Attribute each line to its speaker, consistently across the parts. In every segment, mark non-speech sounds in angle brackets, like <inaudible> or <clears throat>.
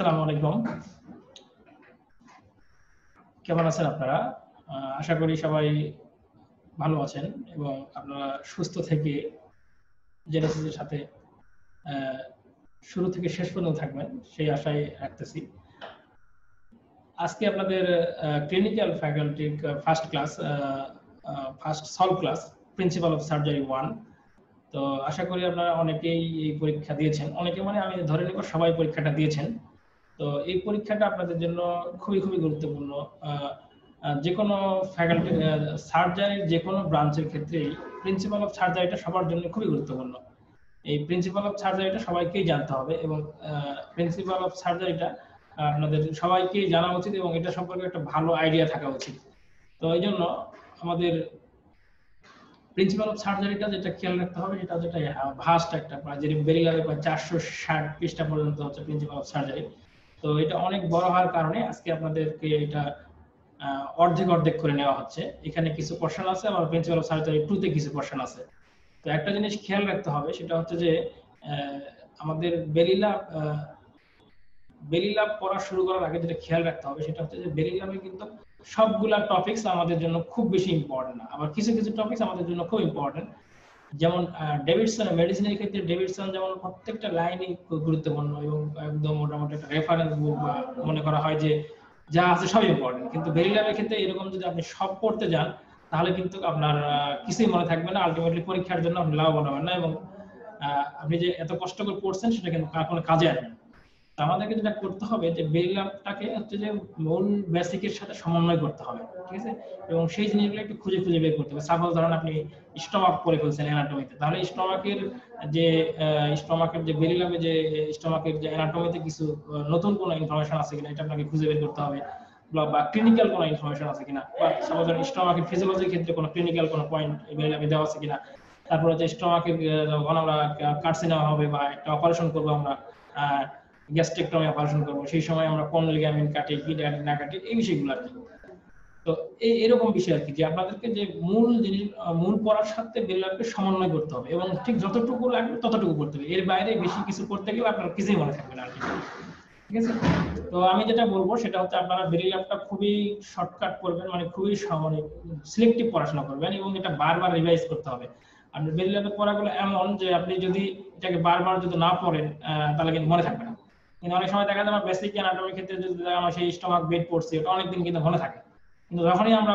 Speaker 1: আসসালামু আলাইকুম। কেমন আছেন আপনারা? আশা করি সবাই ভালো আছেন এবং আপনারা সুস্থ থেকে জেনেসিসের সাথে শুরু থেকে শেষ পর্যন্ত থাকবেন, সেই আশায় রাখতেছি। আজকে আপনাদের clinical faculty first class first solve class principle of surgery one তো আশা করি আপনারা অনেকেই এই পরীক্ষা দিয়েছেন। অনেকে মানে আমি ধরে নেব সবাই পরীক্ষাটা দিয়েছেন। তো এই পরীক্ষাটা আপনাদের জন্য খুবই খুবই গুরুত্বপূর্ণ। যে কোনো ফ্যাকাল্টি সার্জারির যে কোনো ব্রাঞ্চের ক্ষেত্রেই প্রিন্সিপাল অফ সার্জারিটা সবার জন্য খুবই গুরুত্বপূর্ণ। এই প্রিন্সিপাল অফ সার্জারিটা সবাইকেই জানতে হবে এবং প্রিন্সিপাল অফ সার্জারিটা আপনাদের সবাইকেই জানা উচিত এবং এটা সম্পর্কে একটা ভালো আইডিয়া থাকা উচিত। তো এই জন্য আমাদের প্রিন্সিপাল অফ সার্জারিটা যেটা খেয়াল রাখতে হবে সেটা যেটা ভাস্ট একটা যেটা বেরিয়ে প্রায় চারশো ষাট পৃষ্ঠা পর্যন্ত হচ্ছে প্রিন্সিপাল অফ সার্জারি তো এটা অনেক বড় হওয়ার কারণে আজকে আপনাদেরকে এটা অর্ধেক অর্ধেক করে নেওয়া হচ্ছে। এখানে কিছু পোর্শন আছে আবার প্রিন্সিপাল অফ সার্জারি টুতে কিছু পোর্শন আছে। তো একটা জিনিস খেয়াল রাখতে হবে, সেটা হচ্ছে যে আমাদের বেরিলা বেরিলাভ পড়া শুরু করার আগে যেটা খেয়াল রাখতে হবে, সেটা হচ্ছে যে বেরিলাভে কিন্তু সবগুলা টপিকস আমাদের জন্য খুব বেশি ইম্পর্টেন্ট আবার কিছু কিছু টপিকস আমাদের জন্য খুব ইম্পর্টেন্ট যেমন ডেভিডসন মেডিসিনের ক্ষেত্রে ডেভিডসন যেমন প্রত্যেকটা লাইনই গুরুত্বপূর্ণ এবং একদম মোটামুটি একটা রেফারেন্স বুক বা মনে করা হয় যে, যা আছে সব ইম্পর্টেন্ট কিন্তু বেরিলামের ক্ষেত্রে এরকম যদি আপনি সব পড়তে যান, তাহলে কিন্তু আপনার কিছুই মনে থাকবে না। আলটিমেটলি পরীক্ষার জন্য আপনি লাভবান হবেন না এবং আপনি যে এত কষ্ট করে পড়ছেন, সেটা কিন্তু কোনো কাজে আসবে না। আমাদেরকে যেটা করতে হবে যে বেরিলামটাকে হচ্ছে যে মূল বেসিকের সাথে সমন্বয় করতে হবে, ঠিক আছে? এবং সেই জিনিসগুলো একটু খুঁজে খুঁজে বের করতে হবে। সাপোজ ধরেন আপনি স্টমাক পড়ে ফেলছেন অ্যানাটমিতে তাহলে স্টমাকের যে স্টমাকের যে বেরিলামে যে স্টমাকের যে অ্যানাটমিতে কিছু নতুন কোনো ইনফরমেশন আছে কিনা, এটা আপনাকে খুঁজে বের করতে হবে। বা- ক্লিনিক্যাল কোনো ইনফরমেশন আছে কিনা? বা সাপোজ ধরেন স্টমাকের ফিজিওলজির ক্ষেত্রে কোনো ক্লিনিক্যাল কোনো পয়েন্ট বেরিলামে দেওয়া আছে কিনা? তারপর হচ্ছে স্টমাকের যখন আমরা কার্সিনামা হবে বা একটা অপারেশন করব আমরা। গ্যাস্ট্রেক্টমি অপারেশন করব, সেই সময় আমরা কোন লিগামেন্ট কাটি, কি না কাটি, এই বিষয়গুলো আর কি। তো এই এরকম বিষয় আর কি, যে আপনাদেরকে যে মূল জিনিস মূল পড়ার সাথে বেরিলামকে সমন্বয় করতে হবে এবং ঠিক যতটুকু লাগবে, ততটুকু করতে হবে। এর বাইরে বেশি কিছু করতে গেলে আপনার কিছুই মনে থাকবে না আর কি। ঠিক আছে? তো আমি যেটা বলব, সেটা হচ্ছে আপনারা বেরিলামটা খুবই শর্টকাট করবেন মানে খুবই মানে সিলেক্টিভ পড়াশোনা করবেন এবং এটা বারবার রিভাইজ করতে হবে। আপনার বেরিলামের পড়াগুলো এমন যে আপনি যদি এটাকে বারবার যদি না পড়েন তাহলে কিন্তু মনে থাকবে না। কিন্তু অনেক সময় দেখা যায় আমার বেসিক অ্যানাটমির ক্ষেত্রে যদি আমার সেই স্টমাক বেড পড়ছি ওটা অনেকদিন কিন্তু মনে থাকে। কিন্তু যখনই আমরা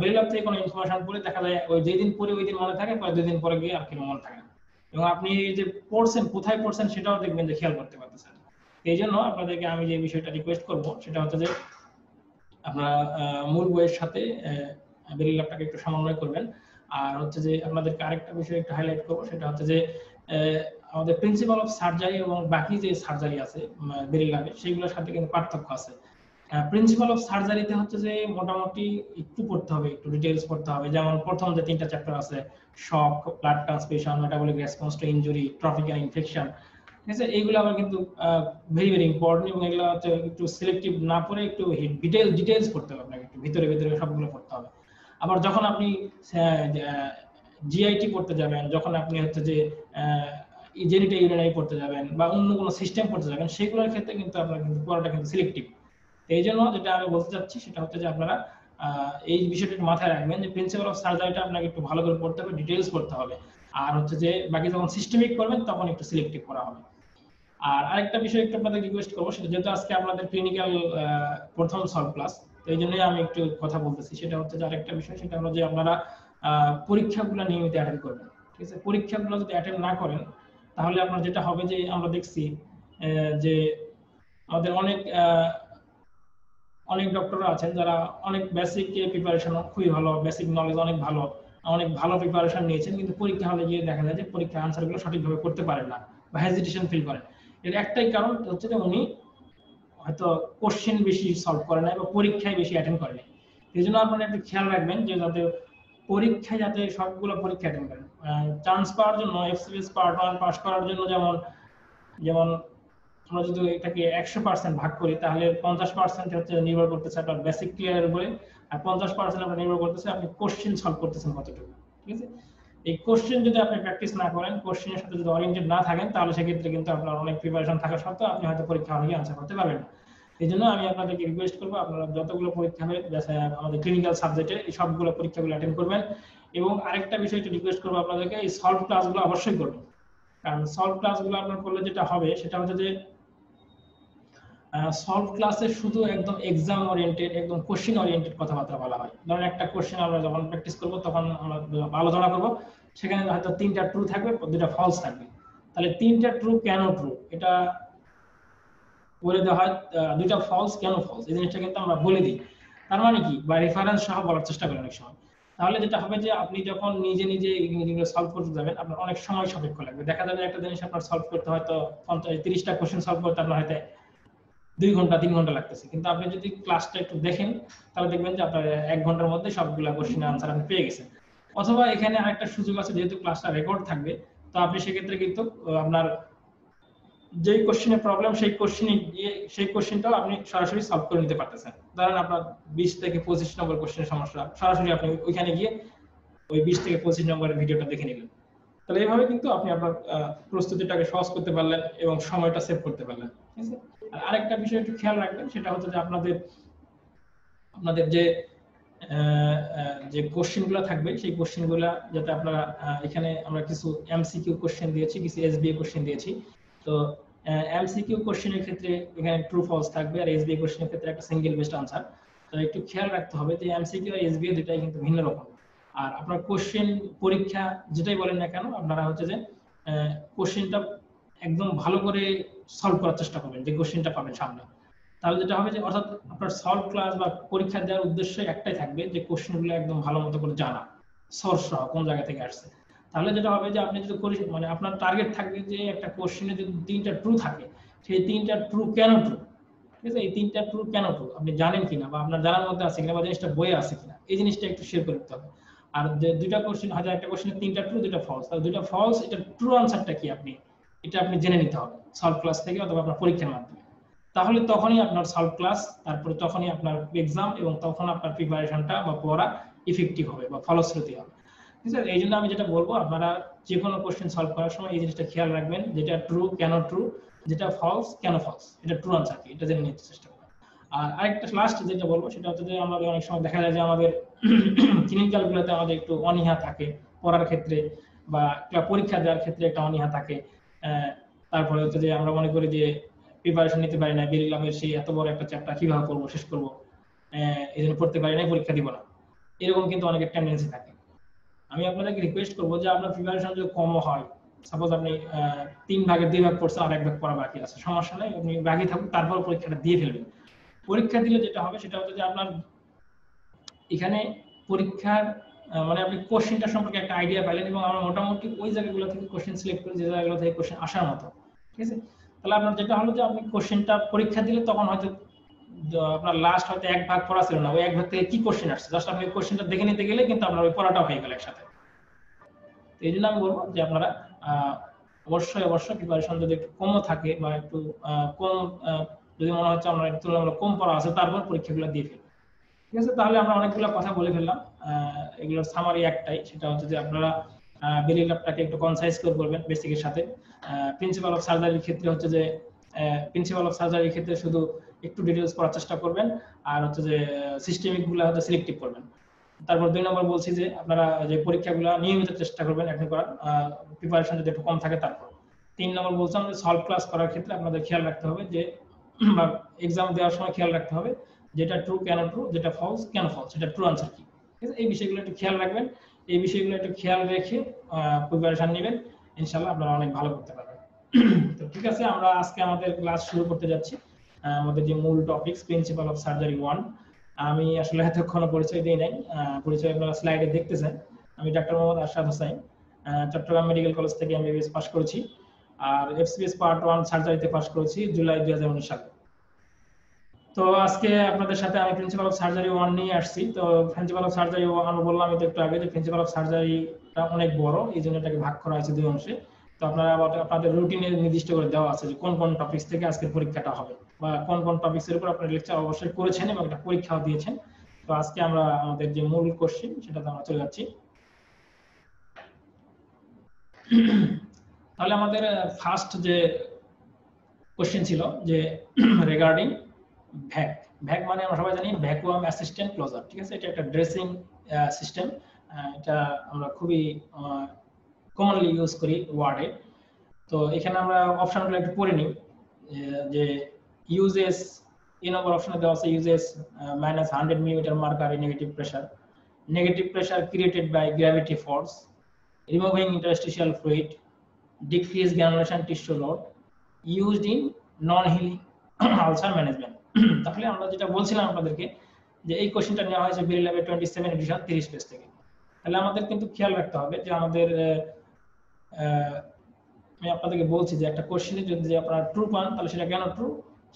Speaker 1: বেরিলাম থেকে কোনো ইনফরমেশন পড়ি, দেখা যায় ওই যেই দিন পরে ওই দিন মনে থাকে পরে দুই দিন পরে গিয়ে আর কিন্তু মনে থাকে না। এবং আপনি যে পড়ছেন, কোথায় পড়ছেন সেটাও দেখবেন যে খেয়াল করতে পারতেছেন। এই জন্য আপনাদেরকে আমি যে বিষয়টা রিকোয়েস্ট করব, সেটা হচ্ছে যে আপনারা মূল বইয়ের সাথে বেরিলাপটাকে একটু সমন্বয় করবেন। আর হচ্ছে যে আপনাদেরকে আরেকটা বিষয় একটু হাইলাইট করব, সেটা হচ্ছে যে আমাদের প্রিন্সিপাল অফ সার্জারি এবং বাকি যে সার্জারি আছে বেরিলামে সেইগুলোর সাথে কিন্তু পার্থক্য আছে। প্রিন্সিপাল অফ সার্জারিতে হচ্ছে যে মোটামুটি একটু পড়তে হবে, একটু ডিটেলস পড়তে হবে। যেমন প্রথম যে তিনটা চ্যাপ্টার আছে shock blood transmission metabolic response to injury tropical infection ঠিক আছে? এইগুলো আবার কিন্তু ভেরি ভেরি ইম্পর্টেন্ট এবং এগুলো হচ্ছে একটু সিলেক্টিভ না পড়ে একটু ডিটেল ডিটেলস পড়তে হবে আপনাকে, একটু ভিতরে ভিতরে সবগুলো পড়তে হবে। আবার যখন আপনি জিআইটি পড়তে যাবেন, যখন আপনি হচ্ছে যে জেনিটা ইউরিনারি পড়তে যাবেন বা অন্য কোনো সিস্টেম পড়তে যাবেন, সেগুলোর ক্ষেত্রে কিন্তু আপনার কিন্তু পড়াটা কিন্তু সিলেক্টিভ এই জন্য যেটা আমি বলতে চাচ্ছি, সেটা হচ্ছে যে আপনারা এই বিষয়টা মাথায় রাখবেন যে প্রিন্সিপাল অফ সার্জারিটা আপনাকে একটু ভালো করে পড়তে হবে ডিটেলস পড়তে হবে। আর হচ্ছে যে বাকি যখন সিস্টেমিক করবেন, তখন একটু সিলেক্টিভ করা হবে। আর আরেকটা বিষয় একটু আপনাদের রিকোয়েস্ট করব, সেটা যেহেতু আজকে আপনাদের ক্লিনিক্যাল প্রথম সলভ ক্লাস তো এই জন্যই আমি একটু কথা বলতেছি। সেটা হচ্ছে যে আরেকটা বিষয়, সেটা হলো যে আপনারা পরীক্ষাগুলো নিয়মিত অ্যাটেন্ড করবেন। ঠিক আছে? পরীক্ষাগুলো যদি অ্যাটেন্ড না করেন তাহলে আপনার যেটা হবে যে আমরা দেখছি যে আমাদের অনেক অনেক ডক্টররা আছেন যারা অনেক বেসিক প্রিপারেশন খুবই ভালো বেসিক নলেজ অনেক ভালো অনেক ভালো প্রিপারেশন নিয়েছেন, কিন্তু পরীক্ষা হলে গিয়ে দেখা যায় যে পরীক্ষা আনসারগুলো সঠিকভাবে করতে পারেন না বা হেজিটেশন ফিল করেন। এর একটাই কারণ হচ্ছে যে উনি হয়তো কোশ্চেন বেশি সলভ করে নাই বা পরীক্ষায় বেশি অ্যাটেন্ড করে নাই। এই জন্য আপনারা একটু খেয়াল রাখবেন যে যাতে পরীক্ষায় যাতে সবগুলো পরীক্ষা অ্যাটেন্ড চান্স পাওয়ার জন্য এফসিএস পার্ট ওয়ান পাস করার জন্য যেমন যেমন আমরা যদি এটাকে একশো পার্সেন্ট ভাগ করি, তাহলে পঞ্চাশ পার্সেন্ট হচ্ছে নির্ভর করতেছে আপনার বেসিক ক্লিয়ারের উপরে, আর পঞ্চাশ পার্সেন্ট আপনার নির্ভর করতেছে আপনি কোশ্চেন সলভ করতেছেন কতটুকু, ঠিক আছে? এই কোশ্চেন যদি আপনি প্র্যাকটিস না করেন কোশ্চেনের সাথে যদি ওরিয়েন্টেড না থাকেন, তাহলে সেক্ষেত্রে কিন্তু আপনার অনেক প্রিপারেশন থাকা সত্ত্বেও আপনি হয়তো পরীক্ষা অনেকে আনসার করতে পারবেন না। এই জন্য আমি আপনাদেরকে রিকোয়েস্ট করব, আপনারা যতগুলো পরীক্ষা হবে আমাদের ক্লিনিক্যাল সাবজেক্টে এই সবগুলো পরীক্ষাগুলো অ্যাটেন্ড করবেন। এবং আরেকটা বিষয় একটু রিকোয়েস্ট করব আপনাদেরকে, এই সলভ ক্লাসগুলো অবশ্যই করবেন। কারণ সলভ ক্লাসগুলো আপনার করলে যেটা হবে, সেটা হচ্ছে যে সলভ ক্লাসে শুধু একদম এক্সাম ওরিয়েন্টেড একদম কোশ্চেন ওরিয়েন্টেড কথাবার্তা বলা হয়। ধরেন একটা কোশ্চেন আমরা যখন প্র্যাকটিস করব, তখন আমরা আলোচনা করব, সেখানে হয়তো তিনটা ট্রু থাকবে দুটা ফলস থাকবে। তাহলে তিনটা ট্রু কেন ট্রু এটা বলে দেওয়া হয় দুইটা ফলস কেন ফলস এই জিনিসটা কিন্তু আমরা বলে দিই। তার মানে কি? বা রেফারেন্স সহ বলার চেষ্টা করি অনেক সময়। তাহলে যেটা হবে যে আপনি যখন নিজে নিজে জিনিসগুলো সলভ করতে যাবেন, আপনার অনেক সময় সাপেক্ষ লাগবে। দেখা যাবে একটা জিনিস আপনার সলভ করতে হয়তো পঞ্চাশ, তিরিশটা কোশ্চেন সলভ করতে আপনার হয়তো দুই ঘণ্টা, তিন ঘণ্টা লাগতেছে। কিন্তু আপনি যদি ক্লাসটা একটু দেখেন, তাহলে দেখবেন যে আপনার এক ঘণ্টার মধ্যে সবগুলা কোশ্চেনের আনসার আপনি পেয়ে গেছেন। অথবা এখানে আরেকটা সুযোগ আছে, যেহেতু ক্লাসটা রেকর্ড থাকবে, তো আপনি সেক্ষেত্রে কিন্তু আপনার যেই কোশ্চেনের প্রবলেম সেই কোশ্চেনে গিয়ে, সেই কোশ্চেনটাও আপনি সরাসরি সলভ করে নিতে পারতেছেন। ধরেন আপনার বিশ থেকে পঁচিশ নম্বর কোশ্চেনের সমস্যা, সরাসরি আপনি ওইখানে গিয়ে ওই বিশ থেকে পঁচিশ নম্বরের ভিডিওটা দেখে নিলেন। তাহলে এইভাবে কিন্তু আপনি আপনার প্রস্তুতিটাকে সহজ করতে পারলেন এবং সময়টা সেভ করতে পারলেন, ঠিক আছে? আর আরেকটা বিষয় একটু খেয়াল রাখবেন, সেটা হচ্ছে যে আপনাদের আপনাদের যে যে কোশ্চেনগুলো থাকবে, সেই কোশ্চেনগুলো যাতে আপনারা এখানে আমরা কিছু এমসিকিউ কোশ্চেন দিয়েছি, কিছু এসবিএ কোশ্চেন দিয়েছি। তো এমসিকিউ কোশ্চেনের ক্ষেত্রে এখানে ট্রু ফলস থাকবে আর এসবিএ কোশ্চেনের ক্ষেত্রে একটা সিঙ্গেল বেস্ট আনসার তো একটু খেয়াল রাখতে হবে যে এমসিকিউ আর এসবিএ দুটাই কিন্তু ভিন্ন রকম। আর আপনার কোশ্চেন পরীক্ষা যেটাই বলেন না কেন, আপনারা হচ্ছে যে কোশ্চেনটা একদম ভালো করে সলভ করার চেষ্টা করবেন, যে কোশ্চেনটা পাবেন সামনে। তাহলে যেটা হবে যে, অর্থাৎ আপনার সলভ ক্লাস বা পরীক্ষা দেওয়ার উদ্দেশ্য একটাই থাকবে যে কোশ্চেনগুলো একদম ভালো মতো করে জানা সোর্স সহ কোন জায়গা থেকে আসছে। তাহলে যেটা হবে যে আপনি যদি করি মানে আপনার টার্গেট থাকবে যে একটা কোশ্চেনে যদি তিনটা ট্রু থাকে, সেই তিনটা ট্রু কেন ট্রু ঠিক আছে? এই তিনটা ট্রু কেন ট্রু আপনি জানেন কিনা বা আপনার জানার মধ্যে আছে কিনা বা জিনিসটা বইয়ে আছে কিনা? এই জিনিসটা একটু শেয়ার করতে হবে। আর দুইটা কোশ্চেন হাজার একটা কোশ্চেনে তিনটা ট্রু দুইটা ফলস তাহলে দুইটা ফলস এটা ট্রু আনসারটা কি আপনি? এটা আপনি জেনে নিতে হবে। সলভ ক্লাস থেকে অথবা আপনার পরীক্ষার মাধ্যমে। তাহলে তখনই আপনার সলভ ক্লাস তারপরে তখনই আপনার এক্সাম এবং তখন আপনার প্রিপারেশনটা বা পড়া ইফেক্টিভ হবে বা ফলশ্রুতি হবে। আছে এই জন্য আমি যেটা বলব, আপনারা যে কোনো কোশ্চেন সলভ করার সময় এই জিনিসটা খেয়াল রাখবেন, যেটা ট্রু কেন ট্রু যেটা ফলস কেন ফলস এটা ট্রু আনসার কি, এটা জেনে নিতে চেষ্টা করবেন। আর আরেকটা লাস্ট যেটা বলব, সেটা হচ্ছে যে আমাদের অনেক সময় দেখা যায় যে আমাদের <clears throat> ক্লিনিক্যাল গুলোতে আমাদের একটু অনীহা থাকে, পড়ার ক্ষেত্রে বা পরীক্ষা দেওয়ার ক্ষেত্রে একটা অনীহা থাকে। তারপরে হচ্ছে যে আমরা মনে করি যে প্রিপারেশন নিতে পারি না বেরিলামের সেই এত বড় একটা চ্যাপ্টার কীভাবে করব শেষ করব? এই জন্য পড়তে পারি না পরীক্ষা দিব না। এরকম কিন্তু অনেকের টেন্ডেন্সি থাকে। আমি আপনাদেরকে রিকোয়েস্ট করব যে আপনার প্রিপারেশন যদি কম হয় সাপোজ আপনি তিন ভাগের দুই ভাগ পড়ছেন আর এক ভাগ পড়া বাকি আছে, সমস্যা নেই, আপনি বাকি থাকুন, তারপর পরীক্ষাটা দিয়ে ফেলবেন। পরীক্ষা দিলে যেটা হবে, সেটা হচ্ছে যে আপনার এখানে পরীক্ষার মানে আপনি কোশ্চেনটা সম্পর্কে একটা আইডিয়া পাইলেন এবং আমরা মোটামুটি ওই জায়গাগুলো থেকে কোশ্চেন সিলেক্ট করি, যে জায়গাগুলো থেকে কোশ্চেন আসার মতো। ঠিক আছে? তাহলে আপনার যেটা হলো যে আপনি কোশ্চেনটা পরীক্ষা দিলে তখন হয়তো আপনার লাস্ট হয়তো এক ভাগ পড়া ছিল না, ওই এক ভাগ থেকে কি কোশ্চেন আসছে? জাস্ট আপনি কোশ্চেনটা দেখে নিতে গেলে কিন্তু আপনার ওই পড়াটা হয়ে গেল একসাথে। এই জন্য আমি বলব যে আপনারা অবশ্যই অবশ্যই প্রিপারেশন যদি একটু কমও থাকে বা একটু কম যদি মনে হচ্ছে আমরা তুলনামূলক কম পড়া আছে, তারপর পরীক্ষাগুলো দিয়ে ফেলব ঠিক আছে? তাহলে আমরা অনেকগুলো কথা বলে ফেললাম। এগুলোর সামারি একটাই, সেটা হচ্ছে যে আপনারা বেলি একটু কনসাইজ করে বলবেন বেসিকের সাথে। প্রিন্সিপাল অফ সার্জারির ক্ষেত্রে হচ্ছে যে প্রিন্সিপাল অফ সার্জারির ক্ষেত্রে শুধু একটু ডিটেলস পড়ার চেষ্টা করবেন। আর হচ্ছে যে সিস্টেমিকগুলো হয়তো সিলেক্টিভ করবেন। তারপর দুই নম্বর বলছি যে, আপনারা যে পরীক্ষাগুলো নিয়মিত চেষ্টা করবেন এখন করার প্রিপারেশন যদি একটু কম থাকে তারপর। তিন নম্বর বলছিলাম যে সলভ ক্লাস করার ক্ষেত্রে আপনাদের খেয়াল রাখতে হবে যে, <clears throat> বা এক্সাম দেওয়ার সময় খেয়াল রাখতে হবে যেটা ট্রু কেন ট্রু যেটা ফলস কেন ফলস সেটা ট্রু আনসার কি। ঠিক আছে? এই বিষয়গুলো একটু খেয়াল রাখবেন। এই বিষয়গুলো একটু খেয়াল রেখে প্রিপারেশন নেবেন। ইনশাআল্লাহ আপনারা অনেক ভালো করতে পারবেন। <clears throat> তো ঠিক আছে, আমরা আজকে আমাদের ক্লাস শুরু করতে যাচ্ছি। আমাদের যে মূল topics principle of surgery one আমি আসলে এতক্ষণ পরিচয় দিই নাই পরিচয় আপনারা স্লাইডে দেখতেছেন। আমি doctor Mohammad Ashraf Hossain Chattogram medical college থেকে আমি এমবিবিএস পাস করেছি আর এফসিবিএস পার্ট ওয়ান সার্জারিতে পাস করেছি জুলাই দুই হাজার উনিশ সালে। তো আজকে আপনাদের সাথে আমি প্রিন্সিপাল অফ সার্জারি ওয়ান নিয়ে আসছি। তো প্রিন্সিপাল অফ সার্জারি ওয়ান বললাম আমি তো একটু আগে যে প্রিন্সিপাল অফ সার্জারিটা অনেক বড়, এই জন্য এটাকে ভাগ করা হয়েছে দুই অংশে। তো আপনারা আবার আপনাদের রুটিনে নির্দিষ্ট করে দেওয়া আছে যে কোন কোন টপিকস থেকে আজকের পরীক্ষাটা হবে বা কোন কোন টপিকস এর উপর আপনারা লেকচার অবশ্যই করেছেন এবং একটা পরীক্ষাও দিয়েছেন। তো আজকে আমরা আমাদের যে মূল কোশ্চেন সেটাতে আমরা চলে যাচ্ছি। তাহলে আমাদের ফার্স্ট যে কোশ্চেন ছিল যে রিগার্ডিং ভ্যাক ভ্যাক মানে আমরা সবাই জানি ভ্যাকুয়াম অ্যাসিস্ট্যান্ট ক্লোজার ঠিক আছে? এটা একটা ড্রেসিং সিস্টেম এটা আমরা খুবই কমনলি ইউজ করি ওয়ার্ডে তো এখানে আমরা অপশনগুলো একটু পড়ে নিই। যে ইউজেস এই নম্বর অপশনে দেওয়া আছে uses minus hundred millimetre mercury negative pressure negative pressure created by gravity force, removing interstitial fluid, decrease granulation tissue load, used in non-healing <coughs> ulcer management. <coughs> তাহলে আমরা যেটা বলছিলাম আপনাদেরকে যে এই কোশ্চেনটা নেওয়া হয়েছে বেরি ল্যাবে টোয়েন্টি সেভেন এডিশন তিরিশ পেজ থেকে। তাহলে আমাদের কিন্তু খেয়াল রাখতে হবে যে আমাদের আমি আপনাদেরকে বলছি যে একটা কোশ্চেনে যদি আপনারা ট্রু পান, তাহলে সেটা কেন ট্রু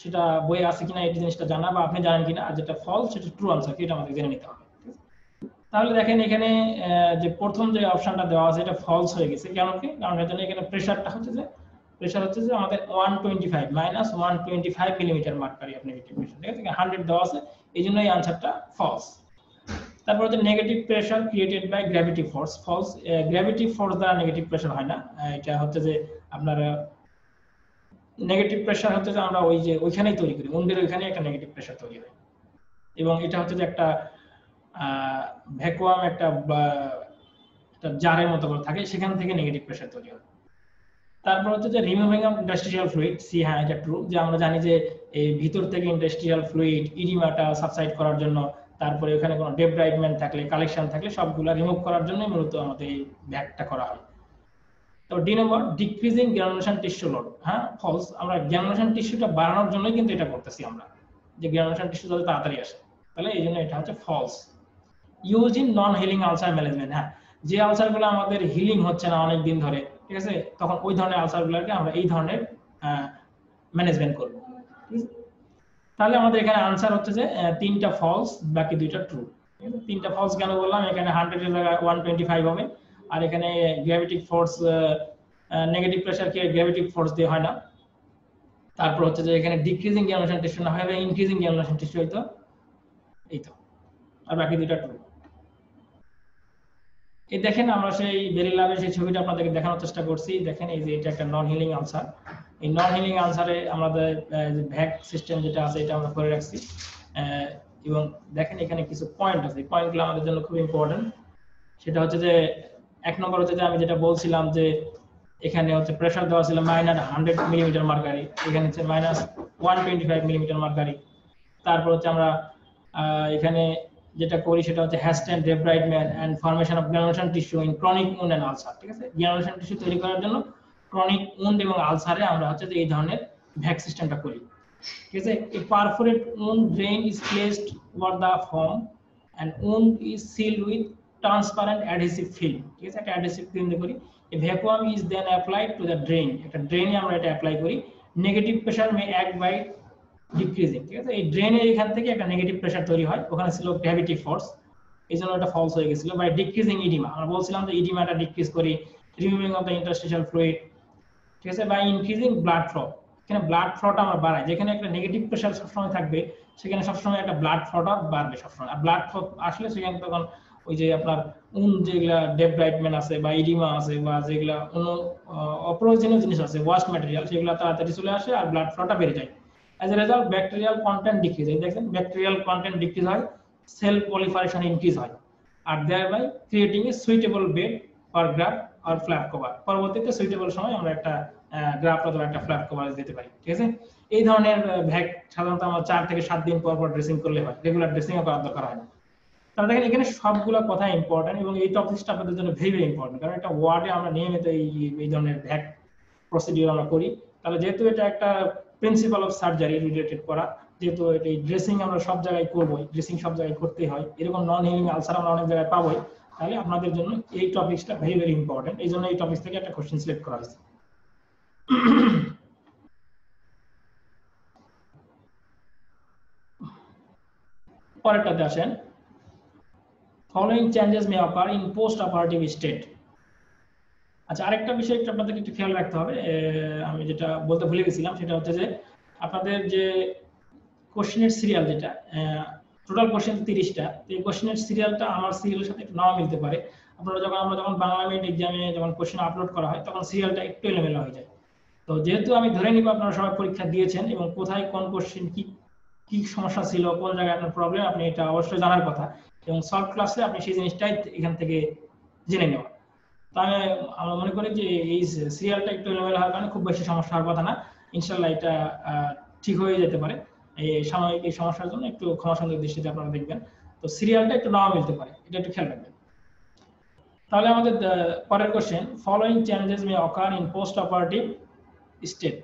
Speaker 1: সেটা বইয়ে আছে কিনা, এই জিনিসটা জানা বা আপনি জানেন কিনা, আর যেটা ফল সেটা ট্রু আনসার কি এটা আমাদের জেনে নিতে হবে তাহলে দেখেন এখানে যে প্রথম যে অপশনটা দেওয়া আছে, এটা ফলস হয়ে গেছে। কেন কি? কারণ জন্য এখানে প্রেসারটা হচ্ছে যে প্রেসার হচ্ছে যে আমাদের 125 মাইনাস 125 মিলিমিটার মার্কারি আপনি নেগেটিভ প্রেসার ঠিক আছে? 100 দেওয়া আছে, এই জন্য এই আনসারটা ফলস তারপর হচ্ছে negative pressure created by gravity force false gravity force দ্বারা নেগেটিভ প্রেসার হয় না। এটা হচ্ছে যে আপনার নেগেটিভ প্রেসার হচ্ছে যে আমরা ওই যে ওইখানেই তৈরি করি, মন্দিরের ওইখানে একটা নেগেটিভ প্রেসার তৈরি হয়। এবং এটা হচ্ছে যে একটা ভ্যাকুয়াম একটা জারের মতো করে থাকে, সেখান থেকে নেগেটিভ প্রেসার তৈরি হয়। তারপর হচ্ছে যে removing of industrial fluid C হ্যাঁ এটা ট্রু যে আমরা জানি যে এই ভিতর থেকে ইন্ডাস্ট্রিয়াল ফ্লুইড ইডিমাটা সাবসাইড করার জন্য তারপরে ওখানে কোনো ডেব্রাইডমেন্ট থাকলে কালেকশন থাকলে সবগুলো রিমুভ করার জন্য মূলত আমাদের এই ভ্যাকটা করা হয়। তো D number decreasing granulation tissue load হ্যাঁ? ফলস আমরা গ্রানুলেশন টিস্যুটা বাড়ানোর জন্যই কিন্তু এটা করতেছি আমরা, যে গ্রানুলেশন টিস্যু যাতে তাড়াতাড়ি আসে। তাহলে এই জন্য এটা হচ্ছে false use in non healing ulcer management হ্যাঁ? যে আলসারগুলো আমাদের হিলিং হচ্ছে না অনেক দিন ধরে, ঠিক আছে? তখন ওই ধরনের আলসার গুলোকে আমরা এই ধরনের ম্যানেজমেন্ট করব। তাহলে আমাদের এখানে আনসার হচ্ছে যে তিনটা ফলস বাকি দুইটা ট্রু তিনটা ফলস কেন বললাম? এখানে হান্ড্রেড এর জায়গায় ওয়ান টোয়েন্টি ফাইভ হবে। আর এখানে গ্র্যাভিটিক ফোর্স নেগেটিভ প্রেশার কে? গ্র্যাভিটিক ফোর্স দিয়ে হয় না। তারপর হচ্ছে যে, এখানে ডিক্রিজিং গ্যানুলেশন টেস্ট না হয় ইনক্রিজিং গ্যানুলেশন টিস্যু হইতো এই তো। আর বাকি দুইটা ট্রু এই দেখেন আমরা সেই বেরি ল্যাবের সেই ছবিটা আপনাদেরকে দেখানোর চেষ্টা করছি। দেখেন এই যে এটা একটা নন হিলিং আনসার এই নন হিলিং আনসারে আমাদের ভ্যাক সিস্টেম যেটা আছে, এটা আমরা করে রাখছি। এবং দেখেন এখানে কিছু পয়েন্ট আছে। পয়েন্টগুলো আমাদের জন্য খুব ইম্পর্টেন্ট সেটা হচ্ছে যে, এক নম্বর হচ্ছে যে আমি যেটা বলছিলাম যে, এখানে হচ্ছে প্রেসার দেওয়া ছিল মাইনাস হান্ড্রেড মিলিমিটার মার্কারি এখানে হচ্ছে minus one twenty five millimetre mercury তারপর হচ্ছে আমরা এখানে যেটা করি সেটা হচ্ছে hasten debridement and formation of granulation tissue in chronic wound and ulcer ঠিক আছে? গ্রানুলেশন টিস্যু তৈরি করার জন্য ক্রনিক উন্ড এবং আলসারে আমরা হচ্ছে যে এই ধরনের ভ্যাক সিস্টেমটা করি। ঠিক আছে? A perforate wound drain is placed over the form and wound is sealed with transparent adhesive film ঠিক আছে? একটা অ্যাডহেসিভ ফিল্ম দিয়ে করি। A vacuum is then applied to the drain একটা ড্রেনে আমরা এটা অ্যাপ্লাই করি। Negative pressure may act by decreasing ঠিক আছে? এই ড্রেনের এখান থেকে একটা নেগেটিভ প্রেসার তৈরি হয়। ওখানে ছিল গ্র্যাভিটি ফোর্স এই জন্য এটা ফলস হয়ে গেছিল। বাই ডিক্রিজিং ইডিমা আমরা বলছিলাম যে ইডিমাটা ডিক্রিজ করি removing of the interstitial fluid ঠিক আছে? বাই ইনক্রিজিং ব্লাড ফ্লো এখানে ব্লাড ফ্লোটা আমরা বাড়াই যেখানে একটা নেগেটিভ প্রেসার সবসময় থাকবে, সেখানে সবসময় একটা ব্লাড ফ্লোটা বাড়বে সবসময়। আর ব্লাড ফ্লো আসলে সেখানে তখন ওই যে আপনার উন যেগুলা ডেব্রাইটমেন্ট আছে বা ইডিমা আছে বা যেগুলা অন্য অপ্রয়োজনীয় জিনিস আছে ওয়াস্ট ম্যাটেরিয়াল সেগুলো তাড়াতাড়ি চলে আসে আর ব্লাড ফ্লোটা বেড়ে যায়। As a result, bacterial content decrease এই দেখেন ব্যাকটেরিয়াল কন্টেন্ট decrease হয় সেল proliferation increase হয়। আর there by creating a suitable bed or graft or flap cover পরবর্তীতে সুইটেবল সময় আমরা একটা গ্রাফ অথবা একটা ফ্ল্যাপ কভার দিতে পারি, ঠিক আছে? এই ধরনের ভ্যাক সাধারণত আমরা চার থেকে সাত দিন পর পর ড্রেসিং করলে হয় রেগুলার ড্রেসিং করার দরকার হয় না। তাহলে দেখেন, এখানে সবগুলো কথা ইম্পর্টেন্ট এবং এই টপিকসটা আপনাদের জন্য ভেরি ভেরি ইম্পর্টেন্ট কারণ একটা ওয়ার্ডে আমরা নিয়মিত এই এই ধরনের ভ্যাক প্রসিডিউর আমরা করি। তাহলে যেহেতু এটা একটা প্রিন্সিপাল অফ সার্জারি রিলেটেড করা, যেহেতু এই ড্রেসিং আমরা সব জায়গায় করবোই ড্রেসিং সব জায়গায় করতেই হয়, এরকম নন হিলিং আলসার আমরা অনেক জায়গায় পাবোই তাহলে আপনাদের জন্য এই টপিকসটা ভেরি ভেরি ইম্পর্টেন্ট এই জন্য এই টপিক থেকে একটা কোশ্চেন সিলেক্ট করা হয়েছে। পরেরটাতে আসেন। Following changes may occur in post operative state আচ্ছা আরেকটা বিষয় একটু আপনাদেরকে একটু খেয়াল রাখতে হবে। আমি যেটা বলতে ভুলে গেছিলাম, সেটা হচ্ছে যে আপনাদের যে কোশ্চেনের সিরিয়াল যেটা টোটাল কোশ্চেন তিরিশটা। এই কোশ্চেনের সিরিয়ালটা আমার সিরিয়ালের সাথে একটু নাও মিলতে পারে। আপনারা যখন, আমরা যখন বাংলা মিড এক্সামে যখন কোশ্চেন আপলোড করা হয়, তখন সিরিয়ালটা একটু এলোমেলো হয়ে যায়। তো যেহেতু আমি ধরে নিব আপনারা সবাই পরীক্ষা দিয়েছেন এবং কোথায় কোন কোশ্চেন কি কি সমস্যা ছিল, কোন জায়গায় আপনার প্রবলেম আপনি এটা অবশ্যই জানার কথা। এবং সলভ ক্লাসে আপনি সেই জিনিসটাই এখান থেকে জেনে নেওয়া। তো আমি, আমরা মনে করি যে এই সিরিয়ালটা একটু এলোমেলো হওয়ার কারণে খুব বেশি সমস্যা হওয়ার কথা না। ইনশাল্লাহ এটা ঠিক হয়ে যেতে পারে। এই এই সমস্যার জন্য একটু দৃষ্টিতে আপনারা দেখবেন। তো সিরিয়ালটা একটু নাও মিলতে পারে, এটা একটু খেয়াল রাখবেন। তাহলে আমাদের পরের question may occur in post operative state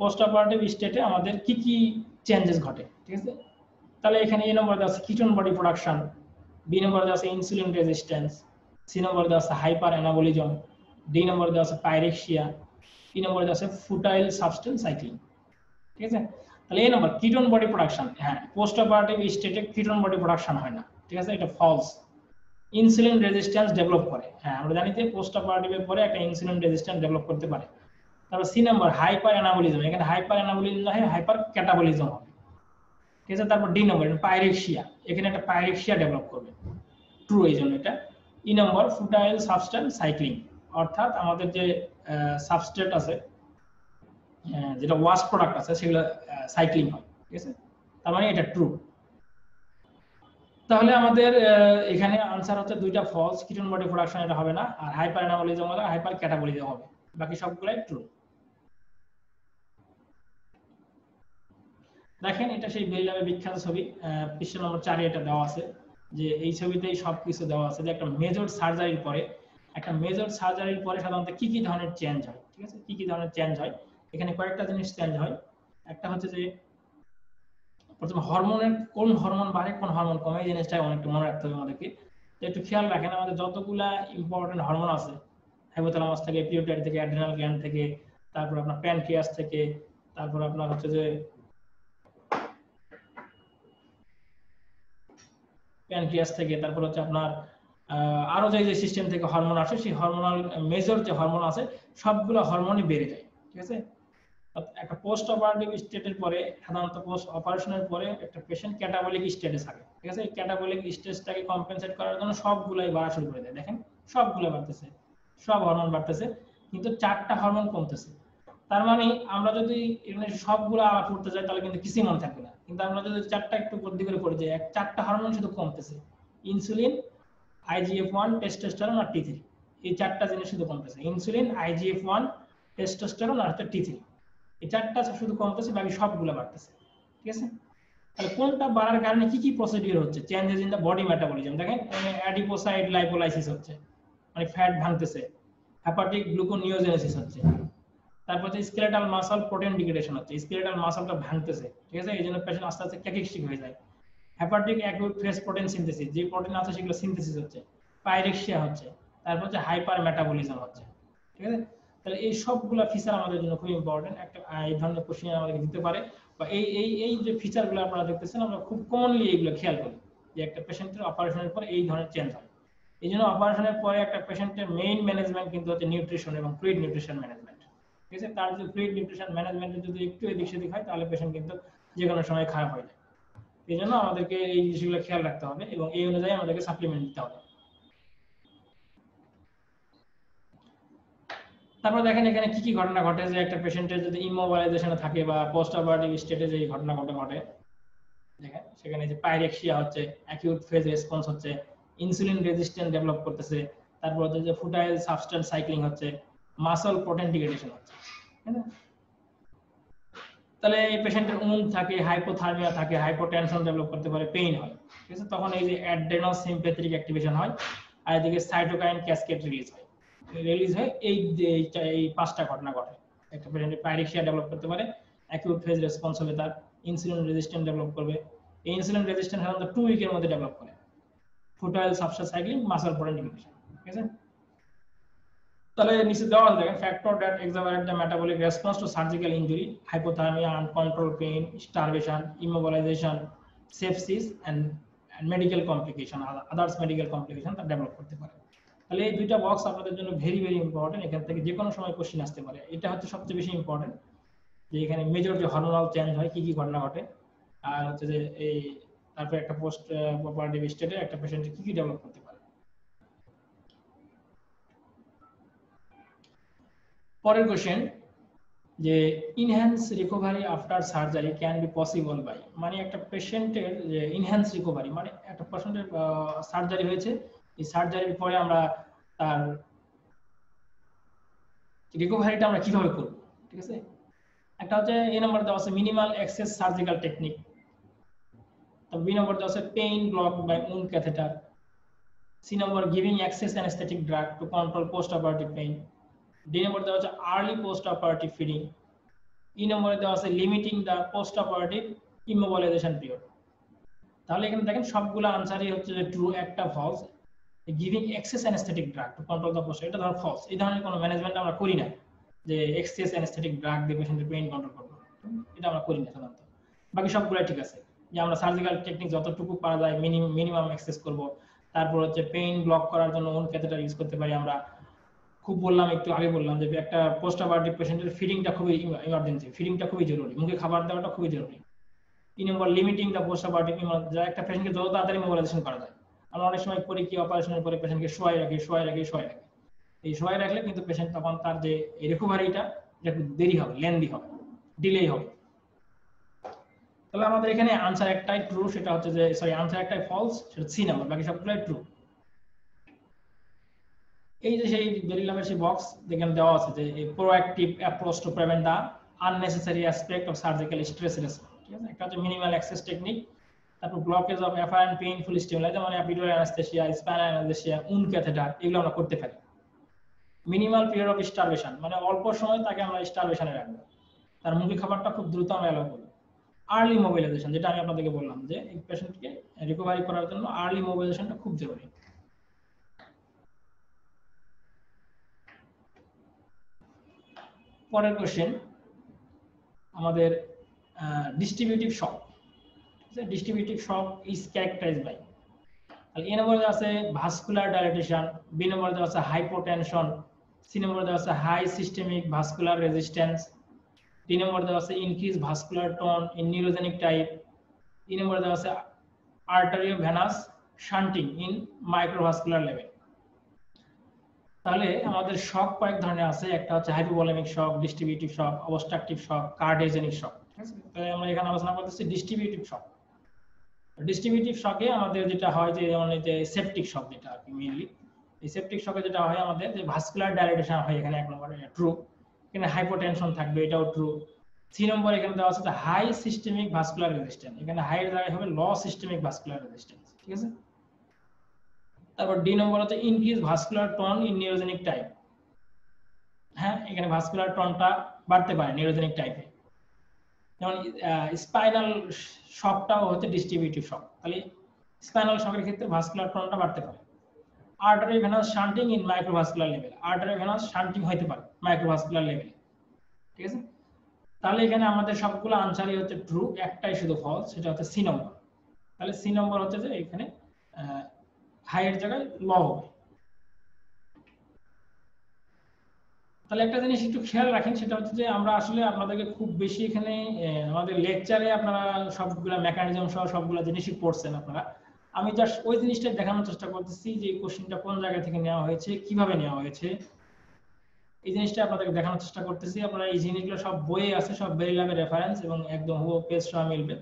Speaker 1: post operative স্টেটে আমাদের কি কি চেঞ্জেস ঘটে, ঠিক আছে? তাহলে এখানে এ নম্বর আছে ketone body production B number আছে ইনসুলিন রেজিস্ট্যান্স সি নম্বর আছে হাইপার অ্যানাবলিজম ডি নম্বর আছে পাইরেক্সিয়া ই নম্বর আছে ফুটাইল সাবস্টেন্স সাইক্লিং ঠিক আছে? তাহলে এই নাম্বার কিটন বডি প্রোডাকশন হ্যাঁ পোস্ট অপারেটিভ স্টেটে কিটন বডি প্রোডাকশন হয় না, ঠিক আছে? এটা ফলস ইনসুলিন রেজিস্ট্যান্স ডেভেলপ করে হ্যাঁ আমরা জানি যে পোস্ট অপারেটিভের পরে একটা ইনসুলিন রেজিস্ট্যান্স ডেভেলপ করতে পারে। তারপর সি নাম্বার হাইপার অ্যানাবলিজম এখানে হাইপার অ্যানাবলিজম হয় হাইপার ক্যাটাবলিজম হবে। ঠিক আছে? তারপর ডি নম্বর পাইরেক্সিয়া এখানে একটা পাইরেক্সিয়া ডেভেলপ করবে। ট্রু এই জন্য এটা। E number futile substance cycling অর্থাৎ আমাদের যে সাবস্টেট আছে যেটা ওয়াশ প্রোডাক্ট আছে, সেগুলো সাইক্লিং হয়, ঠিক আছে? তার মানে এটা ট্রু তাহলে আমাদের এখানে আনসার হচ্ছে দুইটা ফলস কিটন বডি প্রোডাকশন এটা হবে না, আর হাইপার অ্যানাবলিজম হবে হাইপার ক্যাটাবলিজম হবে, বাকি সবগুলাই ট্রু দেখেন, এটা সেই বেরিলামের বিখ্যাত ছবি পৃষ্ঠ নম্বর চারে এটা দেওয়া আছে, যে এই ছবিতেই সবকিছু দেওয়া আছে, যে একটা মেজর সার্জারির পরে, একটা মেজর সার্জারির পরে সাধারণত কি কি ধরনের চেঞ্জ হয়, ঠিক আছে? কি কি ধরনের চেঞ্জ হয়? এখানে কয়েকটা জিনিস চেঞ্জ হয়। একটা হচ্ছে যে, প্রথমে হরমোনের কোন হরমোন বাড়ে, কোন হরমোন কমে, এই জিনিসটা অনেকটা মনে রাখতে হবে আমাদেরকে। একটু খেয়াল রাখেন, আমাদের যতগুলা ইম্পর্টেন্ট হরমোন আছে হাইপোথ্যালামাস থেকে পিউটারি থেকে অ্যাড্রিনাল গ্ল্যান্ড থেকে, তারপর আপনার প্যানক্রিয়াস থেকে, তারপর আপনার হচ্ছে যে প্যানক্রিয়াস থেকে, তারপর হচ্ছে আপনার আরও যে যে সিস্টেম থেকে হরমোন আসে, সেই হরমোনাল মেজর যে হরমোন আছে, সবগুলো হরমোনই বেড়ে যায়, ঠিক আছে? একটা পোস্ট অপারেটিভ স্টেটের পরে, সাধারণত পোস্ট অপারেশনের পরে একটা পেশেন্ট ক্যাটাবলিক স্টেটে থাকে, ঠিক আছে? এই ক্যাটাবলিক স্টেজটাকে কম্পেনসেট করার জন্য সবগুলাই বাড়া শুরু করে দেয়, দেখেন? সবগুলো বাড়তেছে, সব হরমোন বাড়তেছে, কিন্তু চারটা হরমোন কমতেছে। তার মানে আমরা যদি সবগুলো আলাপ করতে যাই, তাহলে কিন্তু কিছুই মনে থাকবে না। কিন্তু আমরা যদি চারটা একটু বুদ্ধি করে পড়ে যাই এক, চারটা হরমোন শুধু কমতেছে ইনসুলিন আইজিএফ ওয়ান টেস্টোস্টেরন আর টি থ্রি এই চারটা জিনিস শুধু কমতেছে ইনসুলিন আইজিএফ ওয়ান টেস্টোস্টেরন আর টি থ্রি এই চারটা শুধু কমতেছে, বাকি সবগুলো বাড়তেছে। ঠিক আছে? তাহলে কোনটা বাড়ার কারণে কি কি প্রসিডিউর হচ্ছে? Changes in the body metabolism দেখেন অ্যাডিপোসাইড লাইপোলাইসিস হচ্ছে মানে ফ্যাট ভাঙতেছে হেপাটিক গ্লুকোনিওজেনেসিস হচ্ছে, তারপর হচ্ছে স্কেলেটাল মাসল প্রোটিন ডিগ্রেডেশন হচ্ছে স্কেলেটাল মাসলটা ভাঙতেছে, ঠিক আছে? এই জন্য পেশেন্ট আস্তে আস্তে ক্যাকিস্টিক হয়ে যায়। Hepatic acute phase protein synthesis যে প্রোটিন আছে সেগুলো সিনথেসিস হচ্ছে পাইরেক্সিয়া হচ্ছে, তারপর হচ্ছে হাইপার মেটাবলিজম হচ্ছে, ঠিক আছে? তাহলে এই সবগুলা ফিচার আমাদের জন্য খুব ইম্পর্টেন্ট একটা এই ধরনের কোশ্চেন আমাদেরকে দিতে পারে। বা এই এই এই যে ফিচারগুলো আপনারা দেখতেছেন, আমরা খুব কমনলি এইগুলো খেয়াল করি। যে একটা পেশেন্টের অপারেশনের পর এই ধরনের চেঞ্জ হয়। এই জন্য অপারেশনের পরে একটা পেশেন্টের মেইন ম্যানেজমেন্ট কিন্তু হচ্ছে নিউট্রিশন এবং ফ্লুইড নিউট্রিশন ম্যানেজমেন্ট ঠিক আছে? তার যদি ফ্লুইড নিউট্রিশন ম্যানেজমেন্টে যদি একটু এদিক সেদিক হয়, তাহলে পেশেন্ট কিন্তু যে কোনো সময় খারাপ হয়ে যায়। এই জন্য আমাদেরকে এই জিনিসগুলো খেয়াল রাখতে হবে এবং এই অনুযায়ী আমাদেরকে সাপ্লিমেন্ট দিতে হবে। তারপর দেখেন এখানে কি কি ঘটনা ঘটে? যে একটা পেশেন্টের যদি ইমোবাইলাইজেশনে থাকে বা পোস্ট অপারেটিভ স্টেটে যে ঘটনা ঘটে ঘটে। দেখেন, সেখানে যে পাইরেক্সিয়া হচ্ছে অ্যাকিউট ফেজ রেসপন্স হচ্ছে ইনসুলিন রেজিস্ট্যান্স ডেভেলপ করতেছে, তারপর হচ্ছে যে ফুটাইল সাবস্টেন্স সাইক্লিং হচ্ছে মাসল প্রোটিন ডিগ্রেডেশন হচ্ছে তাহলে এই পেশেন্টের উম থাকে হাইপোথার্মিয়া থাকে হাইপোটেনশন ডেভেলপ করতে পারে পেইন হয়, ঠিক আছে? তখন এই যে অ্যাড্রেনাল সিম্প্যাথেটিক অ্যাক্টিভেশন হয়, আর এদিকে সাইটোকাইন ক্যাসকেড রিলিজ হয়। রিলিজ হয়, এই এই পাঁচটা ঘটনা ঘটে। একটা পেশেন্টের পাইরেক্সিয়া ডেভেলপ করতে পারে অ্যাকিউট ফেজ রেসপন্স হবে তার ইনসুলিন রেজিস্ট্যান্ট ডেভেলপ করবে। এই ইনসুলিন রেজিস্ট্যান্ট সাধারণত টু উইকের মধ্যে ডেভেলপ করে। Futile substance cycling muscle protein degradation ঠিক আছে? তাহলে নিচে দেওয়া দেখেন factor that exaggerate the metabolic response to surgical injury hypothermia uncontrol pain starvation immobilisation sepsis and medical complication others medical complication তা ডেভেলপ করতে পারে। তাহলে এই দুইটা বক্স আপনাদের জন্য ভেরি ভেরি ইম্পর্টেন্ট এখান থেকে যে কোনো সময় কোশ্চেন আসতে পারে। এটা হচ্ছে সবচেয়ে বেশি ইম্পর্টেন্ট যে এখানে মেজর যে হরমোনাল চেঞ্জ হয়, কি কি ঘটনা ঘটে। আর হচ্ছে যে এই তারপর একটা পোস্ট অপারেটিভ স্টেটে একটা পেশেন্ট কি কি ডেভেলপ করতে পারে। পরের কোশ্চেন যে enhance recovery after surgery can be possible by মানে একটা পেশেন্টের যে ইনহ্যান্স রিকভারি মানে একটা পেশেন্টের সার্জারি হয়েছে এই সার্জারির পরে আমরা তার রিকভারিটা আমরা কীভাবে করব, ঠিক আছে? একটা হচ্ছে এ নাম্বার দেওয়া আছে মিনিমাল অ্যাক্সেস সার্জিক্যাল টেকনিক তারপর বি দেওয়া আছে pain block by wound catheter C giving access anaesthetic drug to control post operative pain D number দেওয়া আছে early post operative feeding E নম্বরে দেওয়া আছে limiting the post operative immobilisation period তাহলে এখানে দেখেন সবগুলো আনসারই হচ্ছে যে ট্রু একটা false giving access anaesthetic drug to control the post এটা ধর ফলস এই ধরনের কোনো ম্যানেজমেন্ট আমরা করি না যে এক্সেস অ্যানেস্থেটিক ড্রাগ দিয়ে পেশেন্টের পেইন কন্ট্রোল করব। এটা আমরা করি না সাধারণত। বাকি সবগুলো ঠিক আছে। যে আমরা সার্জিক্যাল টেকনিক যতটুকু পারা যায় মিনিমাম অ্যাক্সেস করব। তারপর হচ্ছে পেইন ব্লক করার জন্য ওন ক্যাথেটার ইউজ করতে পারি আমরা। খুব বললাম, একটু আগে বললাম যে একটা পোস্ট অপারেটিভ পেশেন্টের ফিডিংটা খুবই ইমার্জেন্সি ফিডিংটা খুবই জরুরি। মুখে খাবার দেওয়াটা খুবই জরুরি। তিন নম্বর লিমিটিং দ্য পোস্ট অপারেটিভ একটা পেশেন্টকে যত তাড়াতাড়ি মোবিলাইজেশন করা যায়। আমরা অনেক সময় করি কি অপারেশনের পরে পেশেন্টকে শোয়াই রাখি শোয়াই রাখি শোয়াই রাখি। এই শোয়াই রাখলে কিন্তু পেশেন্ট তখন তার যে রিকভারিটা এটা একটু দেরি হবে লেন্দি হবে ডিলেই হবে। তাহলে আমাদের এখানে আনসার একটাই ট্রু সেটা হচ্ছে যে সরি আনসার একটাই ফলস সেটা সি নাম্বার বাকি সবগুলাই ট্রু এই যে সেই বেরিলামের সেই বক্স যেখানে দেওয়া আছে যে proactive approach to prevent the unnecessary aspect of surgical stress response ঠিক আছে? একটা হচ্ছে মিনিমাল অ্যাক্সেস টেকনিক তারপর blockage of afferent painful stimuli যেমন epidural anaesthesia spinal anaesthesia wound catheter এগুলো আমরা করতে পারি। মিনিমাল পিরিয়ড অফ স্টারভেশন মানে অল্প সময় তাকে আমরা স্টারভেশনে রাখব। তার মুখে খাবারটা খুব দ্রুত আমরা অ্যালাউ করব। আর্লি মোবিলাইজেশন যেটা আমি আপনাদেরকে বললাম যে, এই পেশেন্টকে রিকভারি করার জন্য আর্লি মোবিলাইজেশনটা খুব জরুরি। পরের কোশ্চেন আমাদের distributive shock distributive shock is characterise by তাহলে এ নম্বরে আছে ভাস্কুলার ডাইলেটেশন বি নম্বরে আছে হাইপোটেনশন সি নম্বরে দেওয়া আছে high systemic vascular resistance D নম্বরে দেওয়া আছে increase vascular tone in neurogenic type E নম্বরে দেওয়া আছে arterio venous shunting in microvascular level তাহলে আমাদের শক কয়েক ধরনের আছে, একটা হচ্ছে hypovolemic shock distributive shock obstructive shock cardiogenic shock ঠিক আছে? তাহলে আমরা এখানে আলোচনা করতেছি ডিস্ট্রিবিউটিভ শক ডিস্ট্রিবিউটিভ শকে আমাদের যেটা হয় যে এই যে সেপটিক শক যেটা আর কি মেইনলি এই সেপটিক শকে যেটা হয় আমাদের যে ভাস্কুলার ডাইলেটেশন হয় এখানে এক নম্বরে ট্রু এখানে হাইপোটেনশন থাকবে, এটাও ট্রু থ্রি নম্বর এখানে দেওয়া আছে হাই সিস্টেমিক ভাস্কুলার রেজিস্ট্যান্স এখানে হাই জায়গায় হবে লো সিস্টেমিক ভাস্কুলার রেজিস্ট্যান্স ঠিক আছে? তারপর ডি নম্বর হচ্ছে increase vascular tone in neurogenic type হ্যাঁ এখানে ভাস্কুলার টোনটা বাড়তে পারে নিউরোজেনিক টাইপে যেমন স্পাইনাল শকটাও হচ্ছে ডিস্ট্রিবিউটিভ শক তাহলে স্পাইনাল শকের ক্ষেত্রে ভাস্কুলার টোনটা বাড়তে পারে। Artery venous shunting in microvascular level artery venous shunting হইতে পারে মাইক্রোভাস্কুলার লেভেলে ঠিক আছে? তাহলে এখানে আমাদের সবগুলো আনসারই হচ্ছে ট্রু একটাই শুধু ফলস সেটা হচ্ছে সি নম্বর তাহলে সি নম্বর হচ্ছে যে এখানে হাইয়ের জায়গায় ল হবে। তাহলে একটা জিনিস একটু খেয়াল রাখেন, সেটা হচ্ছে যে আমরা আসলে আপনাদেরকে খুব বেশি এখানে আমাদের লেকচারে আপনারা সবগুলা মেকানিজম সহ সবগুলা জিনিসই পড়ছেন আপনারা। আমি জাস্ট ওই জিনিসটা দেখানোর চেষ্টা করতেছি যে কোশ্চেনটা কোন জায়গা থেকে নেওয়া হয়েছে, কীভাবে নেওয়া হয়েছে। এই জিনিসটা আপনাদেরকে দেখানোর চেষ্টা করতেছি। আপনারা এই জিনিসগুলো সব বইয়ে আছে, সব বেরি ল্যাবের রেফারেন্স এবং একদম হুবহু পেজ সহ মিলবে।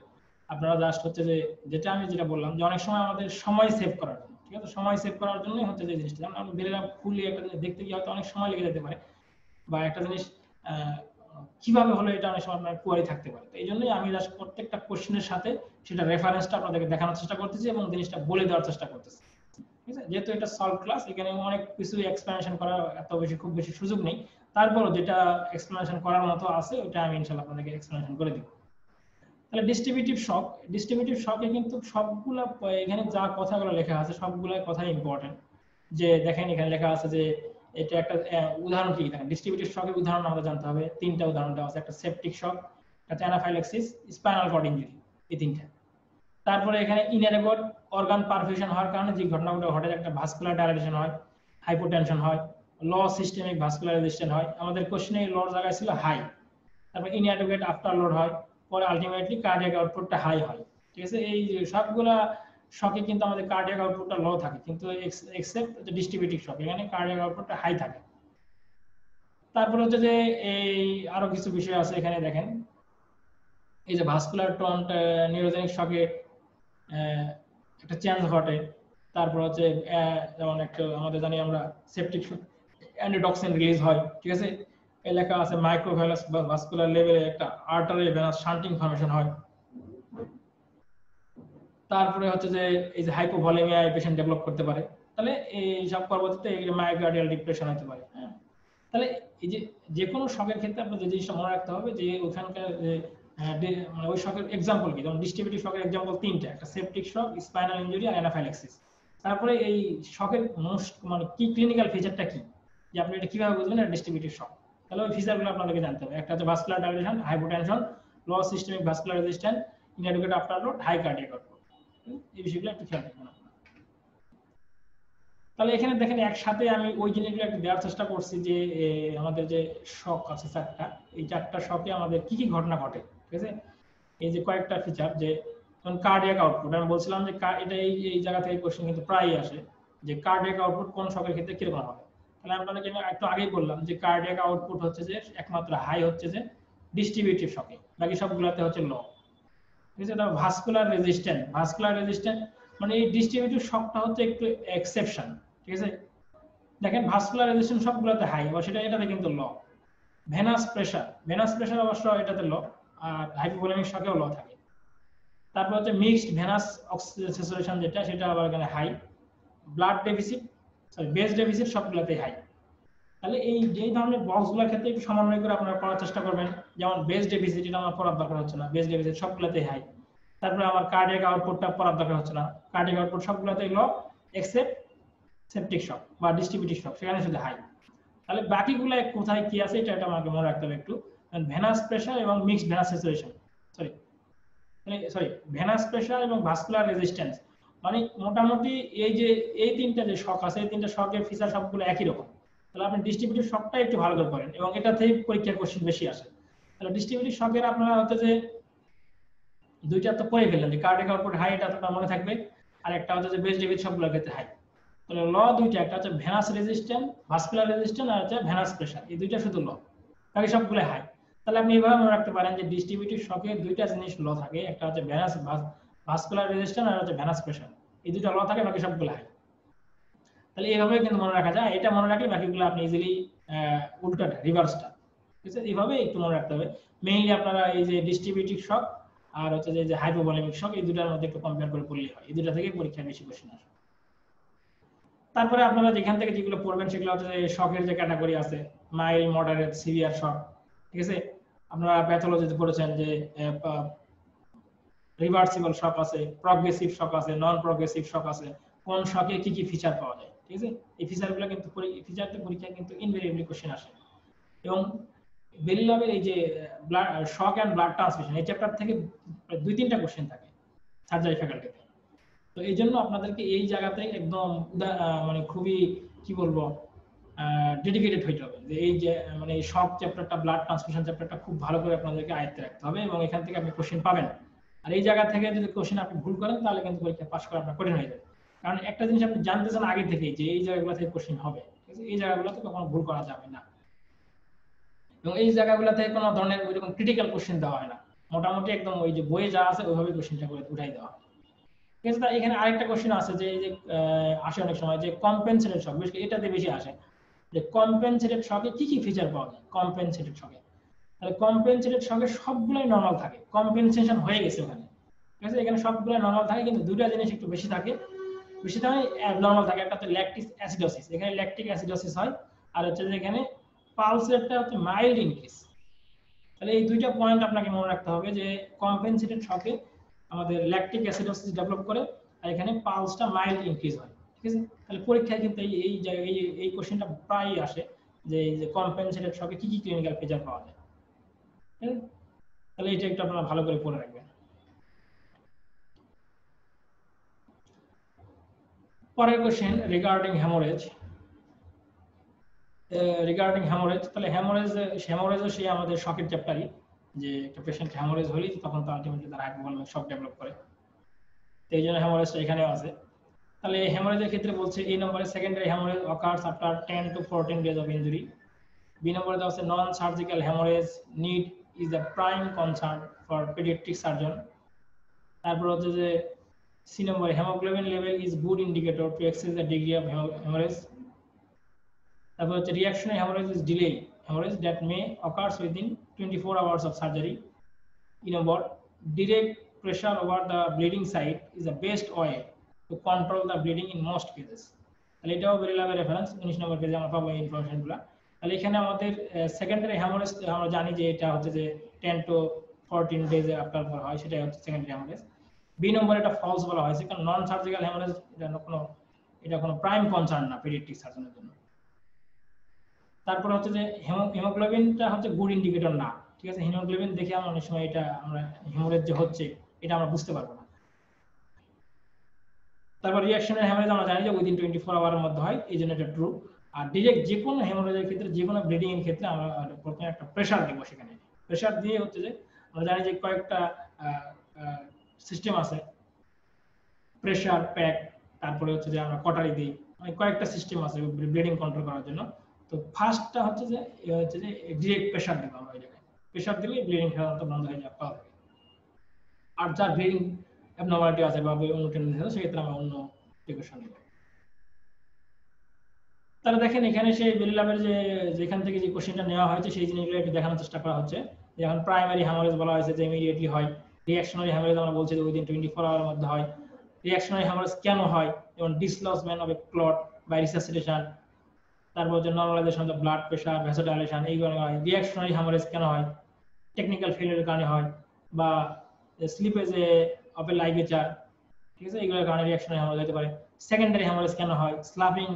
Speaker 1: আপনারা জাস্ট হচ্ছে যে, যেটা আমি যেটা বললাম যে অনেক সময় আমাদের সময় সেভ করার জন্য ঠিক আছে? সময় সেভ করার জন্যই হচ্ছে যে জিনিসটা। আমরা বেরি ল্যাব খুলি একটা দেখতে গিয়ে হয়তো অনেক সময় লেগে যেতে পারে। বা একটা জিনিস কীভাবে হলো এটা অনেক সময় আপনার কোয়ারি থাকতে পারে। এই জন্যই আমি জাস্ট প্রত্যেকটা কোশ্চেনের সাথে সেটা রেফারেন্সটা আপনাদেরকে দেখানোর চেষ্টা করতেছি এবং জিনিসটা বলে দেওয়ার চেষ্টা করতেছি। ঠিক আছে? যেহেতু এটা সলভ ক্লাস এখানে অনেক কিছু এক্সপ্লেনেশন করার এত বেশি খুব বেশি সুযোগ নেই। তারপরও যেটা এক্সপ্লেনেশন করার মতো আছে ওটা আমি ইনশাআল্লাহ আপনাদেরকে এক্সপ্লেনেশন করে দিব। তাহলে ডিস্ট্রিবিউটিভ শক ডিস্ট্রিবিউটিভ শকে কিন্তু সবগুলা, এখানে যা কথাগুলো লেখা আছে, সবগুলাই কথা ইম্পর্টেন্ট যে দেখেন এখানে লেখা আছে যে এটা একটা উদাহরণ কি? দেখেন ডিস্ট্রিবিউটিভ শকের উদাহরণ আমাদের জানতে হবে। তিনটা উদাহরণ দেওয়া আছে। একটা সেপটিক শক একটা অ্যানাফাইলাক্সিস স্পাইনাল কর্ড ইনজুরি এই তিনটা। তারপরে এখানে ইনএরেবল অর্গান পারফিউশন হওয়ার কারণে যে ঘটনাগুলো ঘটে একটা ভাস্কুলার ডাইলেশন হয় হাইপোটেনশন হয় ল সিস্টেমিক ভাস্কুলার রেজিস্ট্যান্ট হয়। আমাদের কোশ্চেনে লর জায়গায় ছিল হাই তারপর ইনঅ্যাডোকেট আফটার লোড হয়। পরে আলটিমেটলি কার্ডিয়াক আউটপুটটা হাই হয়। ঠিক আছে? এই সবগুলা শকে কিন্তু আমাদের কার্ডিয়াক আউটপুটটা লো থাকে, কিন্তু এক্সেপ্ট ডিস্ট্রিবিউটিভ শক এখানে কার্ডিয়াক আউটপুটটা হাই থাকে। তারপর হচ্ছে যে এই আরও কিছু বিষয় আছে এখানে দেখেন। এই যে ভাস্কুলার টন্ট নিউরোজেনিক শকে একটা চেঞ্জ ঘটে। তারপর হচ্ছে যেমন একটা আমাদের জানি আমরা সেপটিক অ্যান্টিটক্সিন রিলিজ হয়, ঠিক আছে? এলাকা আছে মাইক্রোভ্যালাস বা ভাস্কুলার লেভেলে একটা আর্টারি ভেনাস শান্টিং ফর্মেশন হয়। তারপরে হচ্ছে যে এই যে হাইপোভলিমিয়া পেশেন্ট ডেভেলপ করতে পারে, তাহলে এই সব পরবর্তীতে এই মাইগ্রাডিয়াল ডিপ্রেশন হতে পারে হ্যাঁ? তাহলে এই যে যে কোনো শখের ক্ষেত্রে আপনাদের যে জিনিসটা মনে রাখতে হবে যে ওখানকার মানে ওই শখের এক্সাম্পল কি? যেমন ডিস্ট্রিবিউটিভ শখের এক্সাম্পল তিনটা, একটা সেপটিক শক স্পাইনাল ইনজুরি আর অ্যানাফাইলেক্সিস তারপরে এই শখের মানে কি ক্লিনিক্যাল ফিচারটা কি? যে আপনি এটা কীভাবে বুঝবেন? এটা ডিস্ট্রিবিউটিভ শক তাহলে ওই ফিচারগুলো আপনাদেরকে জানতে হবে। একটা হচ্ছে vascular dilation hypotension low systemic vascular resistance inadequate afterload high cardiac তাহলে এখানে দেখেন, একসাথে আমি ওই জিনিসগুলো একটু দেওয়ার চেষ্টা করছি যে আমাদের যে শক আছে চারটা, এই চারটা শকে আমাদের কি কি ঘটনা ঘটে, ঠিক আছে? এই যে কয়েকটা ফিচার যে কার্ডিয়াক আউটপুট আমি বলছিলাম যে এটা এই এই জায়গা থেকে কোশ্চেন কিন্তু প্রায়ই আসে, যে কার্ডিয়াক আউটপুট কোন শকের ক্ষেত্রে কীরকম হবে? তাহলে আপনাদেরকে আমি একটু আগেই বললাম যে কার্ডিয়াক আউটপুট হচ্ছে যে, একমাত্র হাই হচ্ছে যে ডিস্ট্রিবিউটিভ শকে বাকি সবগুলোতে হচ্ছে লো ঠিক আছে ভাস্কুলার রেজিস্ট্যান্ট ভাস্কুলার রেজিস্ট্যান্ট মানে এই ডিস্ট্রিবিউটিভ শকটা হচ্ছে একটু এক্সেপশন ঠিক আছে? দেখেন ভাস্কুলার রেজিস্ট্যান্স সবগুলোতে হাই বা সেটা এটাতে কিন্তু low venous pressure venous pressure অবশ্য এটাতে লো আর হাইপোভোলেমিক শকেও লো থাকে। তারপর হচ্ছে মিক্সড ভেনাস অক্সিজেন যেটা, সেটা আবার এখানে high blood deficit sorry base deficit সবগুলোতেই হাই তাহলে এই যে ধরনের বক্সগুলোর ক্ষেত্রে একটু সমন্বয় করে আপনারা পড়ার চেষ্টা করবেন। যেমন বেস ডেফিসিট আমার পড়ার দরকার হচ্ছে না। বেস ডেফিসিট সবগুলোতেই হাই তারপরে আমার কার্ডিয়াক আউটপুটটা পড়ার দরকার হচ্ছে না। কার্ডিয়াক আউটপুট সবগুলোতেই লো এক্সেপ্ট সেপটিক শক বা ডিস্ট্রিবিউটিভ শক সেখানে শুধু হাই তাহলে বাকিগুলো কোথায় কি আছে এটা আমাকে মনে রাখতে হবে একটু। ভেনাস প্রেসার এবং mixed venous saturation sorry sorry venous pressure এবং ভাস্কুলার রেজিস্ট্যান্স মানে মোটামুটি এই যে, এই তিনটা যে শক আছে, এই তিনটা শকের ফিচার সবগুলো একই রকম। তাহলে আপনি ডিস্ট্রিবিউটিভ শকটা একটু ভালো করে করেন এবং এটাতেই পরীক্ষার কোশ্চেন বেশি আসে। তাহলে ডিস্ট্রিবিউটিভ শকের আপনারা হচ্ছে যে দুইটা তো পড়ে ফেললেন, যে কার্ডিয়াক আউটপুট হাই এটা আপনার মনে থাকবে। আর একটা হচ্ছে যে বেস ডেভিড সবগুলোর ক্ষেত্রে হাই তাহলে ল দুইটা, একটা হচ্ছে ভেনাস রেজিস্ট্যান্ট ভাস্কুলার রেজিস্ট্যান্ট আর হচ্ছে ভেনাস প্রেসার এই দুইটা শুধু ল বাকি সবগুলো হাই তাহলে আপনি এভাবে মনে রাখতে পারেন যে ডিস্ট্রিবিউটিভ শকে দুইটা জিনিস ল থাকে, একটা হচ্ছে ভেনাস ভাস্কুলার রেজিস্ট্যান্ট আর হচ্ছে ভেনাস প্রেসার এই দুইটা ল থাকে, বাকি সবগুলো হাই তাহলে এইভাবে কিন্তু মনে রাখা যায়। এটা মনে রাখলে বাকিগুলো আপনি ইজিলি উল্টাটা রিভার্সটা ঠিক আছে? এইভাবে একটু মনে রাখতে হবে। মেইনলি আপনারা এই যে ডিস্ট্রিবিউটিভ শক আর হচ্ছে যে হাইপোভলিমিক শক এই দুটার মধ্যে একটু কম্পেয়ার করে পড়লেই হয়। এই দুটা থেকে পরীক্ষা বেশি কোশ্চেন আসে। তারপরে আপনারা যেখান থেকে যেগুলো পড়বেন, সেগুলো হচ্ছে যে শকের যে ক্যাটাগরি আছে মাইল মডারেট সিভিয়ার শক ঠিক আছে? আপনারা প্যাথোলজিতে পড়েছেন যে রিভার্সিবল শক আছে প্রগ্রেসিভ শক আছে নন প্রগ্রেসিভ শক আছে। কোন শকে কি কি ফিচার পাওয়া যায়? ঠিক আছে? এই ফিচারগুলো কিন্তু ফিচারতে পরীক্ষা কিন্তু ইনভেরিয়েবলি কোশ্চেন আসে। এবং বেরিলামের এই যে শক অ্যান্ড ব্লাড ট্রান্সমিশন এই চ্যাপ্টার থেকে দুই, তিনটা কোশ্চেন থাকে সার্জারি ফ্যাকাল্টিতে তো। এই জন্য আপনাদেরকে এই জায়গাতে একদম মানে খুবই, কি বলব ডেডিকেটেড হইতে হবে। যে এই যে মানে শক চ্যাপ্টারটা ব্লাড ট্রান্সমিশন চ্যাপ্টারটা খুব ভালো করে আপনাদেরকে আয়ত্তে রাখতে হবে এবং এখান থেকে আপনি কোশ্চেন পাবেন। আর এই জায়গা থেকে যদি কোশ্চেন আপনি ভুল করেন, তাহলে কিন্তু পরীক্ষা পাস করা আপনার কঠিন হয়ে যাবে। কারণ একটা জিনিস আপনি জানতেছেন আগে থেকে যে এই জায়গাগুলো থেকে কোশ্চেন হবে, ঠিক আছে? এই জায়গাগুলোতে কখনো ভুল করা যাবে না। এবং এই জায়গাগুলোতে কোনো ধরনের ওই রকম ক্রিটিক্যাল কোশ্চেন দেওয়া হয় না। মোটামুটি একদম ওই যে বইয়ে যা আছে ওইভাবে কোশ্চেনটা করে উঠাই দেওয়া হয়। ঠিক আছে? এখানে আরেকটা কোশ্চেন আছে যে এই যে আসে অনেক সময় যে কম্পেনসেটেড শক বিশেষ এটাতে বেশি আসে। যে কম্পেনসেটেড শকে কি কি ফিচার পাওয়া যায়? কম্পেনসেটেড শকে তাহলে কম্পেনসেটেড শকে সবগুলোই নর্মাল থাকে। কম্পেনসেশন হয়ে গেছে ওখানে। ঠিক আছে? এখানে সবগুলো নর্মাল থাকে, কিন্তু দুটা জিনিস একটু বেশি থাকে। বেশি থাকে নর্মাল থাকে। একটা হচ্ছে ল্যাকটিক অ্যাসিডোসিস এখানে ল্যাকটিক অ্যাসিডোসিস হয়। আর হচ্ছে যে এখানে পালস রেটটা হচ্ছে মাইল্ড ইনক্রিজ তাহলে এই দুইটা পয়েন্ট আপনাকে মনে রাখতে হবে যে কম্পেনসেটেড শকে আমাদের ল্যাকটিক অ্যাসিডোসিস ডেভেলপ করে আর এখানে পালসটা মাইল্ড ইনক্রিজ হয়। ঠিক আছে? তাহলে পরীক্ষায় কিন্তু এই এই এই এই কোশ্চেনটা প্রায়ই আসে যে, এই যে কম্পেনসেটেড শকে কি কি ক্লিনিক্যাল ফিচার পাওয়া যায়। তাহলে এটা একটু আপনারা ভালো করে পড়ে রাখবেন। পরের question regarding haemorrhage regarding haemorrhage তাহলে হ্যামোরেজ হ্যামোরেজও সেই আমাদের শকের চ্যাপ্টারই যে একটা পেশেন্ট হ্যামোরেজ হলেই তখন তো আলটিমেটলি তার হাইপোভলিমিক শক ডেভেলপ করে। তো এই জন্য হ্যামারেজটা এখানেও আছে। তাহলে হ্যামারেজের ক্ষেত্রে বলছে এই নম্বরে secondary haemorrhage occurs after 10 to 14 days of injury B নম্বরে দেওয়া আছে non surgical haemorrhage need is the prime concern for paediatric surgeon তারপর হচ্ছে যে সি নম্বরে haemoglobin level is good indicator to assess the degree of haemorrhage তারপর হচ্ছে reactionary haemorrhage is delay hemorrhage that may occurs within 24 hours of surgery. You know what? Direct pressure over the bleeding site is the best way to control the bleeding in most cases. তাহলে এটাও বেরিলামের reference উনিশ নম্বর পেজে আমরা পাবো এই ইনফরমেশনগুলো তাহলে এখানে আমাদের সেকেন্ডারি হ্যামারেজ আমরা জানি যে এটা হচ্ছে যে ten to fourteen days after পর হয় সেটাই হচ্ছে সেকেন্ডারি হ্যামারেজ বি নম্বর এটা ফলস বলা হয়েছে কারণ নন সার্জিক্যাল হ্যামারেজ এটা কোনো এটা কোনো প্রাইম কনসার্ন না পেডিয়াট্রিক সার্জনের জন্য। তারপর হচ্ছে যে হিমোগ্লোবিনটা হচ্ছে গুড ইন্ডিকেটর না। ঠিক আছে? হিমোগ্লোবিন দেখে আমরা অনেক সময় এটা আমরা হিমোরেজ যে হচ্ছে, এটা আমরা বুঝতে পারব না। তারপর রিঅ্যাকশনের হ্যামারেজ আমরা জানি যে উইদিন টোয়েন্টি ফোর আওয়ারের মধ্যে হয়, এই জন্য এটা ট্রু আর ডিরেক্ট যে কোনো হেমোরেজের ক্ষেত্রে, যে কোনো ব্লিডিং এর ক্ষেত্রে আমরা প্রথমে একটা প্রেশার দেবো সেখানে। প্রেশার দিয়ে হচ্ছে যে আমরা জানি যে কয়েকটা সিস্টেম আছে। প্রেশার প্যাক তারপরে হচ্ছে যে আমরা কটারি দিই। মানে কয়েকটা সিস্টেম আছে ব্লিডিং কন্ট্রোল করার জন্য। তো ফার্স্টটা হচ্ছে যে হচ্ছে যে ডিরেক্ট প্রেশার দেবো আমরা ওই জায়গায় প্রেশার দিলে ব্লিডিং সাধারণত বন্ধ হয়ে যাবে পাওয়া যাবে আর যার ব্লিডিং অ্যাবনর্মালিটি আছে বা অন্য টেন্ডেন্সি আছে, সেক্ষেত্রে আমরা অন্য প্রিকশন নেব। তাহলে দেখেন এখানে সেই বেরিলামের যে, যেখান থেকে যে কোশ্চেনটা নেওয়া হয়েছে, সেই জিনিসগুলো একটু দেখানোর চেষ্টা করা হচ্ছে। যেমন প্রাইমারি হ্যামারেজ বলা হয়েছে যে ইমিডিয়েটলি হয়। রিঅ্যাকশনারি হ্যামারেজ আমরা বলছি যে উইদিন টোয়েন্টি ফোর আওয়ার মধ্যে হয়। রিঅ্যাকশনারি হ্যামারেজ কেন হয়? যেমন dislodgement of a clot by resuscitation তারপর হচ্ছে normalization of blood pressure vasodilation এইগুলো হয়। রিঅ্যাকশনারি হ্যামারেজ কেন হয়? টেকনিক্যাল ফেলিয়ারের কারণে হয় বা স্লিপেজে অফ এ লাইগেচার ঠিক আছে? এইগুলোর কারণে রিঅ্যাকশনারি হ্যামারেজ হতে পারে। সেকেন্ডারি হ্যামারেজ কেন হয়? Sloughing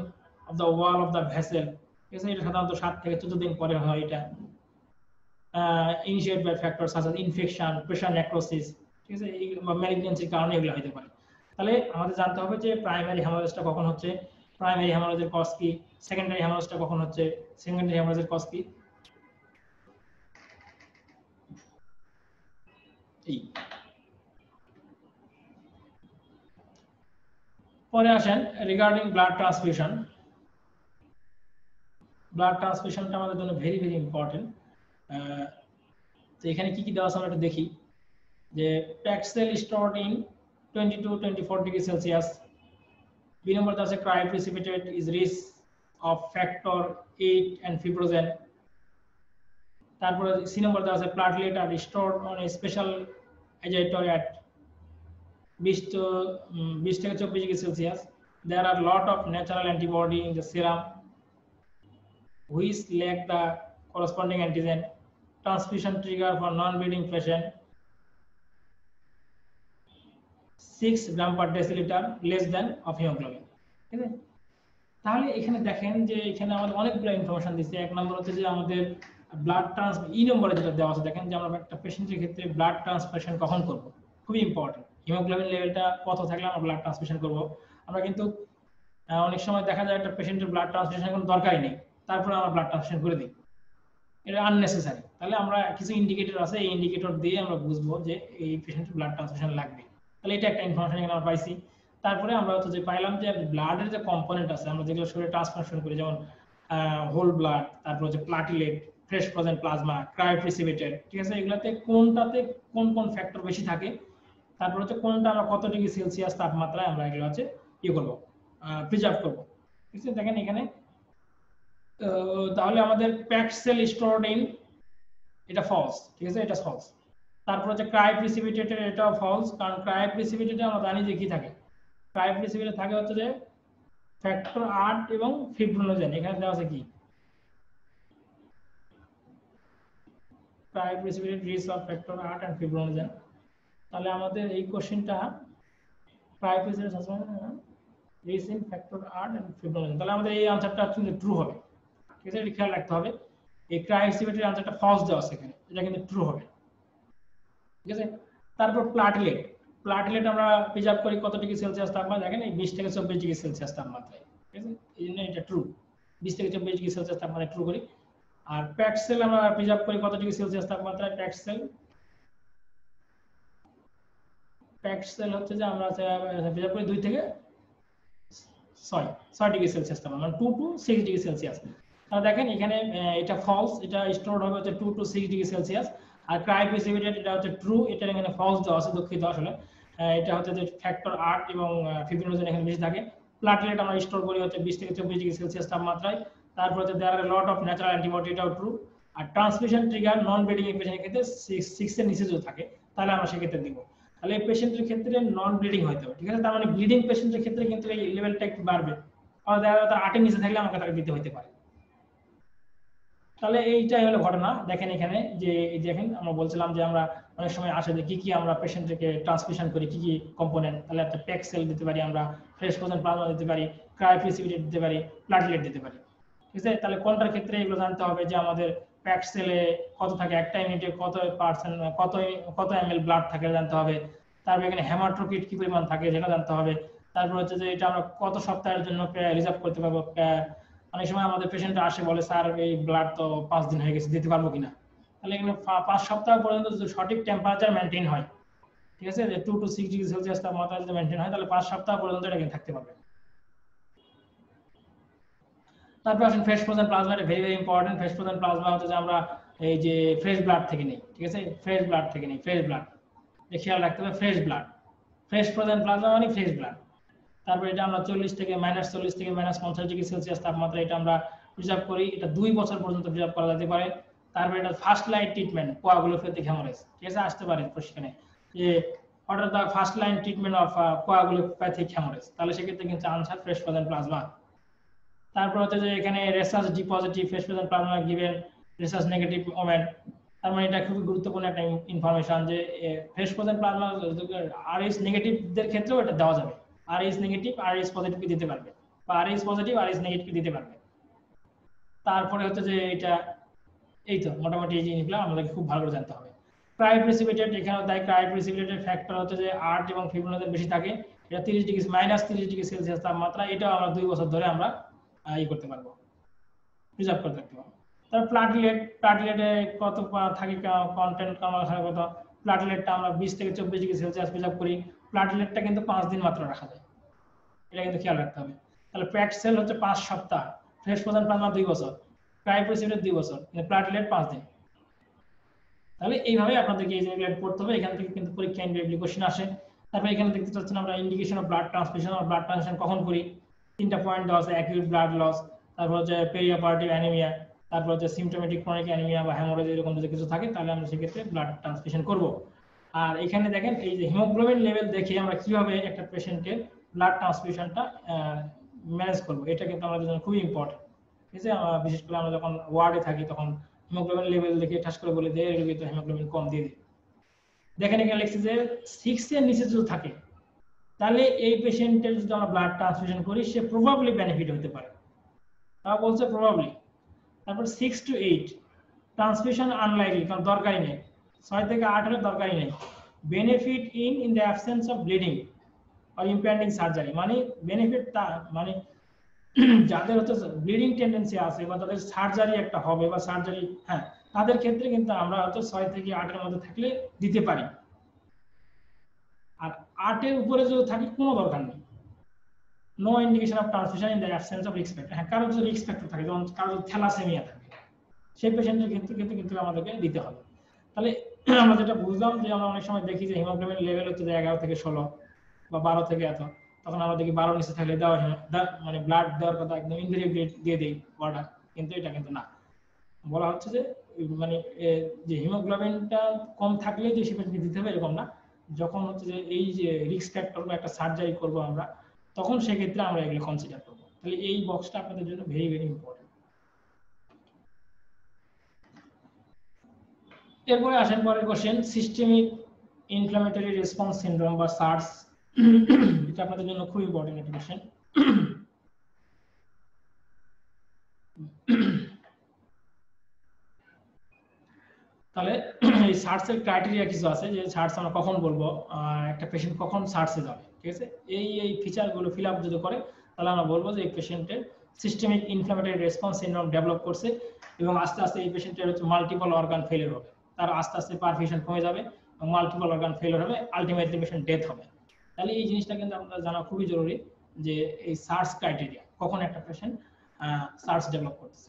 Speaker 1: of the wall of the vessel ঠিক আছে? এটা সাধারণত সাত থেকে চোদ্দ দিন পরে হয় এটা। Initiate by factor such infection pressure necrosis ঠিক আছে? ম্যালিগনেন্সির কারণে এগুলো হতে পারে। তাহলে আমাদের জানতে হবে যে প্রাইমারি হ্যামারেজটা কখন হচ্ছে? প্রাইমারি হ্যামারেজের কজ কি? সেকেন্ডারি হ্যামারেজটা কখন হচ্ছে? সেকেন্ডারি হ্যামারেজের কজ কি? পরে আসেন রিগার্ডিং ব্লাড ট্রান্সফিউশন ব্লাড ট্রান্সফিউশনটা আমাদের জন্য ভেরি ভেরি ইম্পর্টেন্ট তো এখানে কি কি দেওয়া আছে আমরা দেখি। যে packed cell stored in 22 24 degree Celsius B cryoprecipitate is rich factor 8 and fibrinogen তারপরে সি নম্বর দেওয়া স্পেশাল এজাইটর অ্যাট 20 থেকে 24 degree Celsius there are lot of natural antibody in the serum whose transfusion trigger for non-bleeding patient. 6 gram per decilitre less than of haemoglobin ঠিক আছে? তাহলে এখানে দেখেন যে এখানে আমাদের অনেকগুলো ইনফরমেশন দিচ্ছে এক নম্বর হচ্ছে যে আমাদের ব্লাড ট্রান্স ই নম্বরে যেটা দেওয়া আছে, দেখেন যে আমরা একটা পেশেন্টের ক্ষেত্রে ব্লাড ট্রান্সফিউশন কখন করব? খুবই ইম্পর্টেন্ট হিমোগ্লোবিন লেভেলটা কত থাকলে আমরা ব্লাড ট্রান্সফিউশন করব? আমরা কিন্তু অনেক সময় দেখা যায় একটা পেশেন্টের ব্লাড ট্রান্সফিউশন কোনো দরকারই নেই। তারপরে আমরা ব্লাড ট্রান্সফিউশন করে দিই। এটা আননেসেসারি তাহলে আমরা কিছু ইন্ডিকেটর আছে, এই ইন্ডিকেটর দিয়ে আমরা বুঝব যে এই পেশেন্টের ব্লাড ট্রান্সফিউশন লাগবে। তাহলে এটা একটা ইনফরমেশন এখানে আমরা পাইছি। তারপরে আমরা হচ্ছে যে পাইলাম যে ব্লাডের যে কম্পোনেন্ট আছে, আমরা যেগুলো শরীরে ট্রান্সফারশন করি, যেমন হোল ব্লাড তারপর হচ্ছে platelet fresh frozen plasma cryoprecipitate ঠিক আছে? এগুলাতে কোনটাতে কোন কোন ফ্যাক্টর বেশি থাকে, তারপর হচ্ছে কোনটা আমরা কত ডিগ্রি সেলসিয়াস তাপমাত্রায় আমরা এগুলো হচ্ছে ইয়ে করব প্রিজার্ভ করব। ঠিক আছে? দেখেন এখানে তাহলে আমাদের প্যাক্ট সেল স্টোরড ইন এটা ফলস ঠিক আছে? এটা ফলস তারপর হচ্ছে ক্রায়োপ্রিসিপিটেটেড এটাও ফলস কারণ ক্রায়োপ্রিসিপিটেটে আমরা জানি যে কি থাকে। ক্রাই ক্রায়োপ্রিসিপিটেট থাকে হচ্ছে যে ফ্যাক্টর আট এবং ফিব্রোনোজেন এখানে দেওয়া আছে কি? ক্রায়োপ্রিসিপিটেট রিস অফ ফ্যাক্টর আট এন্ড ফিব্রোনোজেন তাহলে আমাদের এই কোশ্চেনটা ক্রায়োপ্রিসিপিটেট রিস ইন ফ্যাক্টর আট এন্ড ফিব্রোনোজেন তাহলে আমাদের এই আনসারটা ট্রু হবে। ঠিক আছে এটা খেয়াল রাখতে হবে। এই ক্রায়োপ্রিসিপিটেটের আনসারটা ফলস দেওয়া আছে এখানে। এটা কিন্তু ট্রু হবে। ঠিক আছে? তারপর প্লাটলেট প্লাটলেট আমরা প্রিজার্ভ করি কত ডিগ্রি সেলসিয়াস তাপমাত্রা দেখেন এই বিশ থেকে চব্বিশ ডিগ্রি সেলসিয়াস তাপমাত্রায়। ঠিক আছে? এই জন্য এটা ট্রু বিশ থেকে চব্বিশ ডিগ্রি সেলসিয়াস তাপমাত্রায় ট্রু করি। আর প্যাক্সেল আমরা প্রিজার্ভ করি কত ডিগ্রি সেলসিয়াস তাপমাত্রায়? প্যাক্সেল প্যাক্ট সেল হচ্ছে যে আমরা প্রিজার্ভ করি দুই থেকে ছয়। ছয় ডিগ্রি সেলসিয়াস তাপমাত্রা two to six degree Celsius দেখেন এখানে এটা ফলস এটা স্টোর হবে হচ্ছে two to six degree Celsius R cryoprecipitate এটা হচ্ছে ট্রু এটা এখানে ফলস দেওয়া আছে, দুঃখিত আসলে। এটা হচ্ছে যে ফ্যাক্টর আট এবং ফিফটিন এখানে বেশি থাকে। প্লাটলেট আমরা স্টোর করি হচ্ছে বিশ থেকে চব্বিশ ডিগ্রি সেলসিয়াস তাপমাত্রায়। তারপর হচ্ছে there are lot of natural antibody এটাও ট্রু আর ট্রান্সমিশন ট্রিগার নন ব্লিডিং পেশেন্টের ক্ষেত্রে সিক্স এর নিচে যদি থাকে, তাহলে আমরা সেক্ষেত্রে দিব। তাহলে এই পেশেন্টের ক্ষেত্রে নন ব্লিডিং হতে হবে, ঠিক আছে? তার মানে ব্লিডিং পেশেন্টের ক্ষেত্রে কিন্তু এই লেভেলটা একটু বাড়বে। আর দেখা যাবে তার আটের নিচে থাকলে আমাকে তাকে দিতে হতে পারে। তাহলে এইটাই হলো ঘটনা। দেখেন এখানে যে দেখেন আমরা বলছিলাম যে আমরা অনেক সময় আসে যে কি কি আমরা পেশেন্টকে ট্রান্সমিশন করি, কি কি কম্পোনেন্ট তাহলে একটা প্যাক সেল দিতে পারি আমরা ফ্রেশ ফ্রোজেন প্লাজমা দিতে পারি ক্রায়োপ্রিসিপিটেট দিতে পারি প্লাটলেট দিতে পারি। ঠিক আছে? তাহলে কোনটার ক্ষেত্রে এগুলো জানতে হবে যে আমাদের প্যাক সেলে কত থাকে, একটা ইউনিটে কত পার্সেন্ট কত কত এমএল ব্লাড থাকে জানতে হবে। তারপর এখানে হেমাটোকিট কি পরিমাণ থাকে সেটা জানতে হবে। তারপর হচ্ছে যে এটা আমরা কত সপ্তাহের জন্য রিজার্ভ করতে পারব অনেক সময় আমাদের পেশেন্ট আসে, বলে, স্যার, এই ব্লাড তো পাঁচ দিন হয়ে গেছে, দিতে পারব কিনা? তাহলে এখানে পাঁচ সপ্তাহ পর্যন্ত সঠিক টেম্পারেচার মেনটেন হয়, ঠিক আছে? যে two to six degree Celsius তাপমাত্রা যদি মেনটেন হয়, তাহলে পাঁচ সপ্তাহ পর্যন্ত এটা থাকতে পারবে। তারপর আসেন ফ্রেশ ফ্রোজেন প্লাজমা এটা very very important fresh frozen plasma হচ্ছে যে আমরা এই যে ফ্রেশ ব্লাড থেকে নেই, ঠিক আছে? ফ্রেশ ব্লাড থেকে নেই ফ্রেশ ব্লাড খেয়াল রাখতে হবে fresh blood fresh frozen plasma মানে ফ্রেশ ব্লাড তারপর এটা আমরা চল্লিশ থেকে মাইনাস চল্লিশ থেকে মাইনাস পঞ্চাশ ডিগ্রি সেলসিয়াস তাপমাত্রা এটা আমরা প্রিজার্ভ করি। এটা দুই বছর পর্যন্ত প্রিজার্ভ করা যেতে পারে। তারপর এটা first line treatment coagulopathic haemorrhage ঠিক আছে? আসতে পারে প্রশিক্ষণে যে order the first line treatment of coagulopathic haemorrhage তাহলে সেক্ষেত্রে কিন্তু আনসার ফ্রেশ প্রদান প্লাজমা তারপর হচ্ছে যে এখানে রেসার্চ ডি পজিটিভ ফ্রেশ প্রদান plasma given Rhesus negative women তার মানে এটা খুবই গুরুত্বপূর্ণ একটা ইনফরমেশন যে ফ্রেশ প্রদান প্লাজমা আর এস নেগেটিভদের ক্ষেত্রেও এটা দেওয়া যাবে। Rhesus negative Rhesus positive দিতে পারবে। বা Rhesus positive Rhesus negative দিতে পারবে। তারপরে হচ্ছে যে এটা, এই তো মোটামুটি এই জিনিসগুলো আমাদেরকে খুব ভালো করে জানতে হবে। ক্রাই প্রেসিপিটেট এখানে তাই ক্রাই প্রেসিপিটেটের ফ্যাক্টর হচ্ছে যে আট এবং ফিবনোজেন বেশি থাকে। এটা তিরিশ ডিগ্রি মাইনাস তিরিশ ডিগ্রি সেলসিয়াস তাপমাত্রা, এটাও আমরা দুই বছর ধরে আমরা ই করতে পারব। প্রিজার্ভ করে রাখতে পারব। তারপর প্লাটলেট প্লাটলেটে কত থাকে কন্টেন্ট কত? প্লাটলেটটা আমরা বিশ থেকে চব্বিশ ডিগ্রি সেলসিয়াস প্রিজার্ভ করি। প্লাটলেটটা কিন্তু পাঁচ দিন মাত্র রাখা যায়। এটা কিন্তু খেয়াল রাখতে হবে। তাহলে প্যাট সেল হচ্ছে পাঁচ সপ্তাহ। ফ্রেশ প্রধান প্লাজমা দুই বছর। ক্রাইপ্রেসিডের দুই বছর। কিন্তু প্লাটলেট পাঁচ দিন। তাহলে এইভাবে আপনাদেরকে এই জিনিসগুলো পড়তে হবে। এখান থেকে কিন্তু পরীক্ষা ইনভেটিভ কোশ্চেন আসে। তারপর এখানে দেখতে পাচ্ছেন আমরা indication of blood transmission of blood transmission কখন করি। তিনটা পয়েন্ট দেওয়া আছে অ্যাকিউট ব্লাড লস তারপর হচ্ছে পেরিয়াপার্টিভ অ্যানিমিয়া তারপর হচ্ছে সিমটোমেটিক ক্রনিক অ্যানিমিয়া বা হ্যামোরেজ এরকম যদি কিছু থাকে, তাহলে আমরা সেক্ষেত্রে ব্লাড ট্রান্সমিশন করব। আর এখানে দেখেন এই যে হিমোগ্লোবিন লেভেল দেখে আমরা কীভাবে একটা পেশেন্টের ব্লাড ট্রান্সমিশনটা ম্যানেজ করব। এটা কিন্তু আমাদের জন্য খুবই ইম্পর্টেন্ট ঠিক আছে? বিশেষ করে আমরা যখন ওয়ার্ডে থাকি, তখন হিমোগ্লোবিন লেভেল দেখে ঠাস করে বলে দেয় রোগী তো হিমোগ্লোবিন কম দিয়ে দিই দেখেন এখানে লিখছে যে সিক্স এর নিচে যদি থাকে, তাহলে এই পেশেন্টের যদি আমরা ব্লাড ট্রান্সফিউশন করি, সে প্রবাবলি বেনিফিট হতে পারে। তারা বলছে প্রবাবলি তারপর six to eight transfusion unlikely কারণ দরকারই নেই। ছয় থেকে হলে দরকারই নেই benefit in in the absence of bleeding or impending surgery মানে বেনিফিট তা মানে যাদের হচ্ছে ব্লিডিং টেন্ডেন্সি আছে বা তাদের সার্জারি একটা হবে বা সার্জারি হ্যাঁ তাদের ক্ষেত্রে কিন্তু আমরা হয়তো ছয় থেকে আটের মধ্যে থাকলে দিতে পারি আর আটের উপরে যদি থাকি কোনো দরকার নেই no indication of transmission in the absence of risk factor হ্যাঁ কারও যদি রিস্ক ফ্যাক্টর থাকে যেমন কারও যদি থ্যালাসেমিয়া থাকে সেই পেশেন্টের ক্ষেত্রে কিন্তু কিন্তু আমাদেরকে দিতে হবে তাহলে আমরা যেটা বুঝলাম যে আমরা অনেক সময় দেখি যে হিমোগ্লোবিন লেভেল হচ্ছে এগারো থেকে ষোলো বা বারো থেকে এত। তখন আমরা দেখি বারো নিচে থাকলে দেওয়া মানে ব্লাড দেওয়ার কথা একদম ইনভেরিয়েবলি দিয়ে দিই অর্ডার কিন্তু এটা কিন্তু না। বলা হচ্ছে যে মানে যে হিমোগ্লোবিনটা কম থাকলে যে সে পেশেন্টকে দিতে হবে এরকম না। যখন হচ্ছে যে এই যে রিস্ক ফ্যাক্টর বা একটা সার্জারি করব আমরা, তখন সেক্ষেত্রে আমরা এগুলো কনসিডার করব। তাহলে এই বক্সটা আপনাদের জন্য ভেরি ভেরি ইম্পর্টেন্ট এরপরে আসেন পরের question systemic inflammatory response syndrome বা সার্স এটা আপনাদের জন্য খুব ইম্পর্টেন্ট একটা কোশ্চেন তাহলে এই সার্চের ক্রাইটেরিয়া কিছু আছে যে সার্চ আমরা কখন বলব? একটা পেশেন্ট কখন সার্চে যাবে, ঠিক আছে? এই এই ফিচারগুলো ফিল আপ যদি করে, তাহলে আমরা বলব যে এই পেশেন্টের systemic inflammatory response syndrome develop করছে এবং আস্তে আস্তে এই পেশেন্টের হচ্ছে মাল্টিপল অর্গান ফেলিয়ার হবে। তার আস্তে আস্তে পারফিউশন কমে যাবে মাল্টিপল অর্গান ফেলিওর হবে আলটিমেটলি পেশেন্ট ডেথ হবে। তাহলে এই জিনিসটা কিন্তু আপনার জানা খুবই জরুরি যে এই সার্চ ক্রাইটেরিয়া কখন একটা পেশেন্ট সার্চ ডেভেলপ করতেছে।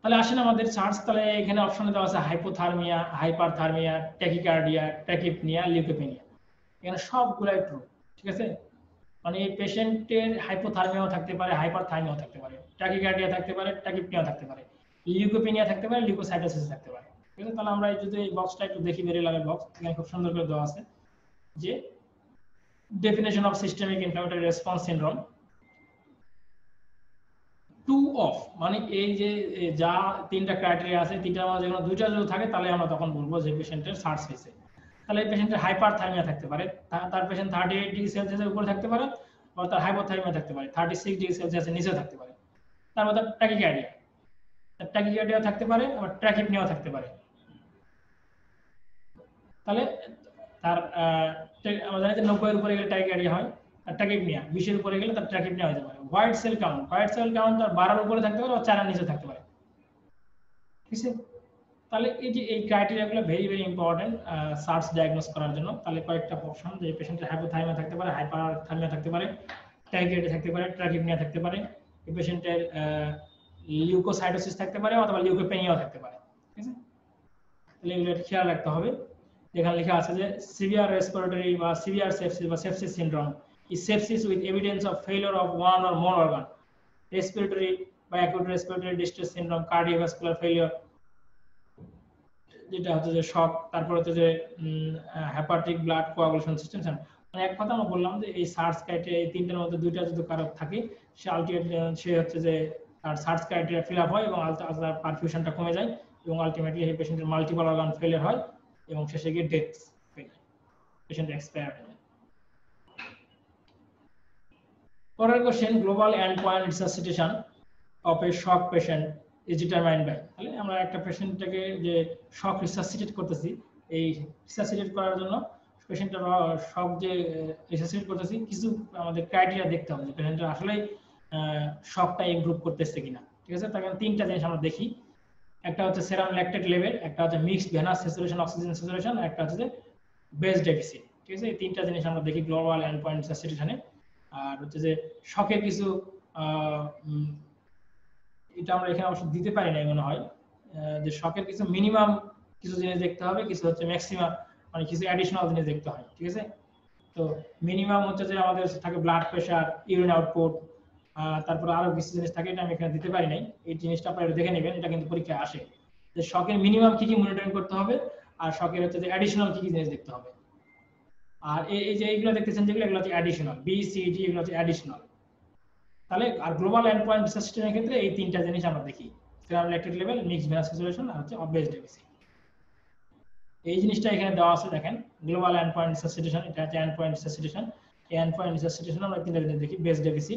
Speaker 1: তাহলে আসেন আমাদের সার্চ তাহলে এখানে অপশনে দেওয়া আছে hypothermia hyperthermia tachycardia tachypnoea leukopenia এখানে সবগুলাই ট্রু ঠিক আছে? মানে এই পেশেন্টের হাইপোথার্মিয়াও থাকতে পারে হাইপারথার্মিয়াও থাকতে পারে ট্যাকিকার্ডিয়া থাকতে পারে ট্যাকিপনিয়াও থাকতে পারে লিউকোপেনিয়া থাকতে পারে লিউকোসাইটোসিস থাকতে পারে। ঠিক আছে, তাহলে আমরা যদি এই বক্সটা একটু দেখি লাগে বক্স এখানে খুব সুন্দর করে দেওয়া আছে যে definition of systemic inflammatory response syndrome two of মানে এই যে যা তিনটা ক্রাইটেরিয়া আছে, তিনটার মধ্যে যেকোনো দুইটা যদি থাকে, তাহলে আমরা তখন বলব যে পেশেন্টের সার্চ হয়েছে। তাহলে এই পেশেন্টের হাইপারথার্মিয়া থাকতে পারে। তার পেশেন্ট থার্টি এইট ডিগ্রি সেলসিয়াসের উপরে থাকতে পারে বা তার হাইপোথার্মিয়া থাকতে পারে থার্টি সিক্স ডিগ্রি সেলসিয়াসের নিচে থাকতে পারে। তার মধ্যে ট্যাকিকার্ডিয়া ট্যাকিকার্ডিয়া থাকতে পারে, আবার ট্র্যাকিপনিয়াও থাকতে পারে। তাহলে তার আমরা জানি যে নব্বইয়ের উপরে গেলে ট্যাকিকার্ডিয়া হয়, আর ট্র্যাকিপনিয়া বিশের উপরে গেলে তার ট্র্যাকিপনিয়া হতে পারে। White cell count white cell count তার বারোর উপরে থাকতে পারে বা চারের নিচে থাকতে পারে। ঠিক আছে? তাহলে এই যে এই ক্রাইটেরিয়াগুলো very very important SIRS diagnose করার জন্য। তাহলে কয়েকটা অপশন যে পেশেন্টের হাইপোথাইমিয়া থাকতে পারে হাইপারথাইমিয়া থাকতে পারে টাইগ্রেড থাকতে পারে ট্র্যাকিপনিয়া থাকতে পারে, এই পেশেন্টের লিউকোসাইটোসিস থাকতে পারে অথবা লিউকোপেনিয়াও থাকতে পারে। ঠিক আছে? তাহলে খেয়াল রাখতে হবে। এখানে লেখা আছে যে সিভিয়ার রেসপিরেটরি বা সিভিয়ার সেপসিস বা sepsis syndrome is sepsis with evidence of failure of one or more organ. Respiratory বা acute respiratory distress syndrome, cardiovascular failure যেটা হচ্ছে যে শক তারপর হচ্ছে যে হেপাটিক ব্লাড কোয়াগুলেশন সিস্টেম মানে এক কথা আমরা বললাম যে এই সার্চ ক্রাইটেরিয়া এই তিনটার মধ্যে দুইটা যদি কারও থাকে, সে আলটিমেটলি সে হচ্ছে যে তার সার্চ ক্রাইটেরিয়া ফিল আপ হয় এবং তার পারফিউশনটা কমে যায় এবং আলটিমেটলি এই পেশেন্টের মাল্টিপল অর্গান ফেলিয়ার হয় এবং শেষে গিয়ে ডেথ পেশেন্ট এক্সপায়ার হয়ে পরের question global end point resuscitation of a shock patient is determined by তাহলে আমরা একটা পেশেন্টটাকে যে শক রিসাসিটেট করতেছি, এই রিসাসিটেট করার জন্য পেশেন্টের শক যে রিসাসিটেট করতেছি, কিছু আমাদের ক্রাইটেরিয়া দেখতে হবে যে পেশেন্টের আসলে শকটা ইমপ্রুভ করতেছে কিনা। ঠিক আছে? তার তিনটা জিনিস আমরা দেখি। একটা হচ্ছে সেরাম ল্যাকটেট লেভেল একটা হচ্ছে mixed venous saturation oxygen saturation একটা হচ্ছে বেস ডেফিসিট ঠিক আছে? এই তিনটা জিনিস আমরা দেখি গ্লোবাল এন্ড পয়েন্ট রিসাসিটেশনে আর হচ্ছে যে শখের কিছু এটা আমরা এখানে অবশ্য দিতে পারি না মনে হয়। যে শখের কিছু মিনিমাম কিছু জিনিস দেখতে হবে, কিছু হচ্ছে ম্যাক্সিমাম মানে কিছু অ্যাডিশনাল জিনিস দেখতে হয়, ঠিক আছে? তো মিনিমাম হচ্ছে যে আমাদের থাকে ব্লাড প্রেশার ইউরিন আউটপুট তারপরে আরও কিছু জিনিস থাকে, এটা আমি এখানে দিতে পারি নাই। এই জিনিসটা আপনারা দেখে নেবেন, এটা কিন্তু পরীক্ষায় আসে। যে শখের মিনিমাম কি কি মনিটরিং করতে হবে, আর শখের হচ্ছে যে অ্যাডিশনাল কি কি জিনিস দেখতে হবে। আর এই যে এইগুলো দেখতেছেন যেগুলো, এগুলো হচ্ছে অ্যাডিশনাল বি সি ডি এগুলো হচ্ছে অ্যাডিশনাল তাহলে আর গ্লোবাল এন্ড পয়েন্ট সিস্টেমের ক্ষেত্রে এই তিনটা জিনিস আমরা দেখি। Serum lactate level mixed venous saturation আর হচ্ছে অবভিয়াস ডেভিসি এই জিনিসটা এখানে দেওয়া আছে, দেখেন গ্লোবাল এন্ড পয়েন্ট রিসাসিটেশন এটা হচ্ছে এন্ড পয়েন্ট রিসাসিটেশন এই এন্ড পয়েন্ট রিসাসিটেশন আমরা তিনটা জিনিস দেখি base deficit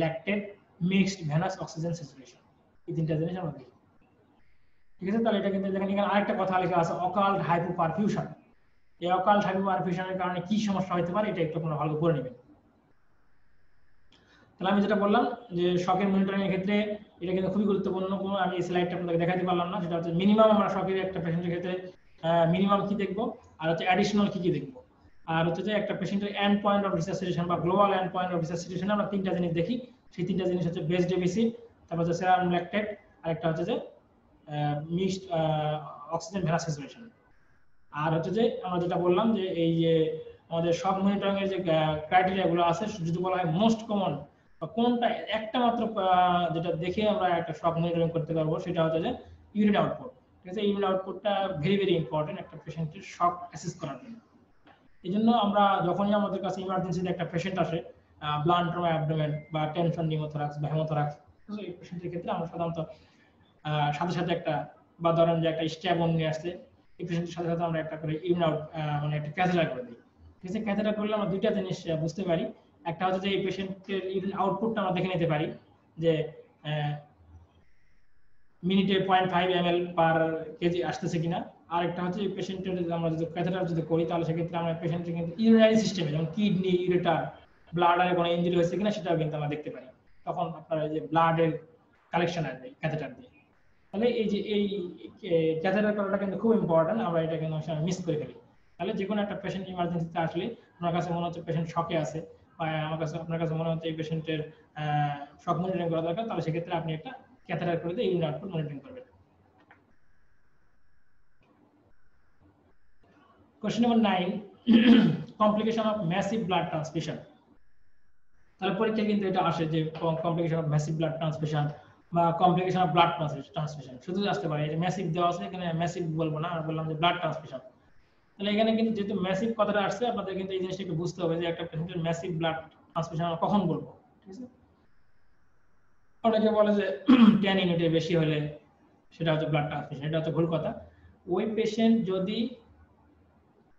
Speaker 1: lactate mixed venous oxygen saturation এই তিনটা জিনিস আমরা দেখি। ঠিক আছে, তাহলে এটা কিন্তু দেখেন, এখানে আরেকটা কথা লেখা আছে অকাল্ড হাইপোপারফিউশন এই অকাল হাইপোপারফিউশনের কারণে কি সমস্যা হতে পারে, এটা একটু আপনারা ভালো করে নেবেন। তাহলে আমি যেটা বললাম যে শখের মনিটরিং এর ক্ষেত্রে এটা কিন্তু খুবই গুরুত্বপূর্ণ। কোনো আমি এই স্লাইডটা আপনাদের দেখাতে পারলাম না, সেটা হচ্ছে মিনিমাম আমরা শখের একটা পেশেন্টের ক্ষেত্রে মিনিমাম কি দেখব? আর হচ্ছে অ্যাডিশনাল কি কি দেখব? আর হচ্ছে যে একটা পেশেন্টের এন্ড পয়েন্ট অফ রিসাসিটেশন বা global end point of resuscitation আমরা তিনটা জিনিস দেখি। সেই তিনটা জিনিস হচ্ছে বেস ডেভিসিট তারপর হচ্ছে সেরাম ল্যাকটেট আর একটা হচ্ছে যে মিক্সড অক্সিজেন ভেনাস স্যাচুরেশন আর হচ্ছে যে আমরা যেটা বললাম যে এই যে আমাদের সব মনিটরিং এর যে ক্রাইটেরিয়া গুলো আছে যদি বলা হয় মোস্ট কমন কোনটা একটা মাত্র যেটা দেখে আমরা একটা সব মনিটরিং করতে পারব, সেটা হচ্ছে যে ইউরিন আউটপুট ঠিক আছে? ইউরিন আউটপুটটা ভেরি ভেরি ইম্পর্টেন্ট একটা পেশেন্টের শক অ্যাসেস করার জন্য। এই জন্য আমরা যখনই আমাদের কাছে ইমার্জেন্সিতে একটা পেশেন্ট আসে ব্লাড ট্রমা অ্যাবডোমেন বা টেনশন নিউমোথোরাক্স বা হেমোথোরাক্স এই পেশেন্টের ক্ষেত্রে আমরা সাধারণত সাথে সাথে একটা, বা ধরেন যে একটা স্ট্যাবন নিয়ে আসছে এই পেশেন্টের সাথে সাথে আমরা একটা করে ইউরিন আউট মানে একটা ক্যাথেটার করে দিই। ঠিক আছে? ক্যাথেটার করলে আমরা দুইটা জিনিস বুঝতে পারি। একটা হচ্ছে যে এই পেশেন্টের ইউরিন আউটপুটটা আমরা দেখে নিতে পারি যে মিনিটে point five M L per KG আসতেছে কিনা। আর একটা হচ্ছে পেশেন্টের আমরা যদি ক্যাথেটার যদি করি, তাহলে সেক্ষেত্রে আমরা পেশেন্টের কিন্তু ইউরিনারি সিস্টেমে যেমন কিডনি ইউরেটার ব্লাডারে কোনো ইঞ্জুরি হয়েছে কিনা সেটাও কিন্তু আমরা দেখতে পারি। তখন আপনার যে ব্লাডের কালেকশন আসবে ক্যাথেটার দিয়ে। তাহলে এই যে এই ক্যাথেটার করাটা কিন্তু খুব ইম্পর্টেন্ট আমরা এটা কিন্তু মিস করে ফেলি। তাহলে যে কোনো একটা পেশেন্ট ইমার্জেন্সিতে আসলে আপনার কাছে মনে হচ্ছে পেশেন্ট শকে আছে। আমার কাছে, আপনার কাছে মনে হচ্ছে এই পেশেন্টের শক মনিটরিং করা দরকার, তাহলে সেক্ষেত্রে আপনি একটা ক্যাথেটার করে দিয়ে ইউরিন আউটপুট মনিটরিং করবেন। Question number nine complication of massive blood transmission তাহলে পরীক্ষা কিন্তু এটা আসে যে complication of massive blood transmission বা কমপ্লিকেশন অফ ব্লাড ট্রান্সমিশন শুধু আসতে পারে এটা ম্যাসিভ দেওয়া আছে, এখানে ম্যাসিভ বলব না আমরা বললাম যে ব্লাড ট্রান্সমিশন তাহলে এখানে কিন্তু যেহেতু ম্যাসিভ কথাটা আসছে, আপনাদের কিন্তু এই জিনিসটা একটু বুঝতে হবে যে একটা পেশেন্টের ম্যাসিভ ব্লাড ট্রান্সমিশন আমরা কখন বলব, ঠিক আছে? অনেকে বলে যে <clears throat> টেন ইউনিটের বেশি হলে সেটা হচ্ছে ব্লাড ট্রান্সমিশন এটা হচ্ছে ভুল কথা। ওই পেশেন্ট যদি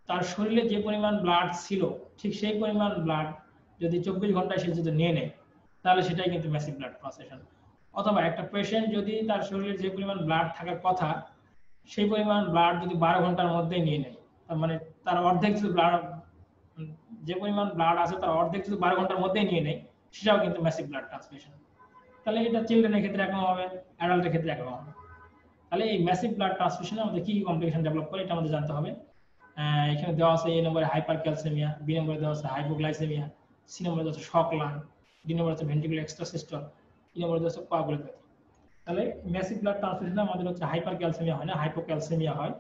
Speaker 1: তার শরীরে যে পরিমাণ ব্লাড ছিল, ঠিক সেই পরিমাণ ব্লাড যদি চব্বিশ ঘন্টায় সে যদি নিয়ে নেয়, তাহলে সেটাই কিন্তু ম্যাসিভ ব্লাড ট্রান্সমিশন অথবা একটা পেশেন্ট যদি তার শরীরে যে পরিমাণ ব্লাড থাকার কথা, সেই পরিমাণ ব্লাড যদি বারো ঘণ্টার মধ্যে নিয়ে নেয় মানে তার অর্ধেক যদি ব্লাড যে পরিমাণ ব্লাড আছে তার অর্ধেক যদি বারো ঘণ্টার মধ্যে নিয়ে নেয়, সেটাও কিন্তু ম্যাসিভ ব্লাড ট্রান্সমিশন তাহলে এটা চিলড্রেনের ক্ষেত্রে একরকম হবে অ্যাডাল্টের ক্ষেত্রে একরকম হবে। তাহলে এই ম্যাসিভ ব্লাড ট্রান্সমিশনে আমাদের কি কি কমপ্লিকেশন ডেভেলপ করে এটা আমাদের জানতে হবে। এখানে দেওয়া আছে এ নম্বরে হাইপার ক্যালসিমিয়া বি নম্বরে দেওয়া আছে হাইপোগ্লাইসেমিয়া সি নম্বরে দেওয়া আছে শক লাং ডি নম্বরে আছে ভেন্টিকুলার এক্সট্রাসিস্টল ই নম্বরে দেওয়া আছে কোয়াগুলোপ্যাথি তাহলে ম্যাসিভ ব্লাড ট্রান্সমিশনে আমাদের হচ্ছে হাইপার ক্যালসিমিয়া হয় না হাইপোক্যালসিমিয়া হয়।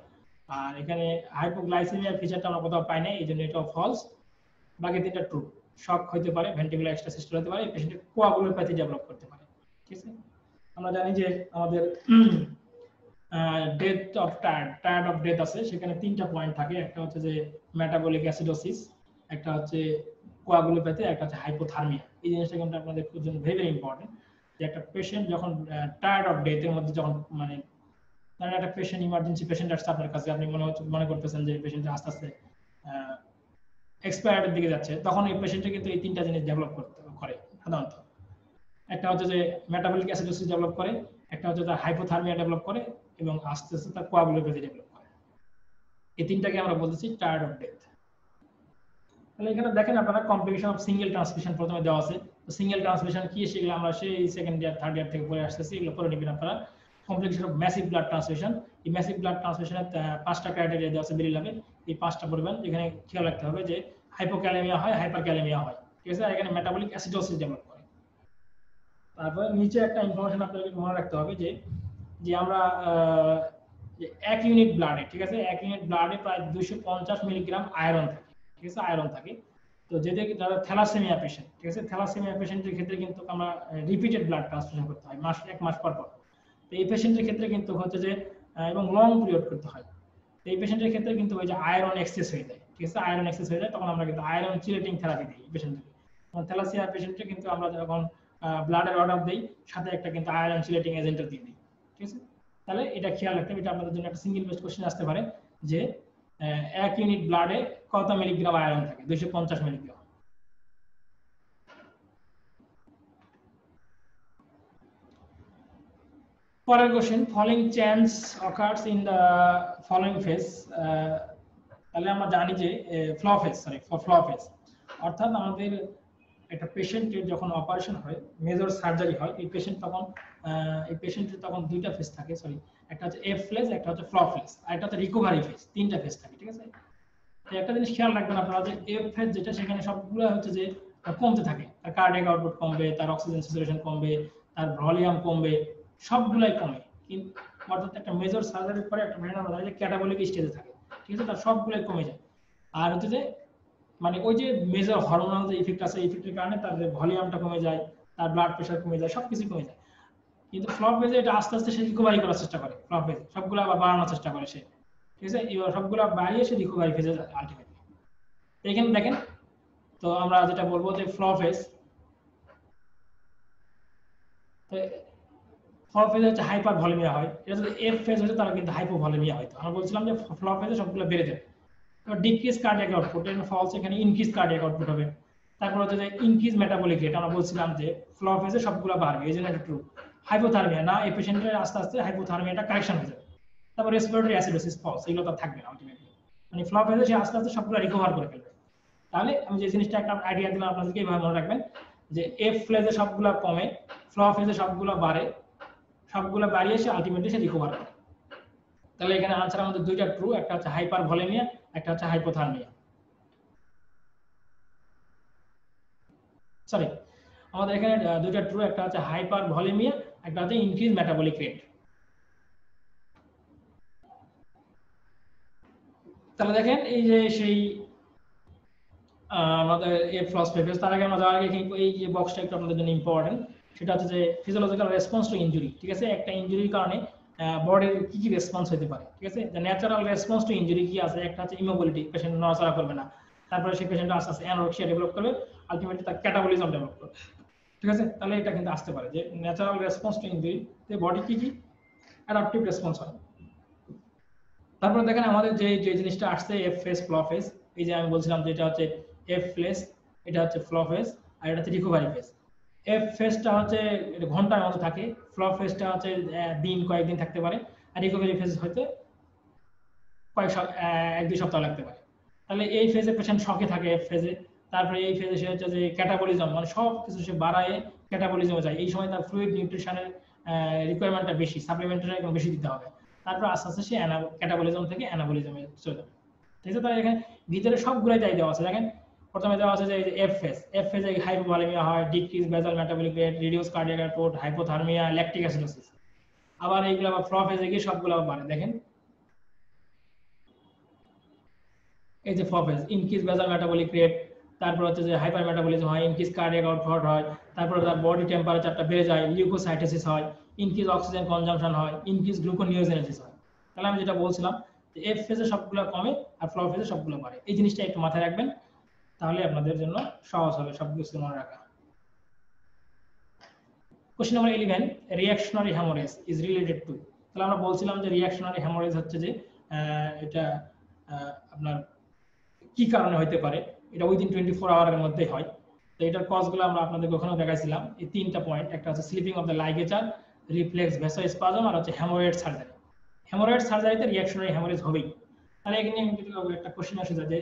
Speaker 1: আর এখানে হাইপোগ্লাইসেমিয়ার ফিচারটা আমরা কোথাও পাই না এই জন্য এটাও ফলস বাকি তিনটা ট্রু শক হতে পারে ভেন্টিকুলার এক্সট্রাসিস্টল হতে পারে পেশেন্টের কোয়াগুলোপ্যাথি ডেভেলপ করতে পারে, ঠিক আছে? আমরা জানি যে আমাদের death of triad triad of death আছে, সেখানে তিনটা পয়েন্ট থাকে, একটা হচ্ছে যে মেটাবলিক অ্যাসিডোসিস একটা হচ্ছে কোয়াগুলোপ্যাথি একটা হচ্ছে হাইপোথার্মিয়া এই জিনিসটা কিন্তু আপনাদের জন্য ভেরি ইম্পর্টেন্ট যে একটা পেশেন্ট যখন টায়ার্ড অফ ডেথ এর মধ্যে যখন মানে ধরেন একটা পেশেন্ট ইমার্জেন্সি পেশেন্ট আসছে আপনার কাছে, আপনি মনে হচ্ছে, মনে করতেছেন যে পেশেন্ট আস্তে আস্তে এক্সপায়ার্ডের দিকে যাচ্ছে। তখন এই পেশেন্টে কিন্তু এই তিনটা জিনিস ডেভেলপ করতে, করে, সাধারণত। একটা হচ্ছে যে মেটাবলিক অ্যাসিডোসিস ডেভেলপ করে, একটা হচ্ছে তার হাইপোথার্মিয়া ডেভেলপ করে, এবং আস্তে আস্তে তার কোয়াগুলোপ্যাথি ডেভেলপ করে। এই তিনটাকে আমরা বলতেছি টায়ার্ড অফ ডেথ তাহলে এখানে দেখেন আপনারা কমপ্লিকেশন অফ সিঙ্গেল ট্রান্সমিশন প্রথমে দেওয়া আছে। তো সিঙ্গেল ট্রান্সমিশন কি, সেগুলো আমরা সেই সেকেন্ড ইয়ার থার্ড ইয়ার থেকে পড়ে আসতেছি, এগুলো পড়ে নেবেন আপনারা। Complication of massive blood transmission এই ম্যাসিভ ব্লাড ট্রান্সমিশনের পাঁচটা ক্রাইটেরিয়া দেওয়া আছে বেরিয়ে এই পাঁচটা পড়বেন এখানে খেয়াল রাখতে হবে যে হাইপোক্যালেমিয়া হয় হাইপারক্যালেমিয়া হয়। ঠিক আছে? এখানে মেটাবলিক অ্যাসিডোসিস ডেভেলপ করে। তারপর নিচে একটা ইনফরমেশন আপনাদেরকে মনে রাখতে হবে যে যে আমরা যে এক ইউনিট ব্লাডে ঠিক আছে? এক ইউনিট ব্লাডে প্রায় দুইশো পঞ্চাশ মিলিগ্রাম আয়রন থাকে। ঠিক আছে? আয়রন থাকে। তো যেদের যারা থ্যালাসেমিয়া পেশেন্ট ঠিক আছে? থ্যালাসেমিয়া পেশেন্টের ক্ষেত্রে কিন্তু আমরা রিপিটেড ব্লাড ট্রান্সফিউশন করতে হয়। মাস, এক মাস পর পর। এই পেশেন্টের ক্ষেত্রে কিন্তু হচ্ছে যে এবং লং পিরিয়ড করতে হয়। এই পেশেন্টের ক্ষেত্রে কিন্তু ওই যে আয়রন এক্সেস হয়ে যায়, ঠিক আছে? আয়রন এক্সেস হয়ে যায়, তখন আমরা কিন্তু আয়রন চিলেটিং থেরাপি দিই পেশেন্টকে থ্যালাসেমিয়া পেশেন্টকে কিন্তু আমরা যখন ব্লাডের অর্ডার দিই, সাথে একটা কিন্তু আয়রন চিলেটিং এজেন্টও দিয়ে দিই, ঠিক আছে? তাহলে এটা খেয়াল রাখতে হবে, এটা আপনাদের জন্য একটা সিঙ্গেল বেস্ট কোশ্চেন আসতে পারে যে এক ইউনিট ব্লাডে কত মিলিগ্রাম আয়রন থাকে? দুইশো পঞ্চাশ মিলিগ্রাম পরের question following change occurs in the following phase তাহলে আমরা জানি যে flow phase sorry flow phase অর্থাৎ আমাদের একটা পেশেন্টের যখন অপারেশন হয় মেজর সার্জারি হয়, এই পেশেন্ট তখন এই পেশেন্টের তখন দুইটা ফেজ থাকে সরি একটা হচ্ছে এফ ফেজ একটা হচ্ছে ফ্ল ফেজ আর একটা হচ্ছে রিকভারি ফেজ তিনটা ফেজ থাকে, ঠিক আছে? একটা জিনিস খেয়াল রাখবেন আপনারা যে এফ ফেজ যেটা, সেখানে সবগুলো হচ্ছে যে, কমতে থাকে। তার কার্ডিয়াক আউটপুট কমবে, তার অক্সিজেন স্যাচুরেশন কমবে, তার ভলিউম কমবে সবগুলাই কমে। অর্থাৎ একটা মেজর সার্জারির পরে একটা আমরা যে ক্যাটাবলিক স্টেজে থাকে। ঠিক আছে? তার সবগুলাই কমে যায়। আর হচ্ছে যে মানে ওই যে মেজর হরমোনাল যে ইফেক্ট আছে ইফেক্টের কারণে তার যে ভলিউমটা কমে যায়, তার ব্লাড প্রেশার কমে যায় সবকিছু কমে যায়। কিন্তু ফ্লপ ফেজে এটা আস্তে আস্তে সে রিকভারি করার চেষ্টা করে ফ্লপ ফেজে সবগুলো আবার বাড়ানোর চেষ্টা করে সে। ঠিক আছে? এবার সবগুলো বাড়িয়ে সে রিকভারি ফেজে আলটিমেটলি এখানে দেখেন, তো আমরা যেটা বলব যে ফ্লপ ফেজ ফ্লপ ফেজে হচ্ছে হাইপার ভলিউমিয়া হয়। এটা যদি এফ ফেজ হচ্ছে তারা কিন্তু হাইপো ভলিউমিয়া হয়। আমরা বলছিলাম যে ফ্লপ ফেজে সবগুলো বেড়ে যায়। তো ডিক্রিজ কার্ডিয়াক আউটপুট এখানে ফলস এখানে ইনক্রিজ কার্ডিয়াক আউটপুট হবে। তারপর হচ্ছে যে ইনক্রিজ মেটাবলিক রেট আমরা বলছিলাম যে ফ্ল ফেজে সবগুলো বাড়বে। এই জন্য এটা ট্রু হাইপোথার্মিয়া না, এই পেশেন্টের আস্তে আস্তে হাইপোথার্মিয়াটা কারেকশন হয়ে যাবে। তারপর রেসপিরেটরি অ্যাসিডোসিস ফলস এগুলো তো থাকবে না আলটিমেটলি মানে ফ্ল ফেজে সে আস্তে আস্তে সবগুলো রিকভার করে ফেলবে। তাহলে আমি যে জিনিসটা একটা আইডিয়া দিলাম, আপনাদেরকে এইভাবে মনে রাখবেন যে এফ ফেজে সবগুলো কমে, ফ্ল ফেজে সবগুলো বাড়ে সবগুলো বাড়িয়ে সে আলটিমেটলি সে রিকভার করে। তাহলে এখানে আনসার আমাদের দুইটা ট্রু একটা হচ্ছে হাইপার ভলিমিয়া একটা হচ্ছে হাইপোথার্মিয়া সরি আমাদের এখানে দুইটা ট্রু একটা হচ্ছে হাইপার ভলিমিয়া একটা হচ্ছে ইনক্রিজ মেটাবলিক রেট তাহলে দেখেন, এই যে সেই আমাদের এ ফ্লসফেফেস তার আগে আমরা যাওয়ার আগে এই যে বক্সটা একটু আপনাদের জন্য ইম্পর্টেন্ট সেটা হচ্ছে যে ফিজিওলজিক্যাল রেসপন্স টু ইঞ্জুরি ঠিক আছে? একটা ইনজুরির কারণে বডির কি কি রেসপন্স হতে পারে, ঠিক আছে? ন্যাচারাল রেসপন্স টু ইনজুরি কি আছে? একটা হচ্ছে ইমোবিলিটি পেশেন্ট নড়াচড়া করবে না। তারপরে সেই পেশেন্ট আস্তে আস্তে অ্যানোরেক্সিয়া ডেভেলপ করবে আলটিমেটলি তার ক্যাটাবলিজম ডেভেলপ করবে, ঠিক আছে? তাহলে এটা কিন্তু আসতে পারে যে ন্যাচারাল রেসপন্স টু ইনজুরি তে বডি কি কি? অ্যাডাপটিভ রেসপন্স হয়। তারপরে দেখেন আমাদের যে যে জিনিসটা আসছে এফ ফেস ফ্ল ফেস এই যে আমি বলছিলাম যে এটা হচ্ছে এফ ফেস এটা হচ্ছে ফ্ল ফেস আর এটা হচ্ছে রিকভারি ফেস এফ ফেসটা হচ্ছে ঘণ্টার মতো থাকে। ফ্ল ফেসটা হচ্ছে দিন, কয়েকদিন থাকতে পারে। আর রিকভারি ফেস হয়তো কয়েক এক দুই সপ্তাহ লাগতে পারে। তাহলে এই ফেজে পেশেন্ট শকে থাকে এফ ফেজে তারপরে এই ফেজে সে হচ্ছে যে ক্যাটাবলিজম মানে সব কিছু সে বাড়ায় ক্যাটাবলিজমে যায়। এই সময় তার ফ্লুইড নিউট্রিশনের রিকোয়ারমেন্টটা বেশি সাপ্লিমেন্টারি একদম বেশি দিতে হবে। তারপর আস্তে আস্তে সে ক্যাটাবলিজম থেকে অ্যানাবলিজমে চলে যাবে ঠিক আছে? তাহলে এখানে ভিতরে সবগুলাই তাই দেওয়া আছে। দেখেন প্রথমে দেওয়া আছে যে এফ ফেজ এফ ফেজে হাইপোভলিমিয়া হয় decrease basal metabolic rate reduce cardiac output hypothermia lactic acidosis আবার এইগুলো আবার ফ্ল ফেজে গিয়ে সবগুলো বাড়ে, দেখেন। এই যে flow phase increase basal metabolic rate তারপর হচ্ছে যে হাইপার মেটাবলিজম হয় ইনক্রিজ কার্ডিয়াক আউটপুট হয়, তারপর তার বডি টেম্পারেচারটা বেড়ে যায় লিউকোসাইটোসিস হয় ইনক্রিজ অক্সিজেন কনজাম্পশন হয় ইনক্রিজ গ্লুকোনিওজেনেসিস হয়। তাহলে আমি যেটা বলছিলাম এফ ফেজে সবগুলো কমে আর ফ্ল ফেজে সবগুলো বাড়ে। এই জিনিসটা একটু মাথায় রাখবেন। তাহলে আপনাদের জন্য সহজ হবে সবকিছু মনে রাখা। Question number eleven reactionary haemorrhage is related to তাহলে আমরা বলছিলাম যে রিয়াকশনারি হ্যামোরেজ হচ্ছে যে এটা আপনার কি কারণে হতে পারে? এটা উইদিন টোয়েন্টি ফোর আওয়ারের মধ্যে হয়। তো এটার কজগুলো আমরা আপনাদের ওখানেও দেখাইছিলাম। এই তিনটা পয়েন্ট একটা হচ্ছে slipping of the ligature reflex vasospasm আর হচ্ছে হ্যামোরয়েড সার্জারি হ্যামোরয়েড সার্জারিতে রিয়াকশনারি হ্যামোরেজ হবেই। তাহলে এখানে একটা কোশ্চেন আসে, যে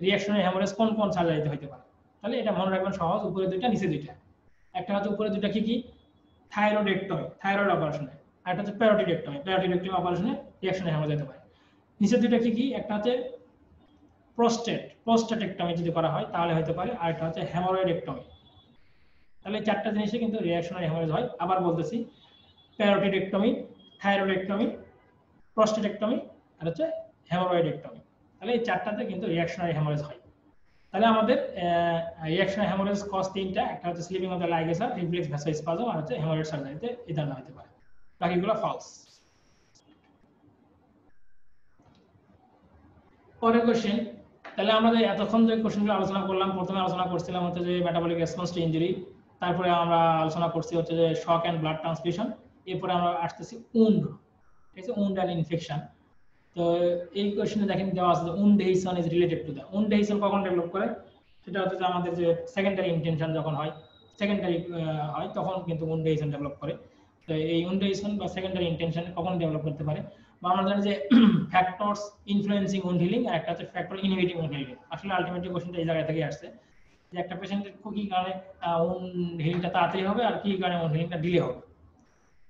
Speaker 1: রিয়াকশনারি হ্যামোরেজ কোন কোন সার্জারিতে হতে পারে? তাহলে এটা মনে রাখবেন সহজ, উপরে দুইটা, নিচে দুইটা। একটা হচ্ছে উপরে দুইটা কি কি? থাইরয়েডেক্টমি থাইরয়েড অপারেশনে আর একটা হচ্ছে প্যারোটিডেক্টমি প্যারোটিডেক্টমি অপারেশনে রিয়াকশনারি হ্যামোরেজ হতে পারে। নিচে দুইটা কি কি? একটা হচ্ছে প্রোস্টেট প্রোস্টেটেক্টমি যদি করা হয়, তাহলে হতে পারে। আর একটা হচ্ছে হ্যামোরয়েডেক্টমি তাহলে চারটা জিনিসে কিন্তু রিয়াকশনারি হ্যামোরেজ হয়। আবার বলতেছি প্যারোটিডেক্টমি থাইরয়েডেক্টমি প্রোস্টেটেক্টমি আর হচ্ছে হ্যামোরয়েডেক্টমি তাহলে এই চারটাতে কিন্তু রিয়াকশনারি হ্যামোরেজ হয়। তাহলে আমাদের রিয়াকশনারি হ্যামোরেজ কজ তিনটা, একটা হচ্ছে slipping of the ligature reflex vasospasm আর হচ্ছে হ্যামোরয়েড সার্জারিতে এই ধরনের হতে পারে। বাকিগুলো ফলস পরের কোশ্চেন তাহলে আমরা এতক্ষণ যে কোশ্চেনগুলো আলোচনা করলাম, প্রথমে আলোচনা করছিলাম হচ্ছে যে মেটাবলিক রেসপন্স টু ইনজুরি তারপরে আমরা আলোচনা করছি হচ্ছে যে শক অ্যান্ড ব্লাড ট্রান্সফিউশন এরপরে আমরা আসতেছি উন্ড ঠিক আছে? উন্ড অ্যান্ড ইনফেকশন তো এই কোশ্চেনে দেখেন দেওয়া আছে যে wound dehiscence is related to the wound dehiscence কখন ডেভেলপ করে? সেটা হচ্ছে আমাদের যে সেকেন্ডারি ইন্টেনশন যখন হয় সেকেন্ডারি হয়, তখন কিন্তু উন্ড ডেহিসন ডেভেলপ করে। তো এই উন্ড ডেহিসন বা সেকেন্ডারি ইন্টেনশন কখন ডেভেলপ করতে পারে? বা আমরা জানি যে ফ্যাক্টরস ইনফ্লুয়েন্সিং উন্ড হিলিং আর একটা হচ্ছে ফ্যাক্টর ইনহিবিটিং উন্ড হিলিং আসলে আলটিমেটলি কোশ্চেনটা এই জায়গা থেকে আসছে যে একটা পেশেন্টের কি কারণে উন্ড হিলিংটা তাড়াতাড়ি হবে আর কি কারণে উন্ড হিলিংটা ডিলে হবে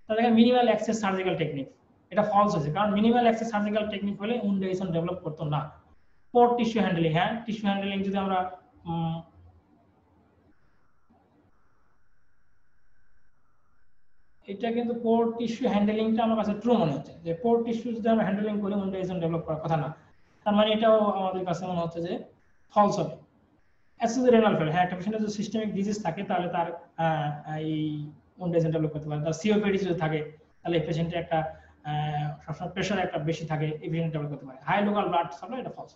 Speaker 1: তাহলে মিনিমাল অ্যাক্সেস সার্জিক্যাল টেকনিক এটা ফলস হয়েছে। কারণ মিনিমাল অ্যাক্সেস সার্জিক্যাল টেকনিক হলে উন্ড ডেহিসন ডেভেলপ করতো না। পোর টিস্যু হ্যান্ডেলিং হ্যাঁ টিস্যু হ্যান্ডেলিং যদি আমরা এটা কিন্তু পোর টিস্যু হ্যান্ডেলিংটা আমার কাছে ট্রু মনে হচ্ছে। যে পোর টিস্যু যদি আমরা হ্যান্ডেলিং করি উন্ডাইজেশন ডেভেলপ করার কথা না। তার মানে এটাও আমাদের কাছে মনে হচ্ছে যে ফলস হবে। রেনাল ফেল হ্যাঁ একটা পেশেন্টের যদি সিস্টেমিক ডিজিজ থাকে, তাহলে তার এই উন্ডাইজেশন ডেভেলপ করতে পারে। তার সিওপিডি যদি থাকে, তাহলে পেশেন্টের একটা সবসময় প্রেশার একটা বেশি থাকে ডেভেলপ করতে পারে। হাই লোকাল ব্লাড সাপ্লাই এটা ফলস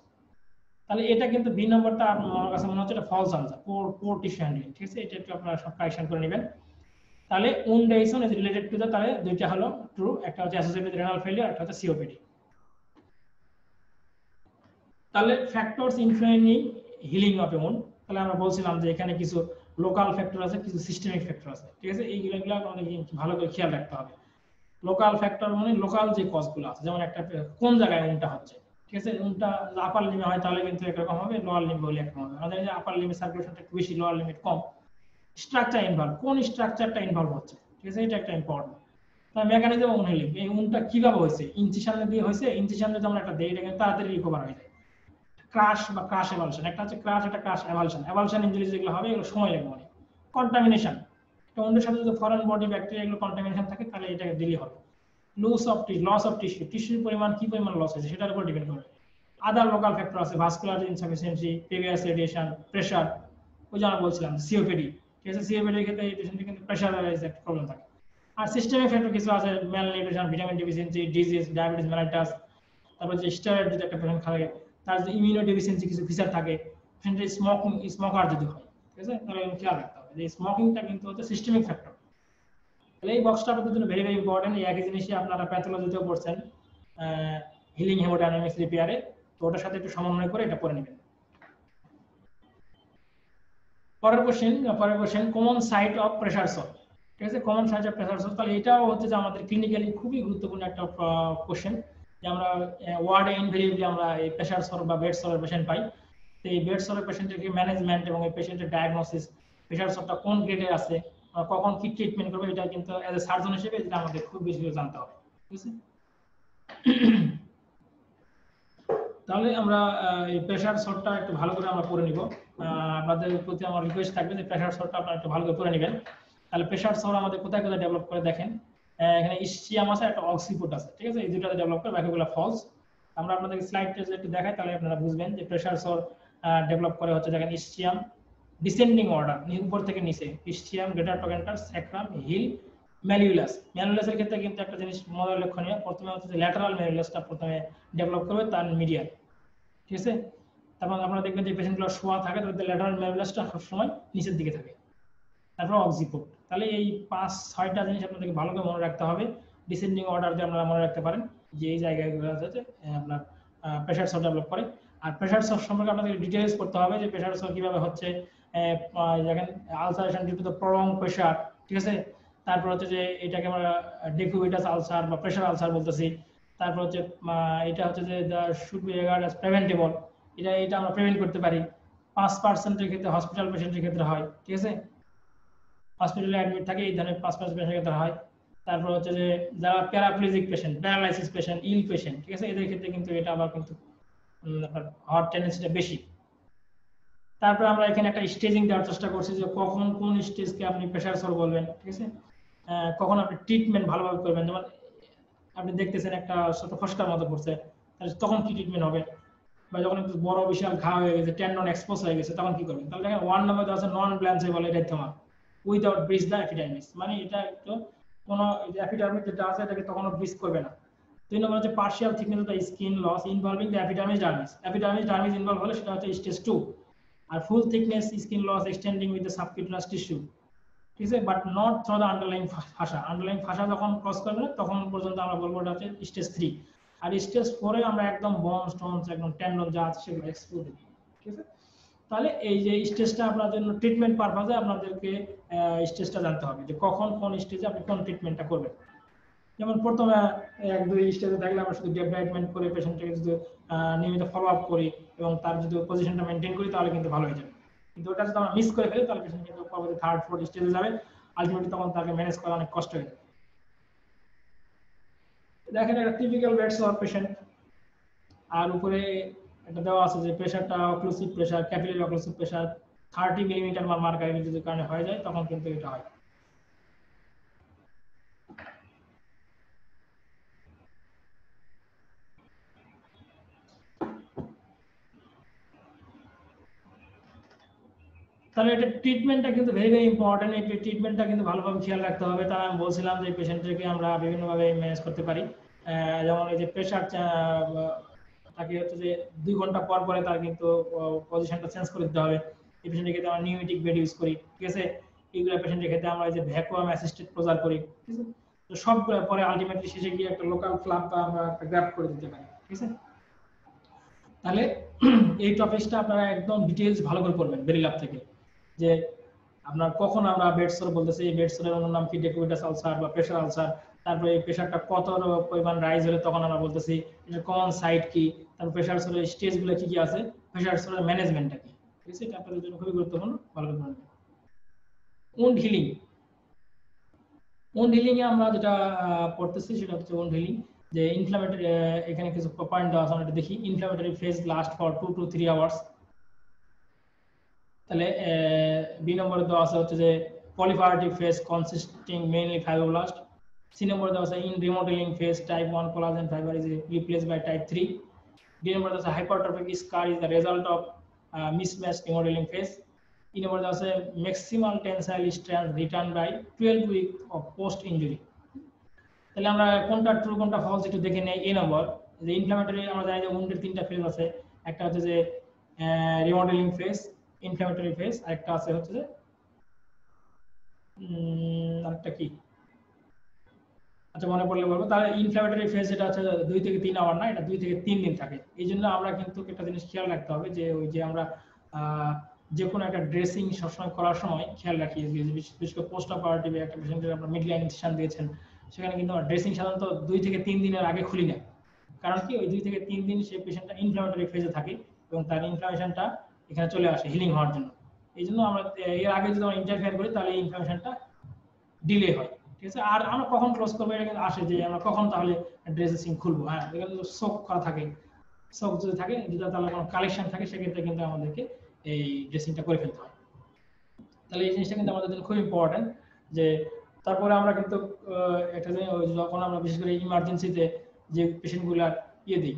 Speaker 1: তাহলে এটা কিন্তু বি নম্বরটা আমার কাছে মনে হচ্ছে এটা false answer poor poor tissue handling ঠিক আছে? এটা একটু আপনারা সব কারেকশন করে নেবেন। তাহলে ইজ রিলেটেড টু তাহলে দুইটা হলো ট্রু একটা হচ্ছে অ্যাসোসিয়েটেড রেনাল ফেলিয়ার একটা হচ্ছে সিওপিডি তাহলে factors influencing healing of a wound তাহলে আমরা বলছিলাম যে এখানে কিছু লোকাল ফ্যাক্টর আছে, কিছু সিস্টেমিক ফ্যাক্টর আছে, ঠিক আছে? এইগুলো আমাদের ভালো করে খেয়াল রাখতে হবে। লোকাল ফ্যাক্টর মানে লোকাল যে কজগুলো আছে, যেমন একটা, কোন জায়গায় উনটা হচ্ছে? ঠিক আছে? উনটা আপার লিমে হয়, তাহলে কিন্তু একরকম হবে লোয়ার লিমে হলে একরকম হবে। আমাদের যে আপার লিমে সার্কুলেশনটা একটু বেশি লোয়ার লিমিট কম স্ট্রাকচার ইনভলভ কোন স্ট্রাকচারটা ইনভলভ হচ্ছে? ঠিক আছে? এটা একটা ইম্পর্টেন্ট তার মেকানিজম উন এই উনটা কীভাবে হয়েছে? ইনসিশন দিয়ে হয়েছে ইনসিশন যদি আমরা একটা দেই এটা কিন্তু তাড়াতাড়ি রিকভার হয়ে যায়। ক্রাশ বা ক্রাশ এভালশন একটা হচ্ছে ক্রাশ একটা ক্রাশ এভালশন এভালশন ইনজুরি যেগুলো হবে, এগুলো সময় লাগবে অনেক। কন্টামিনেশন এটা সাথে যদি ফরেন বডি ব্যাকটেরিয়া এগুলো কন্টামিনেশন থাকে, তাহলে এটাকে দেরি হবে। Loss of tissue loss of tissue টিস্যুর পরিমাণ কি পরিমাণ লস হয়েছে সেটার উপর ডিপেন্ড করে। আদার লোকাল ফ্যাক্টর আছে vascular insufficiency previous radiation pressure ওই যে আমরা বলছিলাম সিওপিডি ঠিক আছে? সিওপিডির ক্ষেত্রে এই পেশেন্টের কিন্তু প্রেশার একটা প্রবলেম থাকে। আর সিস্টেমিক ফ্যাক্টর কিছু আছে malnutrition vitamin deficiency disease diabetes mellitus তারপর যে স্টেরয়েড যদি একটা পেশেন্ট খায়, তার যে ইমিউনো ডেফিসিয়েন্সি কিছু ফিচার থাকে পেশেন্টের স্মোকিং স্মোকার যদি হয়, ঠিক আছে? তাহলে খেয়াল রাখতে যে স্মোকিংটা কিন্তু হচ্ছে সিস্টেমিক ফ্যাক্টর তাহলে এই বক্সটা আপনাদের জন্য ভেরি ভেরি ইম্পর্টেন্ট এই একই জিনিসই আপনারা প্যাথোলজিতেও পড়ছেন হিলিং হেমোডাইনামিক্স রিপেয়ারে তো ওটার সাথে একটু সমন্বয় করে এটা পড়ে নেবেন। পরের কোশ্চেন পরের question common site of pressure sore ঠিক আছে? Common site of pressure sore তাহলে এটাও হচ্ছে যে আমাদের ক্লিনিক্যালি খুবই গুরুত্বপূর্ণ একটা কোশ্চেন যে আমরা ওয়ার্ডে ইনভেরিয়েবলি আমরা এই প্রেসার সর বা বেড সরের পেশেন্ট পাই। তো এই বেড সরের পেশেন্টের কি ম্যানেজমেন্ট এবং এই পেশেন্টের ডায়াগনোসিস প্রেসার সরটা কোন গ্রেডে আছে কখন কি ট্রিটমেন্ট করবে, এটা কিন্তু অ্যাজ এ সার্জন হিসেবে এটা আমাদের খুব বেশি জানতে হবে, ঠিক আছে? তাহলে আমরা এই প্রেসার শটটা একটু ভালো করে আমরা পড়ে নিব। আপনাদের প্রতি আমার রিকোয়েস্ট থাকবে যে প্রেসার শটটা আপনারা একটু ভালো করে পড়ে নেবেন। তাহলে প্রেশার শট আমাদের কোথায় কোথায় ডেভেলপ করে দেখেন। এখানে ইসচিয়াম আছে একটা অক্সিপুট আছে, ঠিক আছে? এই দুটাতে ডেভেলপ করে বাকিগুলো ফলস আমরা আপনাদের স্লাইডটা যদি একটু দেখাই, তাহলে আপনারা বুঝবেন যে প্রেসার শট ডেভেলপ করে হচ্ছে দেখেন ইসচিয়াম ডিসেন্ডিং অর্ডার উপর থেকে নিচে ischium greater trochanter sacrum heel malleolus ম্যালিউলাসের ক্ষেত্রে কিন্তু একটা জিনিস মজার লক্ষণীয়। প্রথমে হচ্ছে ল্যাটারাল ম্যালিউলাসটা প্রথমে ডেভেলপ করবে, তার মিডিয়াল ঠিক আছে? তারপর আপনারা দেখবেন যে পেশেন্টগুলো শোয়া থাকে, তাদের ল্যাটারাল ম্যালিউলাসটা সবসময় নিচের দিকে থাকে। তারপর অক্সিপোর্ট তাহলে এই পাঁচ, ছয়টা জিনিস আপনাদেরকে ভালো করে মনে রাখতে হবে। ডিসেন্ডিং অর্ডার দিয়ে আপনারা মনে রাখতে পারেন, যে এই জায়গাগুলো আছে আপনার প্রেশার সব ডেভেলপ করে। আর প্রেশার সব সম্পর্কে আপনাদের ডিটেলস করতে হবে যে প্রেশার সব কীভাবে হচ্ছে ulceration due to the prolonged pressure ঠিক আছে? তারপর হচ্ছে যে এটাকে আমরা ডেকুবিটাস আলসার বা প্রেশার আলসার বলতেছি। তারপর হচ্ছে এটা হচ্ছে যে should be regarded as preventable এটা এটা আমরা প্রিভেন্ট করতে পারি। পাঁচ পার্সেন্টের ক্ষেত্রে হসপিটাল পেশেন্টের ক্ষেত্রে হয়, ঠিক আছে? হসপিটালে অ্যাডমিট থাকে, এই ধরনের পাঁচ পার্সেন্ট পেশেন্টের ক্ষেত্রে হয়। তারপর হচ্ছে যে, যারা paraplegic patient paralysis patient ill patient ঠিক আছে? এদের ক্ষেত্রে কিন্তু এটা আবার কিন্তু হওয়ার টেন্ডেন্সিটা বেশি। তারপর আমরা এখানে একটা স্টেজিং দেওয়ার চেষ্টা করছি যে কখন কোন স্টেজকে আপনি প্রেশার সর বলবেন ঠিক আছে? কখন আপনি ট্রিটমেন্ট ভালোভাবে করবেন? যেমন আপনি দেখতেছেন একটা শত ফসকার মতো পড়ছে, তাহলে তখন কি ট্রিটমেন্ট হবে? বা যখন একটু বড় বিশাল ঘা হয়ে গেছে টেন্ডন এক্সপোজ হয়ে গেছে, তখন কি করবেন? তাহলে দেখেন ওয়ান নাম্বার আছে non blanchable erythema without breach the epidermis মানে এটা একটু কোন এপিডার্মিস যেটা আছে, এটাকে তখনও ব্রিজ করবে না। দুই নম্বর হচ্ছে partial thickness of the skin loss involving the epidermis dermis epidermis dermis involve হলে সেটা হচ্ছে stage two R full thickness skin loss extending with the subcutaneous tissue ঠিক আছে? But not through the underlying fascia underlying fascia যখন cross করবে, তখন পর্যন্ত আমরা বলব এটা হচ্ছে স্টেজ থ্রি আর স্টেজ ফোরে আমরা একদম বন স্টোনস একদম টেন্ডন যা আছে সেগুলো এক্সপোজ ঠিক আছে? তাহলে এই যে স্টেজটা আপনার জন্য ট্রিটমেন্ট পারপাজে আপনাদেরকে স্টেজটা জানতে হবে যে কখন কোন স্টেজে আপনি কোন ট্রিটমেন্টটা করবেন। যেমন প্রথমে এক, দুই স্টেজে থাকলে আমরা শুধু ডেভেলপমেন্ট করে পেশেন্টটাকে যদি নিয়মিত ফলো আপ করি এবং তার যদি পজিশনটা মেনটেন করি, তাহলে কিন্তু ভালো হয়ে যাবে। কিন্তু ওটা যদি আমরা মিস করে ফেলি, তাহলে পেশেন্ট কিন্তু পরবর্তী থার্ড ফোর্থ স্টেজে যাবে। আলটিমেটলি তখন তাকে ম্যানেজ করা অনেক কষ্ট হয়ে যাবে। দেখেন, একটা টিপিক্যাল বেড সর পেশেন্ট আর উপরে এটা দেওয়া আছে যে প্রেশারটা occlusive pressure capillary occlusive pressure thirty millimeter বা মার্কারি যদি কারণে হয়ে যায়, তখন কিন্তু এটা হয়। তাহলে এটা ট্রিটমেন্টটা কিন্তু ভেরি ভেরি ইম্পর্টেন্ট এই ট্রিটমেন্টটা কিন্তু ভালোভাবে খেয়াল রাখতে হবে। তাই আমি বলছিলাম যে পেশেন্টদেরকে আমরা বিভিন্নভাবে ম্যানেজ করতে পারি। যেমন এই যে প্রেশার তাকে হচ্ছে যে দুই ঘণ্টা পর পরে তার কিন্তু পজিশনটা চেঞ্জ করে দিতে হবে। এই পেশেন্টের ক্ষেত্রে আমরা নিউমেটিক বেড ইউজ করি, ঠিক আছে? এইগুলো পেশেন্টের ক্ষেত্রে আমরা এই যে ভ্যাকুয়াম অ্যাসিস্টেড প্রচার করি, ঠিক আছে? তো সবগুলো পরে আলটিমেটলি শেষে গিয়ে একটা লোকাল ফ্লাপ বা আমরা একটা গ্র্যাপ করে দিতে পারি, ঠিক আছে? তাহলে <clears throat> এই টপিকসটা আপনারা একদম ডিটেইলস ভালো করে পড়বেন বেরিলাপ থেকে। যে আপনার কখন আমরা বেডসোর বলতেছি, এই বেডসোরের অন্য নাম কি? ডেকুবিটাস আলসার বা প্রেশার আলসার। তারপরে এই প্রেশারটা কত পরিমাণ রাইজ হলে তখন আমরা বলতেছি এটা কমন সাইড কি? তারপর প্রেশার সোরের স্টেজগুলো কি কি আছে? প্রেশার সোরের ম্যানেজমেন্টটা কি? ঠিক আছে, এটা আপনাদের জন্য খুবই গুরুত্বপূর্ণ। ভালো করে উন্ড হিলিং। ওন হিলিং এ আমরা যেটা পড়তেছি সেটা হচ্ছে ওন হিলিং। যে ইনফ্লামেটরি এখানে কিছু পয়েন্ট দেওয়া আছে, আমরা দেখি। Inflammatory phase last for two to three hours তাহলে বি নম্বরে দেওয়া আছে হচ্ছে যে proliferative phase consisting mainly fibroblast C নম্বরে দেওয়া আছে in remodeling phase type 1 collagen fiber is replace by type 3 D নম্বরে দেওয়া আছে hypertrophic scar is the result of mismatch remodeling phase E নম্বরে দেওয়া আছে maximum tensile strength return by 12 week of post injury তাহলে আমরা কোনটা ট্রু কোনটা ফলস একটু দেখে নেই। এ নম্বর, যে ইনফ্ল্যামেটরি আমরা জানি যে উন্ডের তিনটা ফেজ আছে। একটা হচ্ছে যে রিমডেলিং ফেজ ইনফ্লামেটরি ফেজ আর একটা আছে হচ্ছে যে আরেকটা কি? আচ্ছা মনে পড়লে বলব। তাহলে ইনফ্লামেটরি ফেজ যেটা হচ্ছে দুই থেকে তিন আওয়ার না, এটা দুই থেকে তিন দিন থাকে। এই জন্য আমরা কিন্তু একটা জিনিস খেয়াল রাখতে হবে যে, ওই যে আমরা যে কোনো একটা ড্রেসিং সবসময় করার সময় খেয়াল রাখি। বিশেষ করে পোস্ট অপারেটিভে একটা পেশেন্টের আপনার মিড লাইন ইনজেকশন দিয়েছেন, সেখানে কিন্তু ড্রেসিং সাধারণত দুই থেকে তিন দিনের আগে খুলি না। কারণ কি, ওই দুই থেকে তিন দিন সেই পেশেন্টটা ইনফ্লামেটরি ফেজে থাকে এবং তার ইনফ্লামেশনটা এখানে চলে আসে হিলিং হওয়ার জন্য। এই জন্য আমরা, এর আগে যদি আমরা ইন্টারফেয়ার করি, তাহলে এই ইনফ্লামেশনটা ডিলে হয়। ঠিক আছে? আর আমরা কখন ক্লোজ করব এটা কিন্তু আসে যে আমরা কখন তাহলে ড্রেসিং খুলবো। হ্যাঁ এখানে যদি শোক করা থাকে। শোক যদি থাকে, যদি তাহলে কোনো কালেকশন থাকে, সেক্ষেত্রে কিন্তু আমাদেরকে এই ড্রেসিংটা করে ফেলতে হয়। তাহলে এই জিনিসটা কিন্তু আমাদের জন্য খুব ইম্পর্টেন্ট যে তারপরে আমরা কিন্তু একটা যখন আমরা বিশেষ করে ইমার্জেন্সিতে যে পেশেন্টগুলার ইয়ে দিই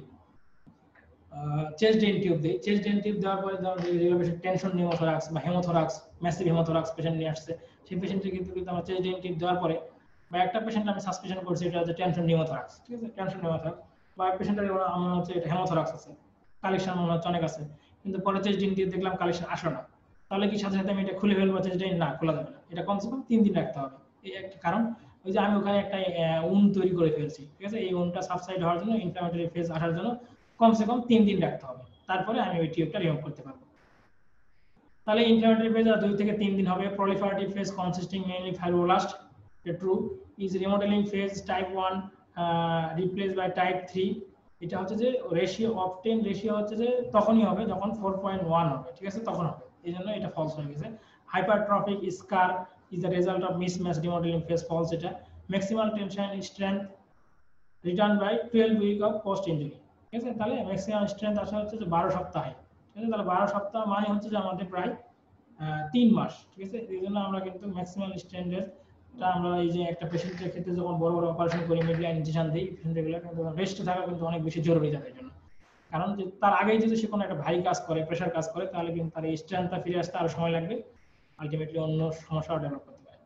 Speaker 1: চেস্ট ড্রেন টিউব দিই। চেস্ট ড্রেন টিউব দেওয়ার পরে যেগুলো পেশেন্ট টেনশন নিউমোথোরাক্স বা হেমোথোরাক্স ম্যাসিভ হেমোথোরাক্স পেশেন্ট নিয়ে আসছে, সেই পেশেন্টকে কিন্তু কিন্তু আমরা চেস্ট ড্রেন টিউব দেওয়ার পরে বা একটা পেশেন্ট আমি সাসপেশন করছি, এটা হচ্ছে টেনশন নিউমোথোরাক্স ঠিক আছে? টেনশন নিউমোথোরাক্স বা পেশেন্টের আমার হচ্ছে এটা হেমোথোরাক্স আছে কালেকশন মনে হচ্ছে অনেক আছে, কিন্তু পরে চেস্ট ড্রেন টিউব দেখলাম কালেকশন আসলো না। তাহলে কি সাথে সাথে আমি এটা খুলে ফেলব চেস্ট ড্রেন না, খোলা যাবে না। এটা কমসে কম তিন দিন রাখতে হবে। এই একটা কারণ, ওই যে আমি ওখানে একটা উন তৈরি করে ফেলছি, ঠিক আছে? এই উনটা সাবসাইড হওয়ার জন্য ইনফ্লামেটরি ফেজ আসার জন্য কমসে কম তিন দিন রাখতে হবে। তারপরে আমি ওই টিউবটা রিমুভ করতে পারব। তাহলে ইনফ্লামেটরি ফেজ দুই থেকে তিন দিন হবে। Proliferative phase consisting mainly fibroblast true is remodeling phase type 1 replace by type 3 এটা হচ্ছে যে রেশিও অফ 10 রেশিও হচ্ছে যে তখনই হবে যখন 4.1 হবে, ঠিক আছে? তখন হবে। এই জন্য এটা ফলস হয়ে গেছে। Hypertrophic scar is the result of mismatch remodeling phase, false এটা। Maximal tension strength return by 12 week of post injury ঠিক আছে? তাহলে ম্যাক্সিমাম স্ট্রেন্থ আসা হচ্ছে যে 12 সপ্তাহে। ঠিক আছে? তাহলে 12 সপ্তাহ মানে হচ্ছে যে আমাদের প্রায় তিন মাস। ঠিক আছে? এই জন্য আমরা কিন্তু ম্যাক্সিমাম স্ট্রেংথের টা আমরা এই যে একটা পেশেন্টের ক্ষেত্রে যখন বড় বড় অপারেশন করি মিডলাইন ইনজেকশন দিই পেশেন্টগুলো কিন্তু রেস্ট থাকা কিন্তু অনেক বেশি জরুরি তাদের জন্য। কারণ যে তার আগেই যদি সে কোনো একটা ভারী কাজ করে প্রেশার কাজ করে, তাহলে কিন্তু তার এই স্ট্রেংথটা ফিরে আসতে আরও সময় লাগবে। আলটিমেটলি অন্য সমস্যা ডেভেলপ করতে পারে।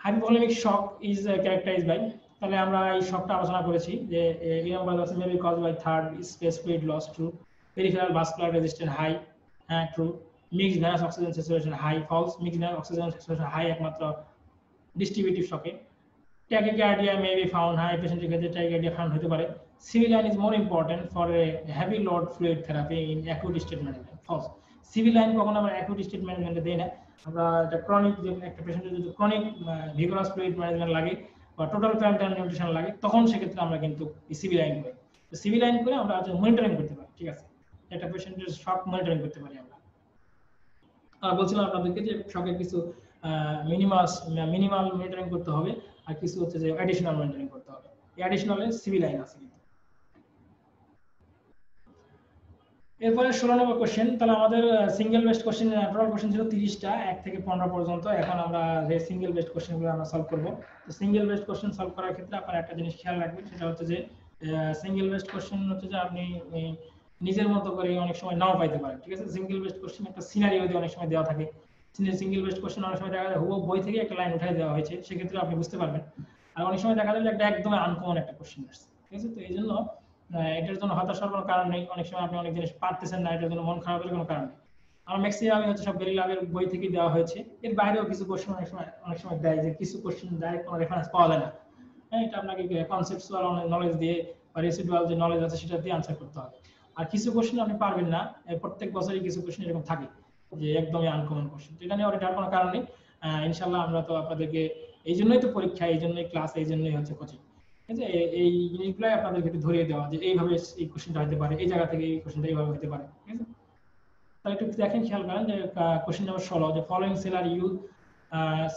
Speaker 1: Hypovolemic shock is characterized by তাহলে আমরা এই শকটা আলোচনা করেছি যে এই নাম্বার আছে maybe cause by third space fluid loss true peripheral vascular resistant high হ্যাঁ true mix venous oxygen saturation high false mix venous oxygen saturation high একমাত্র distributive শকে tachycardia may be found high পেশেন্টের ক্ষেত্রে tachycardia found হতে পারে। CV line is more important for a heavy load fluid therapy in acute state management false CV line কখনো আমরা acute state ম্যানেজমেন্টে দেই না। আমরা এটা ক্রনিক একটা পেশেন্টের যদি ক্রনিক ভিগোরাস ফ্লুইড ম্যানেজমেন্ট লাগে বা টোটাল প্যান্টার নিউট্রিশন লাগে, তখন সেক্ষেত্রে আমরা কিন্তু সিভিল লাইন করি সিভিল লাইন করে আমরা মনিটরিং করতে পারি, ঠিক আছে? একটা পেশেন্টের শক মনিটরিং করতে পারি আমরা। আর বলছিলাম আপনাদেরকে যে শকের কিছু মিনিমাস মিনিমাল মনিটরিং করতে হবে, আর কিছু হচ্ছে যে অ্যাডিশনাল মনিটরিং করতে হবে। অ্যাডিশনালে সিভিল লাইন আছে কিন্তু এরপরে ষোলো নম্বর কোশ্চেন তাহলে আমাদের সিঙ্গেল বেস্ট কোশ্চেন কোশ্চেন ছিল তিরিশটা, এক থেকে পনেরো পর্যন্ত। এখন আমরা যে সিঙ্গেল বেস্ট কোশ্চেনগুলো আমরা সলভ করব। তো সিঙ্গেল বেস্ট কোশ্চেন সলভ করার ক্ষেত্রে আপনার একটা জিনিস খেয়াল রাখবেন, সেটা হচ্ছে যে সিঙ্গেল বেস্ট কোশ্চেন হচ্ছে যে আপনি নিজের মতো করে অনেক সময় নাও পাইতে পারেন, ঠিক আছে? সিঙ্গেল বেস্ট কোশ্চেন একটা সিনারিও দিয়ে অনেক সময় দেওয়া থাকে। সিঙ্গেল বেস্ট কোশ্চেন অনেক সময় দেখা যায় হুবো বই থেকে একটা লাইন উঠাই দেওয়া হয়েছে, সেক্ষেত্রে আপনি বুঝতে পারবেন। আর অনেক সময় দেখা যায় যে একটা একদম আনকমন একটা কোশ্চেন আসছে, ঠিক আছে? তো এই জন্য এটার জন্য হতাশার কোনো কারণ নেই। অনেক সময় আপনি অনেক জিনিস পারতেছেন না, এটার জন্য মন খারাপের কোনো কারণ নেই। আমার ম্যাক্সিমাম হচ্ছে সব বেরি লাভের বই থেকে দেওয়া হয়েছে। এর বাইরেও কিছু কোশ্চেন অনেক সময় অনেক সময় দেয় যে কিছু কোশ্চেন ডাইরেক্ট কোনো রেফারেন্স পাওয়া যায় না। হ্যাঁ এটা আপনাকে কনসেপচুয়াল নলেজ দিয়ে বা রেসিডুয়াল যে নলেজ আছে সেটা দিয়ে আনসার করতে হবে। আর কিছু কোশ্চেন আপনি পারবেন না প্রত্যেক বছরই কিছু কোশ্চেন এরকম থাকে যে একদমই আনকমন কোশ্চেন এটা নিয়ে এটার কোনো কারণ নেই। ইনশাল্লাহ আমরা তো আপনাদেরকে, এই জন্যই তো পরীক্ষা, এই জন্যই ক্লাস এই জন্যই হচ্ছে কোচিং এই আপনাদেরকে একটু ধরিয়ে দেওয়া, যে এইভাবে এই হতে পারে, এই জায়গা থেকে এই কোশ্চেনটা এইভাবে হতে পারে, ঠিক আছে? তাহলে একটু দেখেন খেয়াল করেন যে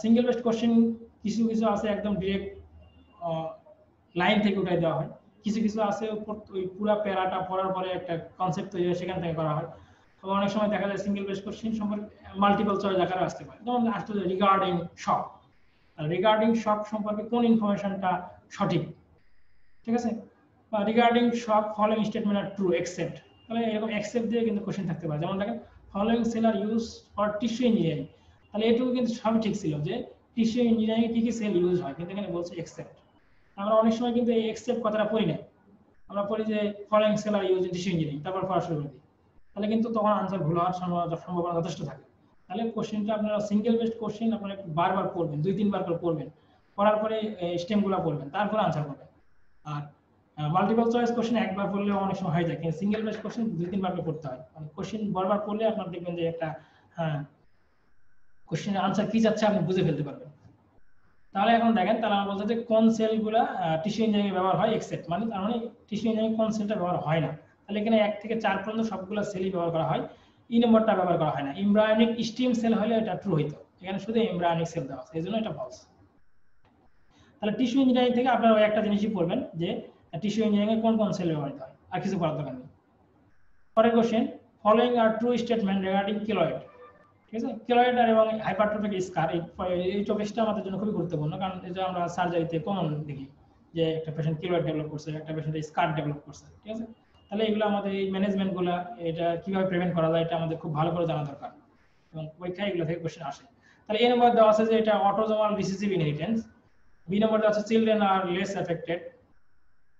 Speaker 1: সিঙ্গেল বেস্ট কোশ্চেন কিছু কিছু আছে একদম ডিরেক্ট লাইন থেকে উঠাই দেওয়া হয়। কিছু কিছু আছে ওই পুরা প্যারাটা পড়ার পরে একটা কনসেপ্ট তৈরি হয়, সেখান থেকে করা হয়। অনেক সময় দেখা যায় সিঙ্গেল বেস কোশ্চেন সম্পর্কে মাল্টিপল চয়েস আকারে আসতে পারে। যেমন আসতে রিগার্ডিং শক রিগার্ডিং শক সম্পর্কে কোন ইনফরমেশনটা সঠিক? ঠিক আছে? রিগার্ডিং সব ফলোইং স্টেটমেন্ট আর ট্রু এক্সেপ্ট তাহলে এরকম এক্সেপ্ট দিয়ে কিন্তু কোশ্চেন থাকতে পারে। যেমন দেখেন following cell are use for tissue engineering তাহলে এটুকু কিন্তু সবই ঠিক ছিল যে টিস্যু ইঞ্জিনিয়ারিং কি কি সেল ইউজ হয়। কিন্তু এখানে বলছে এক্সেপ্ট আমরা অনেক সময় কিন্তু এই এক্সেপ্ট কথাটা পড়ি না। আমরা পড়ি যে following cell are use tissue engineering তারপর পড়া শুরু করে। তাহলে কিন্তু তখন আনসার ভুল হওয়ার সম্ভাবনা যথেষ্ট থাকে। তাহলে কোশ্চেনটা আপনারা সিঙ্গেল বেস্ট কোশ্চেন আপনারা বারবার পড়বেন, দুই তিনবার করে পড়বেন। পড়ার পরে স্টেমগুলো পড়বেন, তারপরে আনসার করবেন। আর মাল্টিপল চয়েস কোশ্চেন একবার পড়লেও অনেক সময় হয়ে যায়। সিঙ্গেল বেস্ট কোশ্চেন দুই, তিনবার পড়তে হয়। মানে কোশ্চেন বারবার পড়লে আপনার দেখবেন যে একটা হ্যাঁ কোশ্চেনের আনসার কি যাচ্ছে আপনি বুঝে ফেলতে পারবেন। তাহলে এখন দেখেন তাহলে আমরা বলতে যে কোন সেলগুলো টিস্যু ইঞ্জিনিয়ারিং ব্যবহার হয় এক্সেপ্ট মানে তার মানে টিস্যু ইঞ্জিনিয়ারিং কোন সেলটা ব্যবহার হয় না। তাহলে এখানে এক থেকে চার পর্যন্ত সবগুলো সেলই ব্যবহার করা হয়। ই নম্বরটা ব্যবহার করা হয় না। ইমব্রায়োনিক স্টিম সেল হলে এটা ট্রু হইতো। এখানে শুধু ইমব্রায়োনিক সেল দেওয়া আছে, এই জন্য এটা ফলস তাহলে টিস্যু ইঞ্জিনিয়ারিং থেকে আপনারা ওই একটা জিনিসই পড়বেন যে টিস্যু ইঞ্জিনিয়ারিং এ কোন কোন সেল ব্যবহৃত হয়? আর কিছু করার দরকার নেই। পরের question following are true statement regarding keloid ঠিক আছে? কিলয়েড আর এবং হাইপারট্রফিক স্কার এই টপিকসটা আমাদের জন্য খুবই গুরুত্বপূর্ণ, কারণ এটা আমরা সার্জারিতে কমন দেখি যে একটা পেশেন্ট কিলয়েড ডেভেলপ করছে, একটা পেশেন্ট স্কার ডেভেলপ করছে, ঠিক আছে? তাহলে এগুলো আমাদের এই ম্যানেজমেন্টগুলা, এটা কীভাবে প্রিভেন্ট করা যায়, এটা আমাদের খুব ভালো করে জানা দরকার। এবং পরীক্ষায় এগুলো থেকে কোশ্চেন আসে। তাহলে এই নম্বর দেওয়া আছে যে এটা autosomal recessive inheritance B number দেওয়া আছে চিলড্রেন আর লেস এফেক্টেড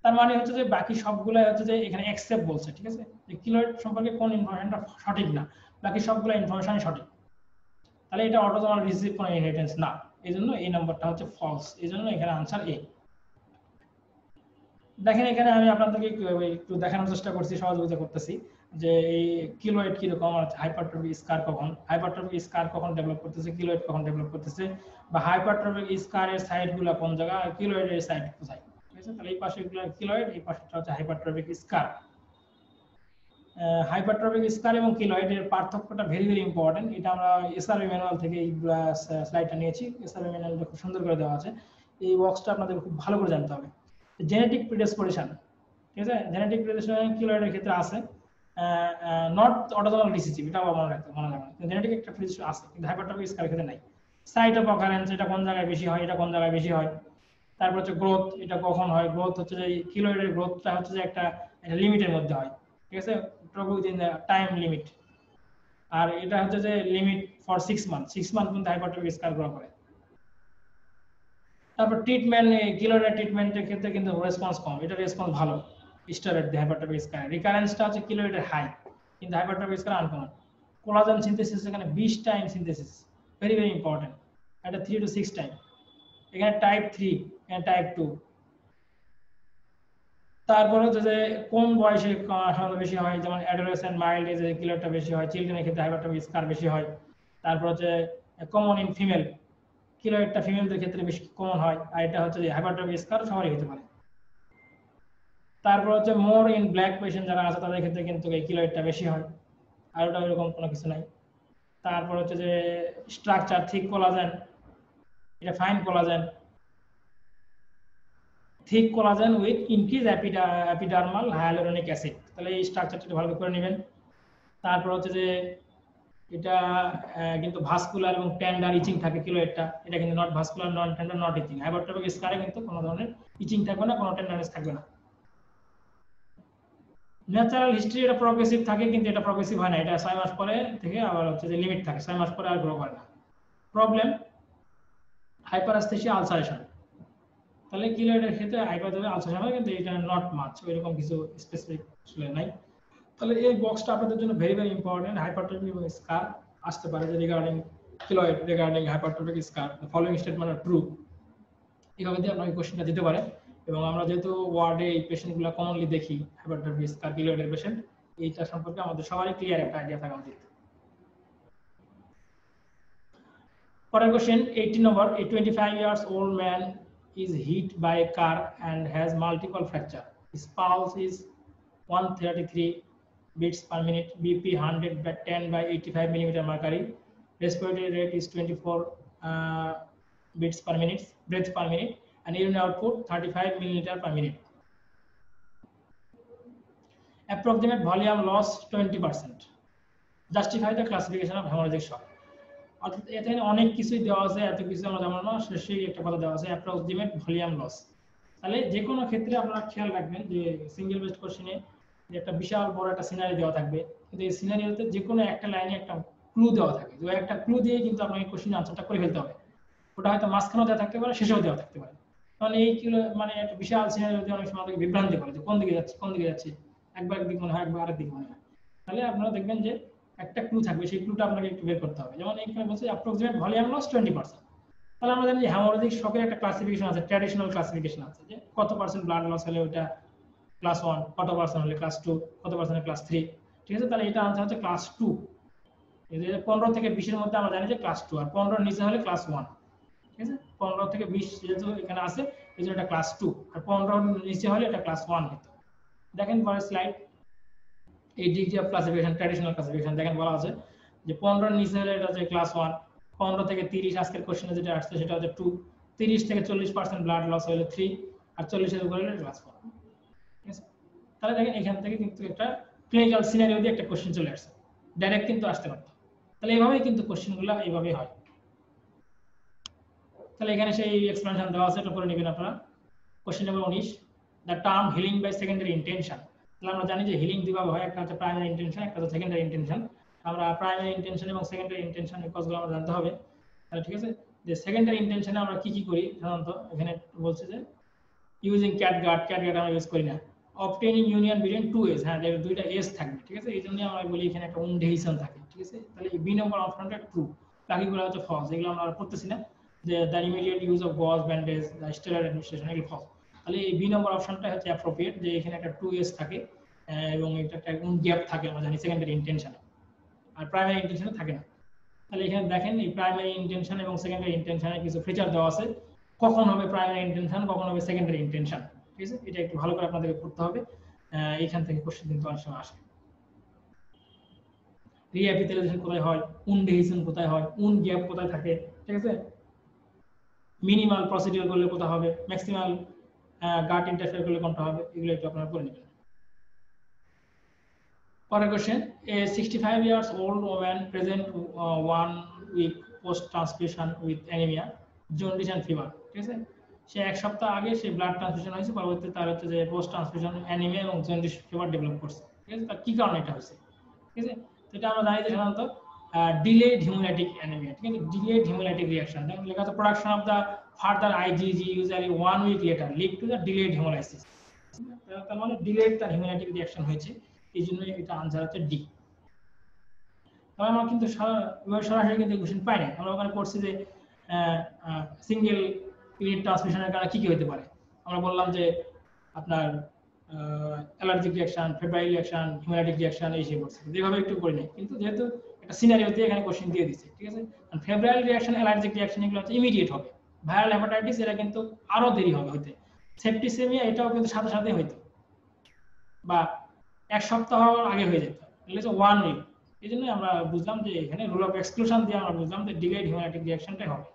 Speaker 1: তার মানে হচ্ছে যে বাকি সবগুলো হচ্ছে যে এখানে অ্যাকসেপ্ট বলছে, ঠিক আছে? যে কিলয়েড সম্পর্কে কোন ইনফরমেশনটা সঠিক না, বাকি সবগুলো ইনফরমেশনই সঠিক। তাহলে এটা অটোজোমাল রিসিভ কোনো ইনহেরিটেন্স না। এই জন্য এই নম্বরটা হচ্ছে ফলস এই জন্য এখানে আনসার এ দেখেন এখানে আমি আপনাদেরকে একটু দেখানোর চেষ্টা করছি, সহযোগিতা করতেছি। যে এই কিলোয়েড কীরকম, আর হাইপারট্রফিক স্কার কখন? হাইপারট্রফিক স্কার কখন ডেভেলপ করতেছে? কিলোয়েড কখন ডেভেলপ করতেছে? বা হাইপারট্রফিক স্কারের সাইডগুলো কোন জায়গা? আর কিলোয়েডের সাইড কোথায়? ঠিক আছে? তাহলে এই পাশে কিলোয়েড এই পাশেটা হচ্ছে হাইপারট্রফিক স্কার হাইপারট্রফিক স্কার এবং কিলোয়েডের পার্থক্যটা ভেরি ভেরি ইম্পর্টেন্ট এটা আমরা এসআরবি ম্যানুয়াল থেকে এই স্লাইডটা নিয়েছি। এসআরবি ম্যানুয়ালটা খুব সুন্দর করে দেওয়া আছে। এই বক্সটা আপনাদের খুব ভালো করে জানতে হবে। জেনেটিক প্রিডিসপোজিশন ঠিক আছে? জেনেটিক প্রিডিসপোজিশন কিলোয়েডের ক্ষেত্রে আছে। নট অটোজোমাল রিসিসিভ এটা মনে রাখতে মনে রাখবেন জেনেটিক একটা প্রিডিসপোজিশন আছে, কিন্তু হাইপারট্রফিক স্কার ক্ষেত্রে নাই। সাইট অফ অকারেন্স এটা কোন জায়গায় বেশি হয়, এটা কোন জায়গায় বেশি হয়? তারপর হচ্ছে গ্রোথ এটা কখন হয়? গ্রোথ হচ্ছে যে কিলোয়েডের গ্রোথটা হচ্ছে যে একটা লিমিটের মধ্যে হয়। ঠিক আছে? টাইম লিমিট আর এটা হচ্ছে যে limit for six month six month পর্যন্ত হাইপারট্রফিক স্কার গ্রো করে। তারপর ট্রিটমেন্ট কিলোয়েড ট্রিটমেন্টের ক্ষেত্রে কিন্তু রেসপন্স কম, এটা রেসপন্স ভালো। স্টেরয়েড হাইপারট্রফিক স্কার রিকারেন্সটা হচ্ছে কিলোয়েডের হাই কিন্তু hypertrophic scar uncommon collagen synthesis এখানে 20 time synthesis very very important এটা 3 টু 6 টাইম এখানে টাইপ 3 এখানে টাইপ 2 তারপর হচ্ছে যে কোন বয়সে সাধারণত বেশি হয়? যেমন অ্যাডোলেসেন্ট মাইল্ড এজে কিলোটা বেশি হয় চিলড্রেনের ক্ষেত্রে হাইপারট্রফিক স্কার বেশি হয়। তারপর হচ্ছে কমন ইন ফিমেল কিলোয়েডটা ফিমেলদের ক্ষেত্রে বেশি কমন হয়। আর এটা হচ্ছে যে হাইপারট্রফিক স্কার সবারই হতে পারে। তারপর হচ্ছে মোর ইন ব্ল্যাক পেশেন্ট যারা আছে, তাদের ক্ষেত্রে কিন্তু এই কিলোয়েডটা বেশি হয়। আর ওটা এরকম কোনো কিছু নাই। তারপর হচ্ছে যে স্ট্রাকচার থিক কোলাজেন এটা fine collagen thick collagen with increase epidermal hyaluronic acid তাহলে এই স্ট্রাকচারটা ভালো করে নেবেন। তারপর হচ্ছে যে এটা কিন্তু ভাস্কুলার এবং টেন্ডার ইচিং থাকে কিলোয়েডটা এটা কিন্তু not vascular non tender not itching hypertrophic স্কারে কিন্তু কোনো ধরনের ইচিং থাকবে না, কোনো টেন্ডারনেস থাকবে না। ন্যাচারাল হিস্ট্রি এটা প্রগ্রেসিভ থাকে কিন্তু এটা প্রগ্রেসিভ হয় না। এটা ছয় মাস পরে থেকে আবার হচ্ছে যে লিমিট থাকে। ছয় মাস পরে আর গ্রো করে না। প্রবলেম হাইপারস্থেসিয়া আলসারেশন তাহলে কিলোয়েডের ক্ষেত্রে হাইপারথেসিয়া আলসারেশন হয় কিন্তু এটা নট মাছ ওইরকম কিছু স্পেসিফিক আসলে নাই। তাহলে এই বক্সটা আপনাদের জন্য ভেরি ভেরি ইম্পর্টেন্ট হাইপারট্রফিক এবং স্কার আসতে পারে যে regarding keloid regarding hypertrophic scar following statement are true এইভাবে দিয়ে আপনাকে কোশ্চেনটা দিতে পারে। এবং আমরা যেহেতু ওয়ার্ডে এই পেশেন্টগুলো কমনলি দেখি হাইপারট্রফিক স্কার পেশেন্ট এইটা সম্পর্কে আমাদের সবারই ক্লিয়ার একটা আইডিয়া থাকা উচিত পরের কোশ্চেন 18 নম্বর a 25 years old man is hit by a car and has multiple fracture his pulse is 133 beats per minute bp 100 by 10 by 85 millimeter mercury respiratory rate is 24 uh, beats per minute, breath per minute, and urine output 35 milliliter per minute. Approximate volume loss 20%. Justify the classification of hemorrhagic shock. অর্থাৎ এখানে অনেক কিছুই দেওয়া আছে, এত কিছু আমরা জানব না শেষে একটা কথা দেওয়া আছে অ্যাপ্রক্সিমেট ভলিউম লস তাহলে যে কোনো ক্ষেত্রে আপনারা খেয়াল রাখবেন যে সিঙ্গেল বেস্ট কোশ্চেনে একটা বিশাল বড় একটা সিনারি দেওয়া থাকবে, কিন্তু এই সিনারিওতে যে কোনো একটা লাইনে একটা ক্লু দেওয়া থাকে তো একটা ক্লু দিয়ে কিন্তু আপনাকে কোশ্চেন আনসারটা করে ফেলতে হবে ওটা হয়তো মাঝখানেও দেওয়া থাকতে পারে, শেষেও দেওয়া থাকতে পারে কারণ এই মানে একটা বিশাল সিনারিও দিয়ে অনেক সময় বিভ্রান্তি করে যে কোন দিকে যাচ্ছে, কোন দিকে যাচ্ছে, একবার একদিক মনে হয়, একবার আরেক দিক মনে হয়। তাহলে আপনারা দেখবেন যে একটা ক্লু থাকবে, সেই ক্লুটা আপনাকে একটু বের করতে হবে। যেমন এইখানে বলছে approximate volume loss twenty percent তাহলে আমরা জানি যে হ্যামোরেজিক শকের একটা ক্লাসিফিকেশন আছে ট্র্যাডিশনাল ক্লাসিফিকেশন আছে, যে কত পার্সেন্ট ব্লাড লস হলে ওটা ক্লাস ওয়ান কত পার্সেন্ট হলে ক্লাস টু কত পার্সেন্ট ক্লাস থ্রি ঠিক আছে? তাহলে এটা আনসার হচ্ছে ক্লাস টু পনেরো থেকে বিশের মধ্যে আমরা জানি যে ক্লাস টু আর পনেরোর নিচে হলে ক্লাস ওয়ান ঠিক আছে? পনেরো থেকে বিশ যেহেতু এখানে আছে এই এটা ক্লাস টু আর পনেরোর নিচে হলে এটা ক্লাস ওয়ান হতো দেখেন পরে স্লাইড এই degree of classification traditional classification দেখেন বলা আছে যে পনেরোর নিচে হলে এটা হচ্ছে ক্লাস ওয়ান পনেরো থেকে তিরিশ আজকের কোশ্চেনে যেটা আসছে সেটা হচ্ছে টু তিরিশ থেকে চল্লিশ পার্সেন্ট ব্লাড লস হলে থ্রি আর চল্লিশের উপরে হলে ক্লাস ওয়ান ঠিক আছে? তাহলে দেখেন এখান থেকে কিন্তু একটা ক্লিনিক্যাল সিনারিও দিয়ে একটা কোশ্চেন চলে আসছে। ডাইরেক্ট কিন্তু আসতে পারতো। তাহলে এইভাবেই কিন্তু কোশ্চেনগুলো এইভাবেই হয়। তাহলে এখানে সেই এক্সপ্লেনেশন দেওয়া আছে, এটা করে নেবেন আপনারা। কোশ্চেন নাম্বার উনিশ the term healing by secondary intention তাহলে আমরা জানি যে হিলিং দুইভাবে হয়, একটা হচ্ছে প্রাইমারি ইন্টেনশন একটা হচ্ছে সেকেন্ডারি ইন্টেনশন আমরা প্রাইমারি ইন্টেনশন এবং সেকেন্ডারি ইন্টেনশন কাজগুলো আমরা জানতে হবে। তাহলে ঠিক আছে? যে সেকেন্ডারি ইন্টেনশনে আমরা কি কি করি? সাধারণত এখানে বলছে যে using cat gut cat gut আমরা ইউজ করি না। Obtaining union between two edges হ্যাঁ দুইটা এস থাকবে, ঠিক আছে? এই জন্য আমরা বলি এখানে একটা উন্ডেহিশন থাকে, ঠিক আছে? তাহলে বি নম্বর অপশনটা ট্রু বাকিগুলো হচ্ছে ফলস এগুলো আমরা পড়তেছি না। যে the immediate use of gauze bandage steroid administration এগুলো ফলস তাহলে এই বি নম্বর অপশনটা হচ্ছে অ্যাপ্রোপ্রিয়েট যে এখানে একটা টু এস থাকে এবং এটা একটা গ্যাপ থাকে, আমরা জানি সেকেন্ডারি ইন্টেনশনে আর প্রাইমারি ইন্টেনশনে থাকে না। তাহলে এখানে দেখেন, এই প্রাইমারি ইন্টেনশন এবং সেকেন্ডারি ইন্টেনশনের কিছু ফিচার দেওয়া আছে। কখন হবে প্রাইমারি ইন্টেনশন কখন হবে সেকেন্ডারি ইন্টেনশন ঠিক আছে? এটা একটু ভালো করে আপনাদেরকে পড়তে হবে। এইখান থেকে কোশ্চেন কিন্তু অনেক সময় আসে। রিঅ্যাপিটালাইজেশন কোথায় হয়? উন ডিহিশন কোথায় হয়? উন গ্যাপ কোথায় থাকে? ঠিক আছে? মিনিমাল প্রসিডিউর করলে কোথায় হবে? ম্যাক্সিমাল গার্ড ইন্টারফেয়ার করলে কোনটা হবে? এগুলো একটু আপনারা করে নেবেন। পরের question a 65 years old woman present one week post transfusion with anemia jaundice and fever ঠিক আছে? সে এক সপ্তাহ আগে সে ব্লাড ট্রান্সফিউশন হয়েছে, পরবর্তীতে তার হচ্ছে যে পোস্ট ট্রান্সফিউশন অ্যানিমিয়া এবং জন্ডিস ফিভার ডেভেলপ করছে, ঠিক আছে? তার কি কারণে এটা হয়েছে? ঠিক আছে? এটা আমরা জানি যে সাধারণত ডিলেড হিমোলাইটিক অ্যানিমিয়া ঠিক ডিলেড হিমোলাইটিক রিঅ্যাকশন দেখুন, লেখা of the further IgG usually one week later lead to the delayed hemolysis তার মানে ডিলেড তার হিমোলাইটিক রিঅ্যাকশন হয়েছে, এই জন্য এটা আনসার হচ্ছে ডি তবে আমরা কিন্তু সরাসরি কিন্তু কোশ্চেন পাই না আমরা ওখানে পড়ছি যে সিঙ্গেল ইউনিট ট্রান্সমিশনের কারণে কি কি হতে পারে? আমরা বললাম যে, আপনার allergic reaction febrile reaction hemolytic reaction এই সে করছে যেভাবে একটু করে নেই। কিন্তু যেহেতু একটা দিয়ে এখানে কোশ্চেন দিয়ে দিচ্ছে ঠিক আছে? ফেব্রাইল রিঅ্যাকশন অ্যালার্জিক রিঅ্যাকশন এগুলো হচ্ছে ইমিডিয়েট হবে। ভাইরাল হেপাটাইটিস এটা কিন্তু আরও দেরি হবে হইতে। সেপ্টিসেমিয়া এটাও কিন্তু সাথে সাথে হইতো। বা এক সপ্তাহ আগে হয়ে যেত। এগুলো হচ্ছে ওয়ান উইক এই জন্যই আমরা বুঝলাম যে এখানে রুল অফ এক্সক্লুশন দিয়ে আমরা বুঝলাম যে ডিলেড হিউম্যাটিক রিঅ্যাকশনটাই হবে।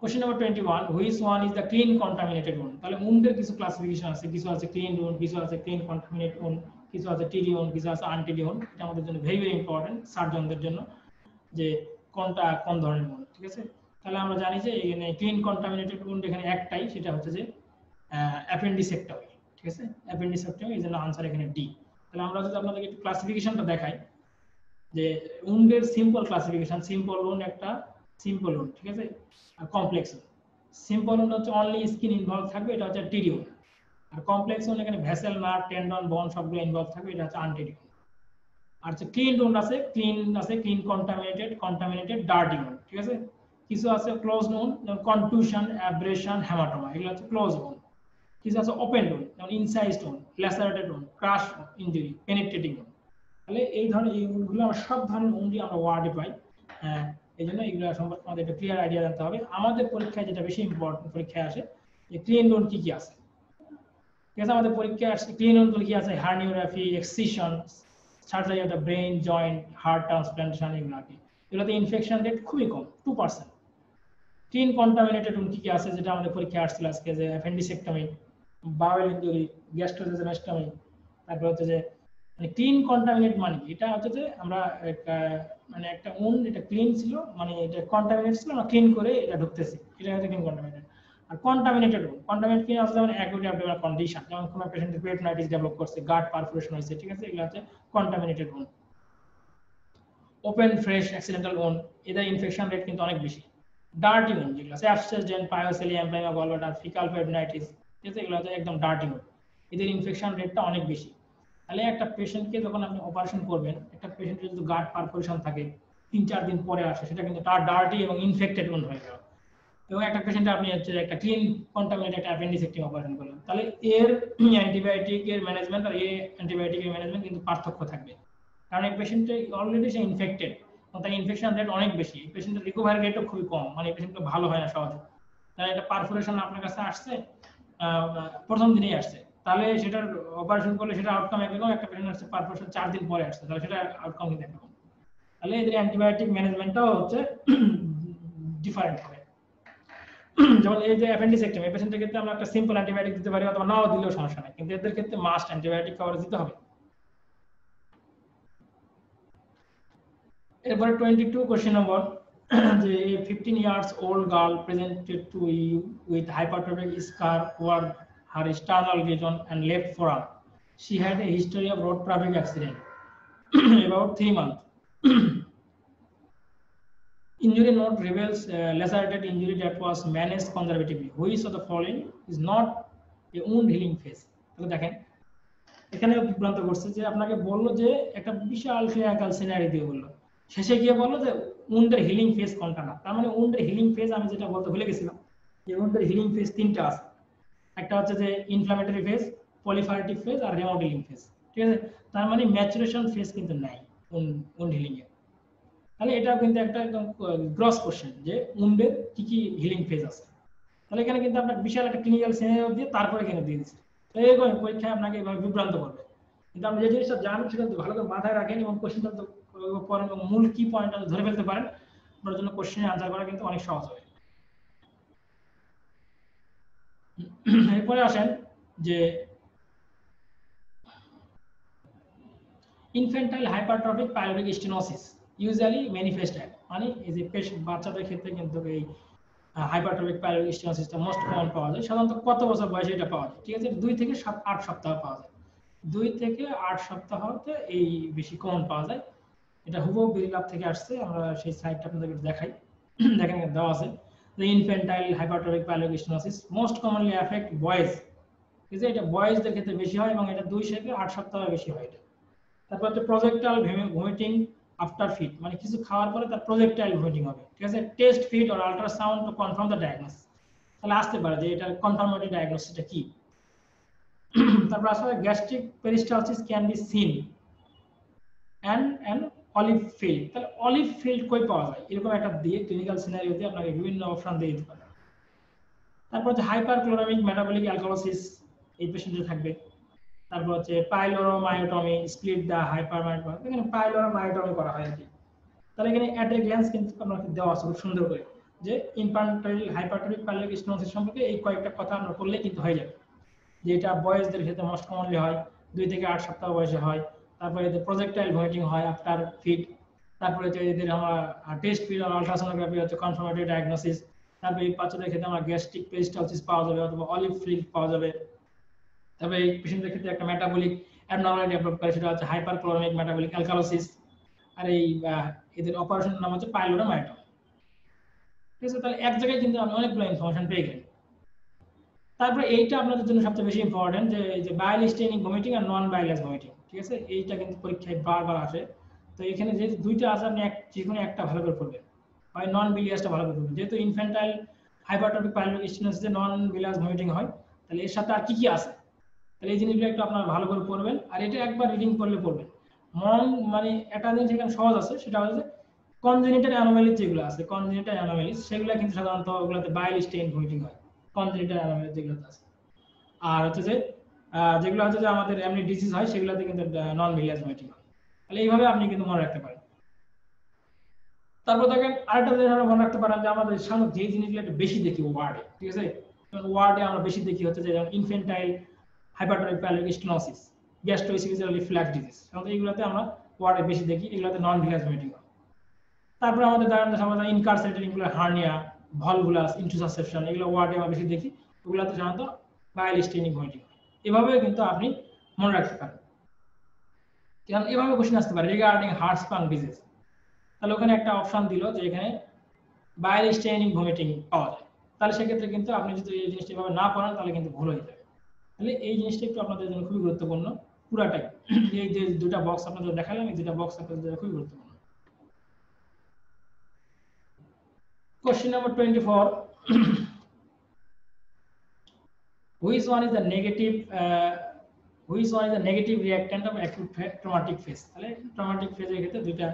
Speaker 1: Question number 21 which one is the clean contaminated wound তাহলে উন্ডের কিছু ক্লাসিফিকেশন আছে, কিছু আছে ক্লিন ওন কিছু আছে ক্লিন কন্টামিনেট ওন কিছু আছে টিডি ওন কিছু আছে আনটিডি ওন এটা আমাদের জন্য ভেরি ভেরি ইম্পর্টেন্ট সার্জনদের জন্য, যে কোনটা কোন ধরনের ওন ঠিক আছে? তাহলে আমরা জানি যে এখানে ক্লিন কন্টামিনেটেড ওন এখানে একটাই, সেটা হচ্ছে যে অ্যাপেন্ডিসেক্টমি ঠিক আছে? অ্যাপেন্ডিসেক্টমি এই জন্য আনসার এখানে ডি তাহলে আমরা যদি আপনাদেরকে একটু ক্লাসিফিকেশনটা দেখাই, যে উন্ডের সিম্পল ক্লাসিফিকেশন সিম্পল ওন একটা সিম্পল ওন ঠিক আছে? আর কমপ্লেক্স সিম্পল ওন হচ্ছে অনলি স্কিন ইনভলভ থাকবে, এটা হচ্ছে ওন আর কমপ্লেক্স ওন এখানে ভেসেল নার্ভ টেন্ডন বন সবগুলো ইনভলভ থাকবে, এটা হচ্ছে আনটিডি ওন আর হচ্ছে ক্লিন ওন আছে ক্লিন আছে clean contaminated contaminated dirty wound ঠিক আছে? কিছু আছে ক্লোজ ওন যেমন কনটিউশন অ্যাব্রেশন হেমাটোমা এগুলো হচ্ছে ক্লোজ ওন কিছু আছে ওপেন ওন যেমন incised wound lacerated wound crush injury penetrating wound তাহলে এই ধরনের এইগুলো আমরা সব ধরনের দিয়ে আমরা ওয়ার্ডে পাই। এই জন্য এগুলো সম্পর্কে আমাদের একটা ক্লিয়ার আইডিয়া জানতে হবে। আমাদের পরীক্ষায় যেটা বেশি ইম্পর্টেন্ট পরীক্ষায় আসে, যে ক্লিন লোন কি কি আছে। ঠিক আমাদের পরীক্ষা আসছে ক্লিন লোন কি আছে? Herniorrhaphy excision surgery of the brain joint heart transplantation এগুলো আর কি। এগুলোতে ইনফেকশন রেট খুবই কম টু পার্সেন্ট ক্লিন কন্টামিনেটেড কি কি আছে যেটা আমাদের পরীক্ষায় আসছিল আজকে? যে অ্যাপেন্ডিসেক্টমি বাওয়েল ইনজুরি গ্যাস্ট্রোজেনেস্টমি তারপর হচ্ছে যে মানে ক্লিন কন্টামিনেট মানে কি? এটা হচ্ছে যে আমরা মানে একটা উন এটা ক্লিন ছিল মানে এটা কন্টামিনেট ছিল, আমরা ক্লিন করে এটা ঢুকতেছি। এটা হচ্ছে ক্লিন কন্টামিনেট আর কন্টামিনেটেড উন কন্টামিনেট কি আছে যেমন অ্যাকুইট অ্যাবডোমিনাল কন্ডিশন যেমন কোনো পেশেন্টের পেটনাইটিস ডেভেলপ করছে গাট পারফোরেশন হয়েছে, ঠিক আছে? এগুলো হচ্ছে কন্টামিনেটেড উন ওপেন ফ্রেশ অ্যাক্সিডেন্টাল উন এদের ইনফেকশন রেট কিন্তু অনেক বেশি। ডার্টি উন যেগুলো আছে abscess gen pyocele empyema gallbladder faecal peritonitis ঠিক আছে? এগুলো হচ্ছে একদম ডার্টি উন এদের ইনফেকশন রেটটা অনেক বেশি। তাহলে একটা পেশেন্টকে যখন আপনি অপারেশন করবেন, একটা পেশেন্টের যদি গার্ড পারফোরেশন থাকে, তিন, চার দিন পরে আসে, সেটা কিন্তু তার ডার্টি এবং ইনফেক্টেড উন হয়ে গেল এবং একটা পেশেন্টে আপনি হচ্ছে একটা ক্লিন কন্টামিনেটেড একটা অপারেশন করলেন। তাহলে এর অ্যান্টিবায়োটিকের ম্যানেজমেন্ট আর এই অ্যান্টিবায়োটিকের ম্যানেজমেন্ট কিন্তু পার্থক্য থাকবে। কারণ এই পেশেন্টে অলরেডি সে ইনফেক্টেড তার ইনফেকশন রেট অনেক বেশি। পেশেন্টের রিকভারি রেটও খুবই কম মানে এই পেশেন্টটা ভালো হয় না সহজে। তাহলে একটা পারফোরেশন আপনার কাছে আসছে প্রথম দিনেই আসছে। তাহলে সেটার অপারেশন করলে সেটা আউটকাম একরকম একটা পেশেন্ট আসছে পারফোরেশন চার দিন পরে আসছে, তাহলে সেটা আউটকাম কিন্তু একরকম তাহলে এদের অ্যান্টিবায়োটিক ম্যানেজমেন্টটাও হচ্ছে ডিফারেন্ট যেমন এই যে অ্যাপেন্ডিসেক্টমি এই পেশেন্টের ক্ষেত্রে আমরা একটা সিম্পল অ্যান্টিবায়োটিক দিতে পারি অথবা নাও দিলেও সমস্যা নেই কিন্তু এদের ক্ষেত্রে মাস্ট অ্যান্টিবায়োটিক কভারেজ দিতে হবে এরপরে টোয়েন্টি টু কোশ্চেন নম্বর যে a 15 years old girl presented to you with hypertrophic scar over her sternal region and left forearm. She had a history of road traffic accident about three months. Injury note reveals uh, lacerated injury that was managed conservatively. Which of the following is not a wound healing phase? তাহলে দেখেন এখানে বিভ্রান্ত করছে যে আপনাকে বলল যে একটা বিশাল ক্লিনিক্যাল সিনারি দিয়ে বলল। শেষে গিয়ে বলল যে উন্ডের হিলিং ফেজ কোনটা না? তার মানে উন্ডের হিলিং ফেজ আমি যেটা বলতে ভুলে গেছিলাম যে উন্ডের হিলিং ফেজ তিনটা আছে। একটা হচ্ছে যে ইনফ্লামেটরি ফেজ পলিফারেটিভ ফেজ আর রেমোডিলিং ফেজ ঠিক আছে? তার মানে ম্যাচুরেশন ফেজ কিন্তু নাই উন্ড হিলিং এর তাহলে এটা কিন্তু একটা একদম গ্রস কোশ্চেন যে উন্ডের কি কি হিলিং ফেজ আছে। তাহলে এখানে কিন্তু আপনার বিশাল একটা ক্লিনিক্যাল সিনারিও দিয়ে তারপরে এখানে দিয়ে দিচ্ছে। তো এই পরীক্ষায় আপনাকে এভাবে বিভ্রান্ত করবে। কিন্তু আপনি যে জিনিসটা জানেন, সেটা ভালো করে মাথায় রাখেন এবং কোশ্চেনটা তো পরে এবং মূল কি পয়েন্ট ধরে ফেলতে পারেন। আপনার জন্য কোশ্চেনে আনসার করা কিন্তু অনেক সহজ হবে। এরপরে আসেন যে infantile hypertrophic pyloric stenosis usually manifest হয় মানে এই যে পেশেন্ট বাচ্চাদের ক্ষেত্রে কিন্তু এই হাইপারট্রফিক পাইলোরিক স্টেনোসিসটা মোস্ট কমন পাওয়া যায়। সাধারণত কত বছর বয়সে এটা পাওয়া যায়? ঠিক আছে, দুই থেকে সাত, আট সপ্তাহ পাওয়া যায়। দুই থেকে আট সপ্তাহতে এই বেশি কমন পাওয়া যায়। এটা হুবহু বিরিলাপ থেকে আসছে, আমরা সেই সাইটটা আপনাদেরকে দেখাই। <clears throat> দেখেন দেওয়া আছে, the infantile hypertrophic pyelogeniosis most commonly affect boys ঠিক আছে, এটা বয়েজদের ক্ষেত্রে বেশি হয় এবং এটা দুই থেকে আট সপ্তাহ বেশি হয় এটা। তারপর হচ্ছে প্রজেক্টাইল ভমিটিং আফটার ফিট মানে কিছু খাওয়ার পরে তার প্রজেক্টাইল ভমিটিং হবে, ঠিক আছে? Test feed or ultrasound to confirm the diagnosis তাহলে আসতে পারে যে এটা কনফার্মেটরি ডায়াগনোসিসটা কি? তারপর আসলে gastric peristalsis can be seen and and olive felt তাহলে অলিভ ফিল্ড কই পাওয়া যায়? এরকম একটা দিয়ে ক্লিনিক্যাল সিনারিও দিয়ে আপনাকে বিভিন্ন অপশন দিয়ে দিতে পারে। তারপর হচ্ছে হাইপার ক্লোরামিক মেটাবলিক অ্যালকোলোসিস এই পেশেন্টে থাকবে। তারপর হচ্ছে পাইলোরোমায়োটমি স্প্লিট দা হাইপার এখানে পাইলোরোমায়োটমি করা হয় আর কি। তাহলে এখানে অ্যাট এ গ্ল্যান্স কিন্তু আপনাকে দেওয়া আছে খুব সুন্দর করে যে ইনফান্টাইল হাইপারটনিক পাইলোরিক স্টেনোসিস সম্পর্কে এই কয়েকটা কথা আমরা করলে কিন্তু হয়ে যাবে। যে এটা বয়সদের ক্ষেত্রে মোস্ট কমনলি হয়, দুই থেকে আট সপ্তাহ বয়সে হয়, তারপরে এদের প্রজেক্টাইল ভমিটিং হয় আফটার ফিট তারপরে হচ্ছে এদের আমরা টেস্ট ফিট আলট্রাসোনোগ্রাফি হচ্ছে কনফার্মেটরি ডায়াগনোসিস তারপরে এই বাচ্চাদের ক্ষেত্রে আমরা গ্যাস্ট্রিক পেরিস্টালসিস পাওয়া যাবে অথবা অলিভ ফিল্ড পাওয়া যাবে। তবে এই পেশেন্টের ক্ষেত্রে একটা মেটাবলিক অ্যাবনর্মালিটি ডেভেলপ করে, সেটা হচ্ছে হাইপার ক্লোরামিক মেটাবলিক অ্যালকালোসিস আর এই এদের অপারেশন নাম হচ্ছে পাইলোরামাইটম ঠিক আছে, তাহলে এক জায়গায় কিন্তু আপনি অনেকগুলো ইনফরমেশন পেয়ে গেলেন তারপরে এইটা আপনাদের জন্য সবচেয়ে বেশি ইম্পর্টেন্ট যে যে বায়োল স্টেনিং ভমিটিং আর নন বায়োলাস ভমিটিং ঠিক আছে? এইটা কিন্তু পরীক্ষায় বারবার আসে। তো এখানে যে দুইটা আছে, আপনি এক, যে কোনো একটা ভালো করে পড়বেন। হয় নন বিলিয়াসটা ভালো করে পড়বেন। যেহেতু ইনফ্যান্টাইল হাইপারট্রফিক পাইলোরিক স্টেনোসিসে নন বিলাস ভমিটিং হয়, তাহলে এর সাথে আর কি কি আছে? তাহলে এই জিনিসগুলো একটু আপনারা ভালো করে পড়বেন। আর এটা একবার রিডিং করলে পড়বেন। মন মানে একটা জিনিস এখানে সহজ আছে, সেটা হচ্ছে কনজেনিটাল অ্যানোমালিস যেগুলো আছে কনজেনিটাল অ্যানোমালিস সেগুলো কিন্তু সাধারণত ওগুলোতে বায়োল স্টেন ভমিটিং হয়। কনজেনিটাল অ্যানোমালিস যেগুলোতে আছে। আর হচ্ছে যে যেগুলো হচ্ছে যে আমাদের এমনি ডিজিজ হয়, সেগুলোতে কিন্তু নন মিলিয়াস ভমিটিং হয়। তাহলে এইভাবে আপনি কিন্তু মনে রাখতে পারেন। তারপর দেখেন আরেকটা জিনিস আমরা মনে রাখতে পারেন যে আমাদের সামনে যে জিনিসগুলো একটু বেশি দেখি ওয়ার্ডে ঠিক আছে? ওয়ার্ডে আমরা বেশি দেখি হচ্ছে যে, যেমন infantile hypertrophic stenosis gastroesophageal reflux disease কারণ এইগুলোতে আমরা ওয়ার্ডে বেশি দেখি, এগুলোতে নন ভিলাস মিটিং তারপরে আমাদের সাধারণত ইনকারসেটেড এগুলো হার্নিয়া ভলভুলাস ইন্ট্রোসাসেপশন এগুলো ওয়ার্ডে আমরা বেশি দেখি, ওগুলোতে সাধারণত বাইল স্টেনিং মিটিং এভাবে কিন্তু আপনি মনে রাখতে পারেন। কারণ এভাবে কোশ্চেন আসতে পারে রিগার্ডিং হার্ট স্পাং ডিজিজ তাহলে ওখানে একটা অপশন দিল যে এখানে বাইল স্টেনিং ভমিটিং পাওয়া যায়। তাহলে সেক্ষেত্রে কিন্তু আপনি যদি এই জিনিসটা এভাবে না পড়েন তাহলে কিন্তু ভুল হয়ে যাবে। তাহলে এই জিনিসটা একটু আপনাদের জন্য খুবই গুরুত্বপূর্ণ। পুরাটাই। এই যে দুটা বক্স আপনাদের দেখালাম এই দুটা বক্স আপনাদের জন্য খুবই গুরুত্বপূর্ণ। Question number 24. which one is the negative uh, which one is the negative reactant of acute তাহলে traumatic phase এর ক্ষেত্রে দুইটা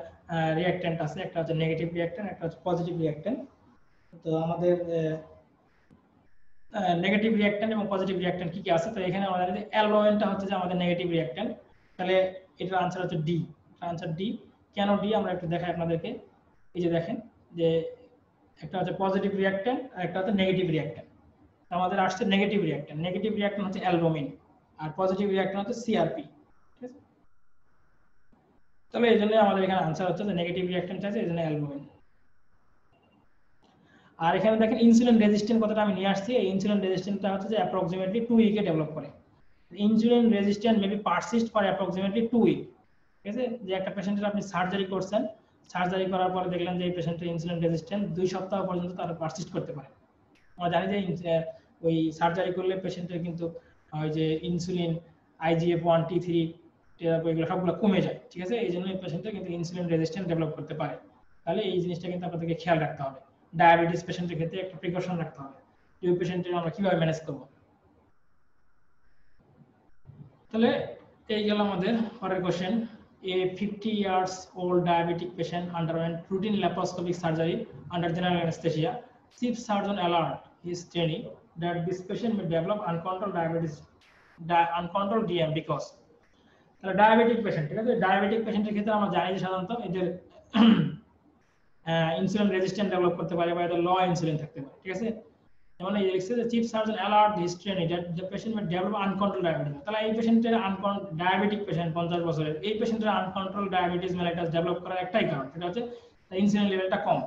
Speaker 1: রিঅ্যাকট্যান্ট আছে একটা হচ্ছে নেগেটিভ রিঅ্যাকট্যান্ট একটা হচ্ছে পজিটিভ রিঅ্যাকট্যান্ট তো আমাদের নেগেটিভ রিঅ্যাকট্যান্ট এবং পজিটিভ রিঅ্যাকট্যান্ট কি কি আছে? তো এখানে আমাদের যে অ্যালবামিনটা হচ্ছে যে আমাদের নেগেটিভ রিঅ্যাকট্যান্ট তাহলে এটার আনসার হচ্ছে ডি আনসার ডি কেন ডি আমরা একটু দেখাই আপনাদেরকে। এই যে দেখেন যে একটা হচ্ছে পজিটিভ রিঅ্যাকট্যান্ট আর একটা হচ্ছে নেগেটিভ রিঅ্যাকট্যান্ট আমাদের আসছে নেগেটিভ রিঅ্যাকট্যান্ট নেগেটিভ রিঅ্যাকট্যান্ট হচ্ছে অ্যালবুমিন আর পজিটিভ রিঅ্যাকট্যান্ট হচ্ছে সিআরপি ঠিক আছে? তাহলে এই জন্য আমাদের এখানে আনসার হচ্ছে যে নেগেটিভ রিঅ্যাকট্যান্ট আছে, এই জন্য অ্যালবুমিন। আর এখানে দেখেন ইনসুলিন রেজিস্ট্যান্ট কথাটা আমি নিয়ে আসছি। এই ইনসুলিন রেজিস্ট্যান্টটা হচ্ছে যে অ্যাপ্রক্সিমেটলি টু উইকে ডেভেলপ করে। Insulin resistant maybe persist for approximately two week ঠিক আছে? যে একটা পেশেন্টের আপনি সার্জারি করছেন সার্জারি করার পরে দেখলেন যে এই পেশেন্টের ইনসুলিন রেজিস্ট্যান্ট দুই সপ্তাহ পর্যন্ত তারা পারসিস্ট করতে পারে। আমরা জানি যে ওই সার্জারি করলে পেশেন্টের কিন্তু ওই যে insulin IGF one T three এগুলো সবগুলো কমে যায়, ঠিক আছে? এই জন্য এই পেশেন্টের কিন্তু ইনসুলিন রেজিস্ট্যান্ট ডেভেলপ করতে পারে। তাহলে এই জিনিসটা কিন্তু আপনাদেরকে খেয়াল রাখতে হবে। ডায়াবেটিস পেশেন্টের ক্ষেত্রে একটা প্রিকশন রাখতে হবে। টিউ পেশেন্টের আমরা কীভাবে ম্যানেজ করব? তাহলে এই গেল আমাদের পরের question a fifty years old diabetic patient undergoing routine laparoscopic surgery under general anaesthesia chief surgeon alert his training that this patient may develop uncontrolled diabetes uncontrolled DM because তাহলে ডায়াবেটিক পেশেন্ট ঠিক আছে? Diabetic পেশেন্টের ক্ষেত্রে আমরা জানি যে সাধারণত এদের ইনসুলিন রেজিস্ট্যান্ট ডেভেলপ করতে পারে বা এদের ল ইনসুলিন থাকতে পারে, ঠিক আছে? যেমন এই লিখছে যে chief surgeon alert history that the patient may develop uncontrolled diabetes তাহলে এই পেশেন্টের আনকন ডায়াবেটিক পেশেন্ট 50 বছরের, এই পেশেন্টের আনকন্ট্রোল ডায়াবেটিস মেলাইটাস ডেভেলপ করার একটাই কারণ, সেটা হচ্ছে ইনসুলিন লেভেলটা কম,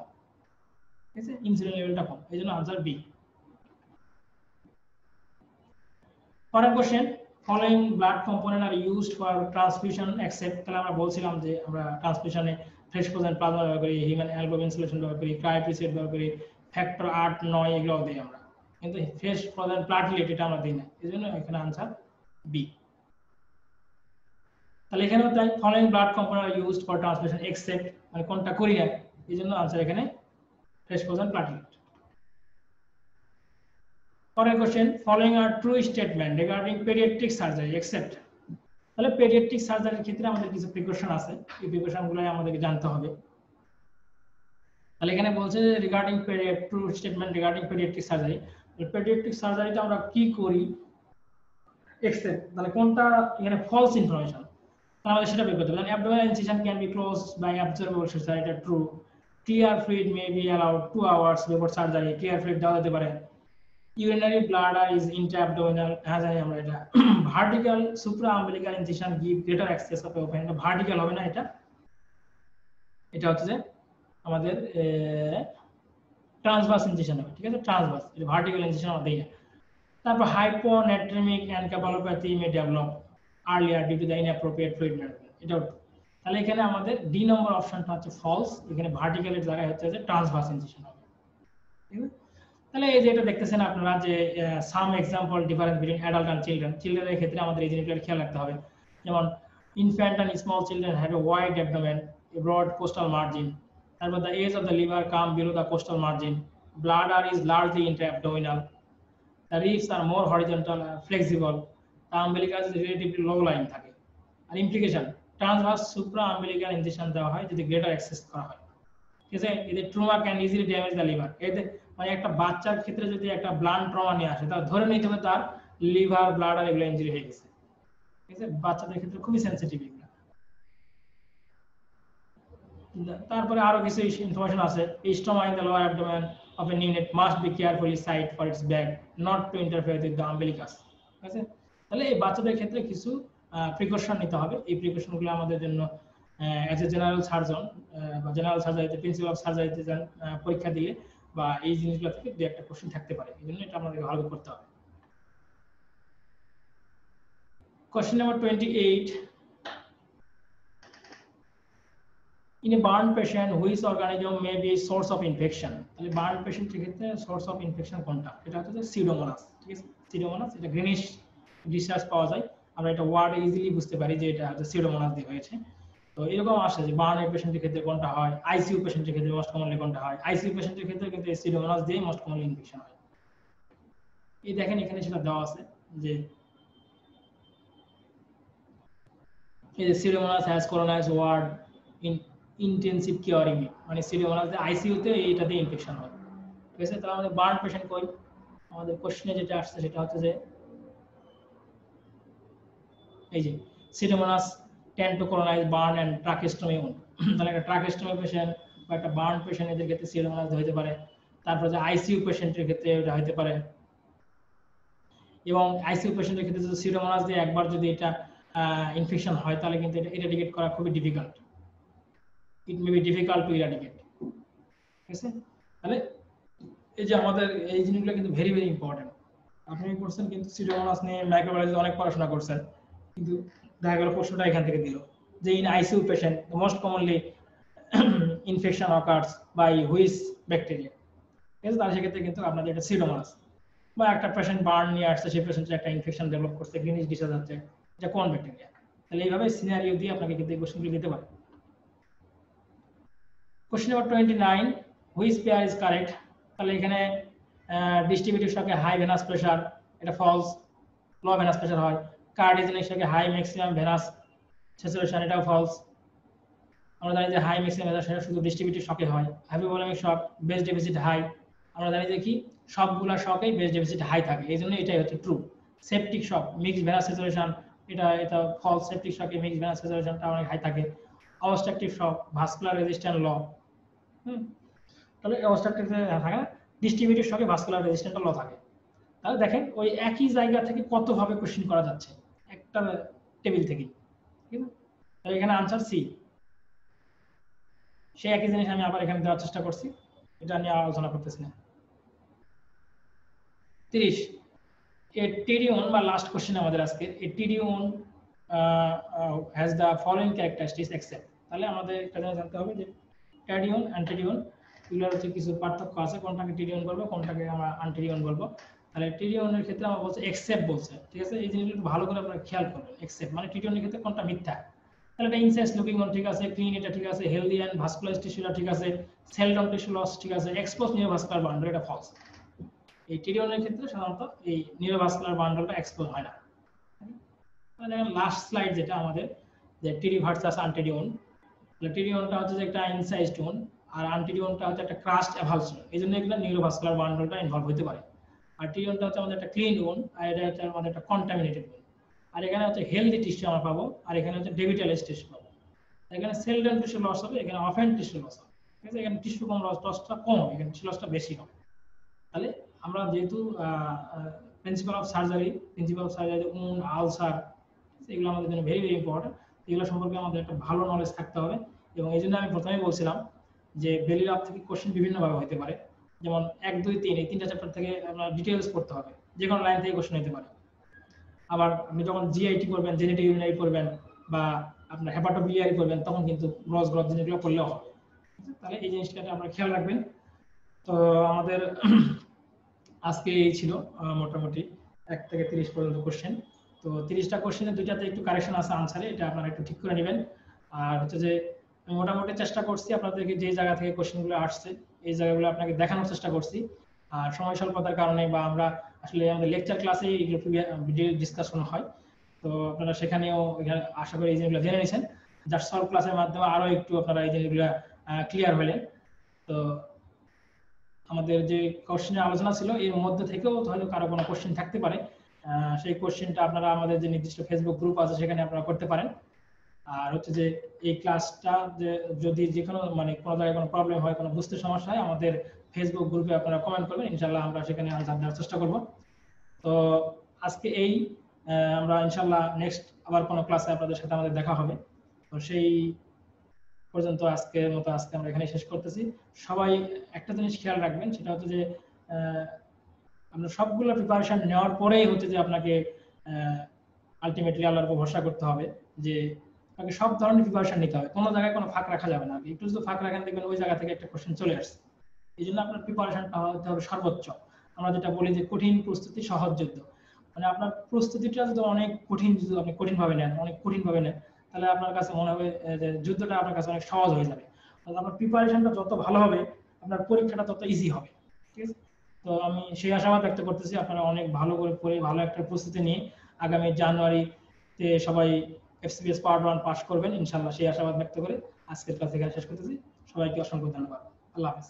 Speaker 1: ঠিক আছে? ইনসুলিন লেভেলটা কম, এই জন্য আনসার বি পরের question following blood component are used for transfusion except তাহলে আমরা বলছিলাম যে আমরা ট্রান্সফিউশনে ফ্রেশ ফ্রোজেন প্লাজমা ব্যবহার করি হিউম্যান অ্যালবুমিন সলিউশন ব্যবহার করি ক্রায়োপ্রিসেট ব্যবহার করি ফ্যাক্টর আট, নয় এগুলো দিই আমরা। কিন্তু ফ্রেশ ফ্রোজেন প্লাটলেট এটা আমরা দিই না। এই জন্য এখানে আনসার বি তাহলে এখানে তাই following blood component used for transmission except মানে কোনটা করি না, এই জন্য আনসার এখানে ফ্রেশ ফ্রোজেন প্লাটলেট পরের question following are true statement regarding paediatric surgery except তাহলে পেডিয়াট্রিক সার্জারির ক্ষেত্রে আমাদের কিছু প্রিকশন আছে। এই প্রিকশনগুলো আমাদেরকে জানতে হবে। তাহলে এখানে বলছে regarding true statement regarding paediatric surgery paediatric সার্জারিতে আমরা কি করি? এক্সেপ্ট তাহলে কোনটা এখানে ফলস ইনফরমেশন আমাদের সেটা বের করতে হবে। Abdominal incision can be close by absorbable surgery এটা true clear fluid may be allowed 2 hours before surgery clear fluid দেওয়া যেতে পারে। Urinary bladder is intraabdominal হ্যাঁ জানি আমরা এটা। Vertical supra umbilical incision give greater access of open এটা vertical হবে না এটা। এটা হচ্ছে আমাদের ট্রান্সভার্স ইনসিশন হবে, ঠিক আছে? ট্রান্সভার্স এটা ভার্টিক্যাল ইনসিশন আমাদের না তারপর hyponatraemic encephalopathy may develop earlier due to the inappropriate fluid management এটাও তাহলে এখানে আমাদের ডি নম্বর অপশনটা হচ্ছে ফলস এখানে ভার্টিক্যালের জায়গায় হচ্ছে যে ট্রান্সভার্স ইনসিশন হবে। ঠিক আছে? তাহলে এই যে এটা দেখতেছেন আপনারা যে some example difference between adult and children চিলড্রেনের ক্ষেত্রে আমাদের এই জিনিসগুলো খেয়াল রাখতে হবে। যেমন infant and small children have a wide abdomen broad costal margin তারপর the edge of the liver come below the costal margin bladder is largely intra-abdominal. The ribs are more horizontal and flexible. The umbilicus is relatively low lying থাকে। আর implication transverse supra umbilical injection দেওয়া হয়, যদি greater access করা হয়। ঠিক আছে? এদের trauma can easily damage the liver এদের মানে একটা বাচ্চার ক্ষেত্রে যদি একটা ব্লাড ট্রমা নিয়ে আসে, তাহলে ধরে নিতে হবে তার লিভার ব্লাডার এগুলো ইনজুরি হয়ে গেছে। ঠিক আছে? বাচ্চাদের ক্ষেত্রে খুবই সেন্সিটিভ তারপরে আরও কিছু ইনফরমেশন আছে। In the lower abdomen of must be carefully for its not to interfere with the ঠিক আছে? তাহলে এই বাচ্চাদের ক্ষেত্রে কিছু প্রিকশন নিতে হবে। এই প্রিকশনগুলো আমাদের জন্য অ্যাজ এ জেনারেল সার্জন বা জেনারেল সার্জারিতে প্রিন্সিপাল সার্জারিতে পরীক্ষা দিলে বা এই জিনিসগুলো থেকে দু একটা কোশ্চেন থাকতে পারে। এই জন্য এটা আমাদের ভালো করতে হবে। Question number 28. In a burn patient, which organism may be source of infection? তাহলে বার্ন পেশেন্টের ক্ষেত্রে সোর্স অফ ইনফেকশন কোনটা? এটা হচ্ছে সিডোমোনাস ঠিক আছে? সিডোমোনাস এটা গ্রিনিশ ডিসচার্জ পাওয়া যায়। আমরা এটা ওয়ার্ড ইজিলি বুঝতে পারি যে এটা হচ্ছে সিডোমোনাস দিয়ে হয়েছে। তো এরকম আসে যে বার্নের পেশেন্টের ক্ষেত্রে কোনটা হয়? আইসিইউ পেশেন্টের ক্ষেত্রে মোস্ট কমনলি কোনটা হয়? আইসিইউ পেশেন্টের ক্ষেত্রে কিন্তু সিডোমোনাস দিয়ে মোস্ট কমনলি ইনফেকশন হয়। এই দেখেন এখানে সেটা দেওয়া আছে যে এই Pseudomonas has colonise ward in intensive unit মানে সিরিয়ামানাস আইসিইউতে এইটাতে ইনফেকশন হয়। ঠিক আছে? তাহলে আমাদের বার্ন পেশেন্ট কই? আমাদের কোশ্চেনে যেটা আসছে সেটা হচ্ছে যে এই যে Pseudomonas tend to colonise burn and tracheostomy wound তাহলে একটা ট্রাকেস্টমি পেশেন্ট বা একটা বার্ন পেশেন্ট এদের ক্ষেত্রে সিরিয়ামানাস হতে পারে। তারপর যে আইসিইউ পেশেন্টের ক্ষেত্রে এটা হতে পারে। এবং আইসিইউ পেশেন্টের ক্ষেত্রে যদি সিরোমোনাস দিয়ে একবার যদি এটা ইনফেকশন হয়, তাহলে কিন্তু এটা ইরাডিকেট করা খুবই difficult it may be difficult to eradicate ঠিক আছে? তাহলে এই যে আমাদের এই জিনিসগুলো কিন্তু ভেরি ভেরি ইম্পর্টেন্ট আপনি করছেন কিন্তু সিরোমোনাস নিয়ে মাইক্রোবায়োলজি অনেক পড়াশোনা করছেন। কিন্তু দেখা গেল প্রশ্নটা এখান থেকে দিল যে in ICU patient most commonly infection occurs by which bacteria ঠিক আছে, তাহলে সেক্ষেত্রে কিন্তু আপনাদের এটা সিরোমোনাস বা একটা পেশেন্ট বার্ন নিয়ে আসছে, সেই পেশেন্টের একটা ইনফেকশন ডেভেলপ করছে গ্রিনিশ ডিসার্জ হচ্ছে, এটা কোন ব্যাকটেরিয়া তাহলে এইভাবে সিনারিও দিয়ে আপনাকে কিন্তু এই কোশ্চেনগুলো দিতে পারে। Question number twenty nine which pair is correct তাহলে এখানে ডিস্ট্রিবিউটিভ সঙ্গে হাই ভেনাস প্রেশার এটা ফলস লো ভেনাস প্রেশার হয়। কার্ডিজেনের সঙ্গে হাই ম্যাক্সিমাম ভেনাস স্যাচুরেশন এটাও ফলস আমরা জানি যে হাই ম্যাক্সিমাম ভেনাস সেটা শুধু ডিস্ট্রিবিউটিভ শকে হয়। Hypovolaemic shock base deficit high আমরা জানি যে কি? সবগুলা শকেই বেস ডেফিসিট হাই থাকে। এই জন্য এটাই হচ্ছে true septic shock mixed venous saturation এটা এটা ফলস সেপটিক শকে মিক্সড ভেনাস স্যাচুরেশনটা অনেক হাই থাকে। Obstructive shock vascular resistant low hmm? তাহলে অবস্ট্রাকটিভ থাকে ডিস্ট্রিবিউটিভ শকে ভাস্কুলার রেজিস্ট্যান্ট ল থাকে। তাহলে দেখেন ওই একই জায়গা থেকে কত ভাবে কোশ্চেন করা যাচ্ছে। টেবিল থেকে ঠিক এখানে আনসার সি সেই একই জিনিস আমি আবার এখানে দেওয়ার চেষ্টা করছি এটা নিয়ে আলোচনা করতেছি না। তিরিশ a tedion বা লাস্ট কোশ্চেন আমাদের আজকে a tedion uh, uh, has the following characteristics তাহলে আমাদের একটা জিনিস জানতে হবে যে ট্যাডিয়ন অ্যান্টিডিয়ন এগুলোর হচ্ছে কিছু পার্থক্য আছে কোনটাকে টিডিয়ন বলব কোনটাকে আমরা আনটিডিয়ন বলব। তাহলে টিডিয়নের ক্ষেত্রে আমরা বলছে এক্সেপ্ট বলছে। ঠিক আছে? এই জিনিসগুলো ভালো করে আপনারা খেয়াল করবেন এক্সেপ্ট মানে টিডিয়নের ক্ষেত্রে কোনটা মিথ্যা? তাহলে এটা ইনসাইজ লুকিং অন ঠিক আছে ক্লিন এটা ঠিক আছে হেলদি অ্যান্ড ভাস্কুলার টিস্যুটা ঠিক আছে সেল ডাউন টিস্যু লস ঠিক আছে এক্সপোজ নিউ ভাস্কুলার বান্ডল এটা ফলস এই টিডিওনের ক্ষেত্রে সাধারণত এই নিউরোভাস্কুলার বান্ডলটা এক্সপোজ হয় না। মানে লাস্ট স্লাইড যেটা আমাদের, যে টিডি ভার্সাস আনটিডিওন টিডিওনটা হচ্ছে যে একটা ইনসাইজ টোন আর আনটিডিওনটা হচ্ছে একটা ক্রাস্ট অ্যাভালশন এই জন্য এগুলো নিউরোভাস্কুলার বান্ডলটা ইনভলভ হতে পারে। আর টিডিওনটা হচ্ছে আমাদের একটা ক্লিন ওন আর এটা হচ্ছে আমাদের একটা কন্টামিনেটেড ওন আর এখানে হচ্ছে হেলদি টিস্যু আমরা পাবো, আর এখানে হচ্ছে ডেভিটালাইজ টিস্যু পাবো। এখানে সেল ডাউন টিস্যু লস হবে, এখানে অফেন্ট টিস্যু লস হবে। ঠিক আছে? এখানে টিস্যু কম লস লসটা কম এখানে টিস্যু লসটা বেশি হবে। তাহলে আমরা যেহেতু principal of surgery principal of surgery on ulcer এগুলো আমাদের জন্য ভেরি ভেরি ইম্পর্টেন্ট এগুলো সম্পর্কে আমাদের একটা ভালো নলেজ থাকতে হবে। এবং এই জন্য আমি প্রথমে বলছিলাম যে বেলি লাভ থেকে কোশ্চেন বিভিন্নভাবে হতে পারে। যেমন এক, দুই, তিন, এই তিনটা চ্যাপ্টার থেকে আপনার ডিটেলস পড়তে হবে। যে কোনো লাইন থেকে কোশ্চেন হতে পারে। আবার আপনি যখন জিআইটি করবেন জেনেটিক ইউনিনারি করবেন বা আপনার হেপাটোবিলিয়ারি করবেন তখন কিন্তু গ্রস গ্রস জিনিসগুলো পড়লেও হবে। তাহলে এই জিনিসটাকে আমরা খেয়াল রাখবেন। তো আমাদের <clears throat> আজকে এই ছিল মোটামুটি এক থেকে তিরিশ পর্যন্ত কোশ্চেন তো তিরিশটা কোশ্চেনে দুইটাতে একটু কারেকশন আছে আনসারে এটা আপনারা একটু ঠিক করে নেবেন। আর হচ্ছে যে মোটামুটি চেষ্টা করছি আপনাদেরকে যে জায়গা থেকে কোশ্চেনগুলো আসছে, এই জায়গাগুলো আপনাকে দেখানোর চেষ্টা করছি। আর সময় স্বল্পতার কারণে বা আমরা আসলে আমাদের লেকচার ক্লাসে ভিডিও ডিসকাশন হয়। তো আপনারা সেখানেও আশা করি এই জিনিসগুলো জেনে নিয়েছেন। যার সলভ ক্লাসের মাধ্যমে আরও একটু আপনারা এই জিনিসগুলো ক্লিয়ার হলেন। তো আমাদের যে কোশ্চেনের আলোচনা ছিল, এর মধ্যে থেকেও হয়তো কারও কোনো কোশ্চেন থাকতে পারে। সেই কোশ্চেনটা আপনারা আমাদের যে নির্দিষ্ট ফেসবুক গ্রুপ আছে, সেখানে আপনারা করতে পারেন। আর হচ্ছে যে এই ক্লাসটা যদি যে কোনো মানে কোনো জায়গায় কোনো প্রবলেম হয়, কোনো বুঝতে সমস্যা হয়, আমাদের ফেসবুক গ্রুপে আপনারা কমেন্ট করবেন ইনশাল্লাহ আমরা সেখানে আনসার দেওয়ার চেষ্টা করব। তো আজকে এই আমরা ইনশাল্লাহ নেক্সট আবার কোনো ক্লাসে আপনাদের সাথে আমাদের দেখা হবে। তো সেই পর্যন্ত আজকের মতো আজকে আমরা এখানে শেষ করতেছি। সবাই একটা জিনিস খেয়াল রাখবেন, সেটা হচ্ছে যে আপনার সবগুলো প্রিপারেশন নেওয়ার পরেই হচ্ছে যে আপনাকে আলটিমেটলি আল্লাহর উপর ভরসা করতে হবে যে আপনাকে সব ধরনের প্রিপারেশন নিতে হবে। কোনো জায়গায় কোনো ফাঁক রাখা যাবে না। একটু যদি ফাঁক রাখেন, দেখবেন ওই জায়গা থেকে একটা কোশ্চেন চলে আসছে। এই জন্য আপনার প্রিপারেশনটা হতে হবে সর্বোচ্চ। আমরা যেটা বলি যে কঠিন প্রস্তুতি সহজ যুদ্ধ। মানে আপনার প্রস্তুতিটা যদি অনেক কঠিন, যদি আপনি কঠিনভাবে নেন, অনেক কঠিনভাবে নেন, তাহলে আপনার কাছে মনে হবে যে যুদ্ধটা আপনার কাছে অনেক সহজ হয়ে যাবে। তাহলে আপনার প্রিপারেশনটা যত ভালো হবে, আপনার পরীক্ষাটা তত ইজি হবে। ঠিক আছে? তো আমি সেই আশাবাদ ব্যক্ত করতেছি, আপনারা অনেক ভালো করে পড়ে ভালো একটা প্রস্তুতি নিয়ে আগামী জানুয়ারিতে সবাই এফসিবিএস পার্ট ওয়ান পাস করবেন ইনশাল্লাহ সেই আশাবাদ ব্যক্ত করে আজকের ক্লাস এখানে শেষ করতেছি। সবাইকে অসংখ্য ধন্যবাদ। আল্লাহ হাফেজ।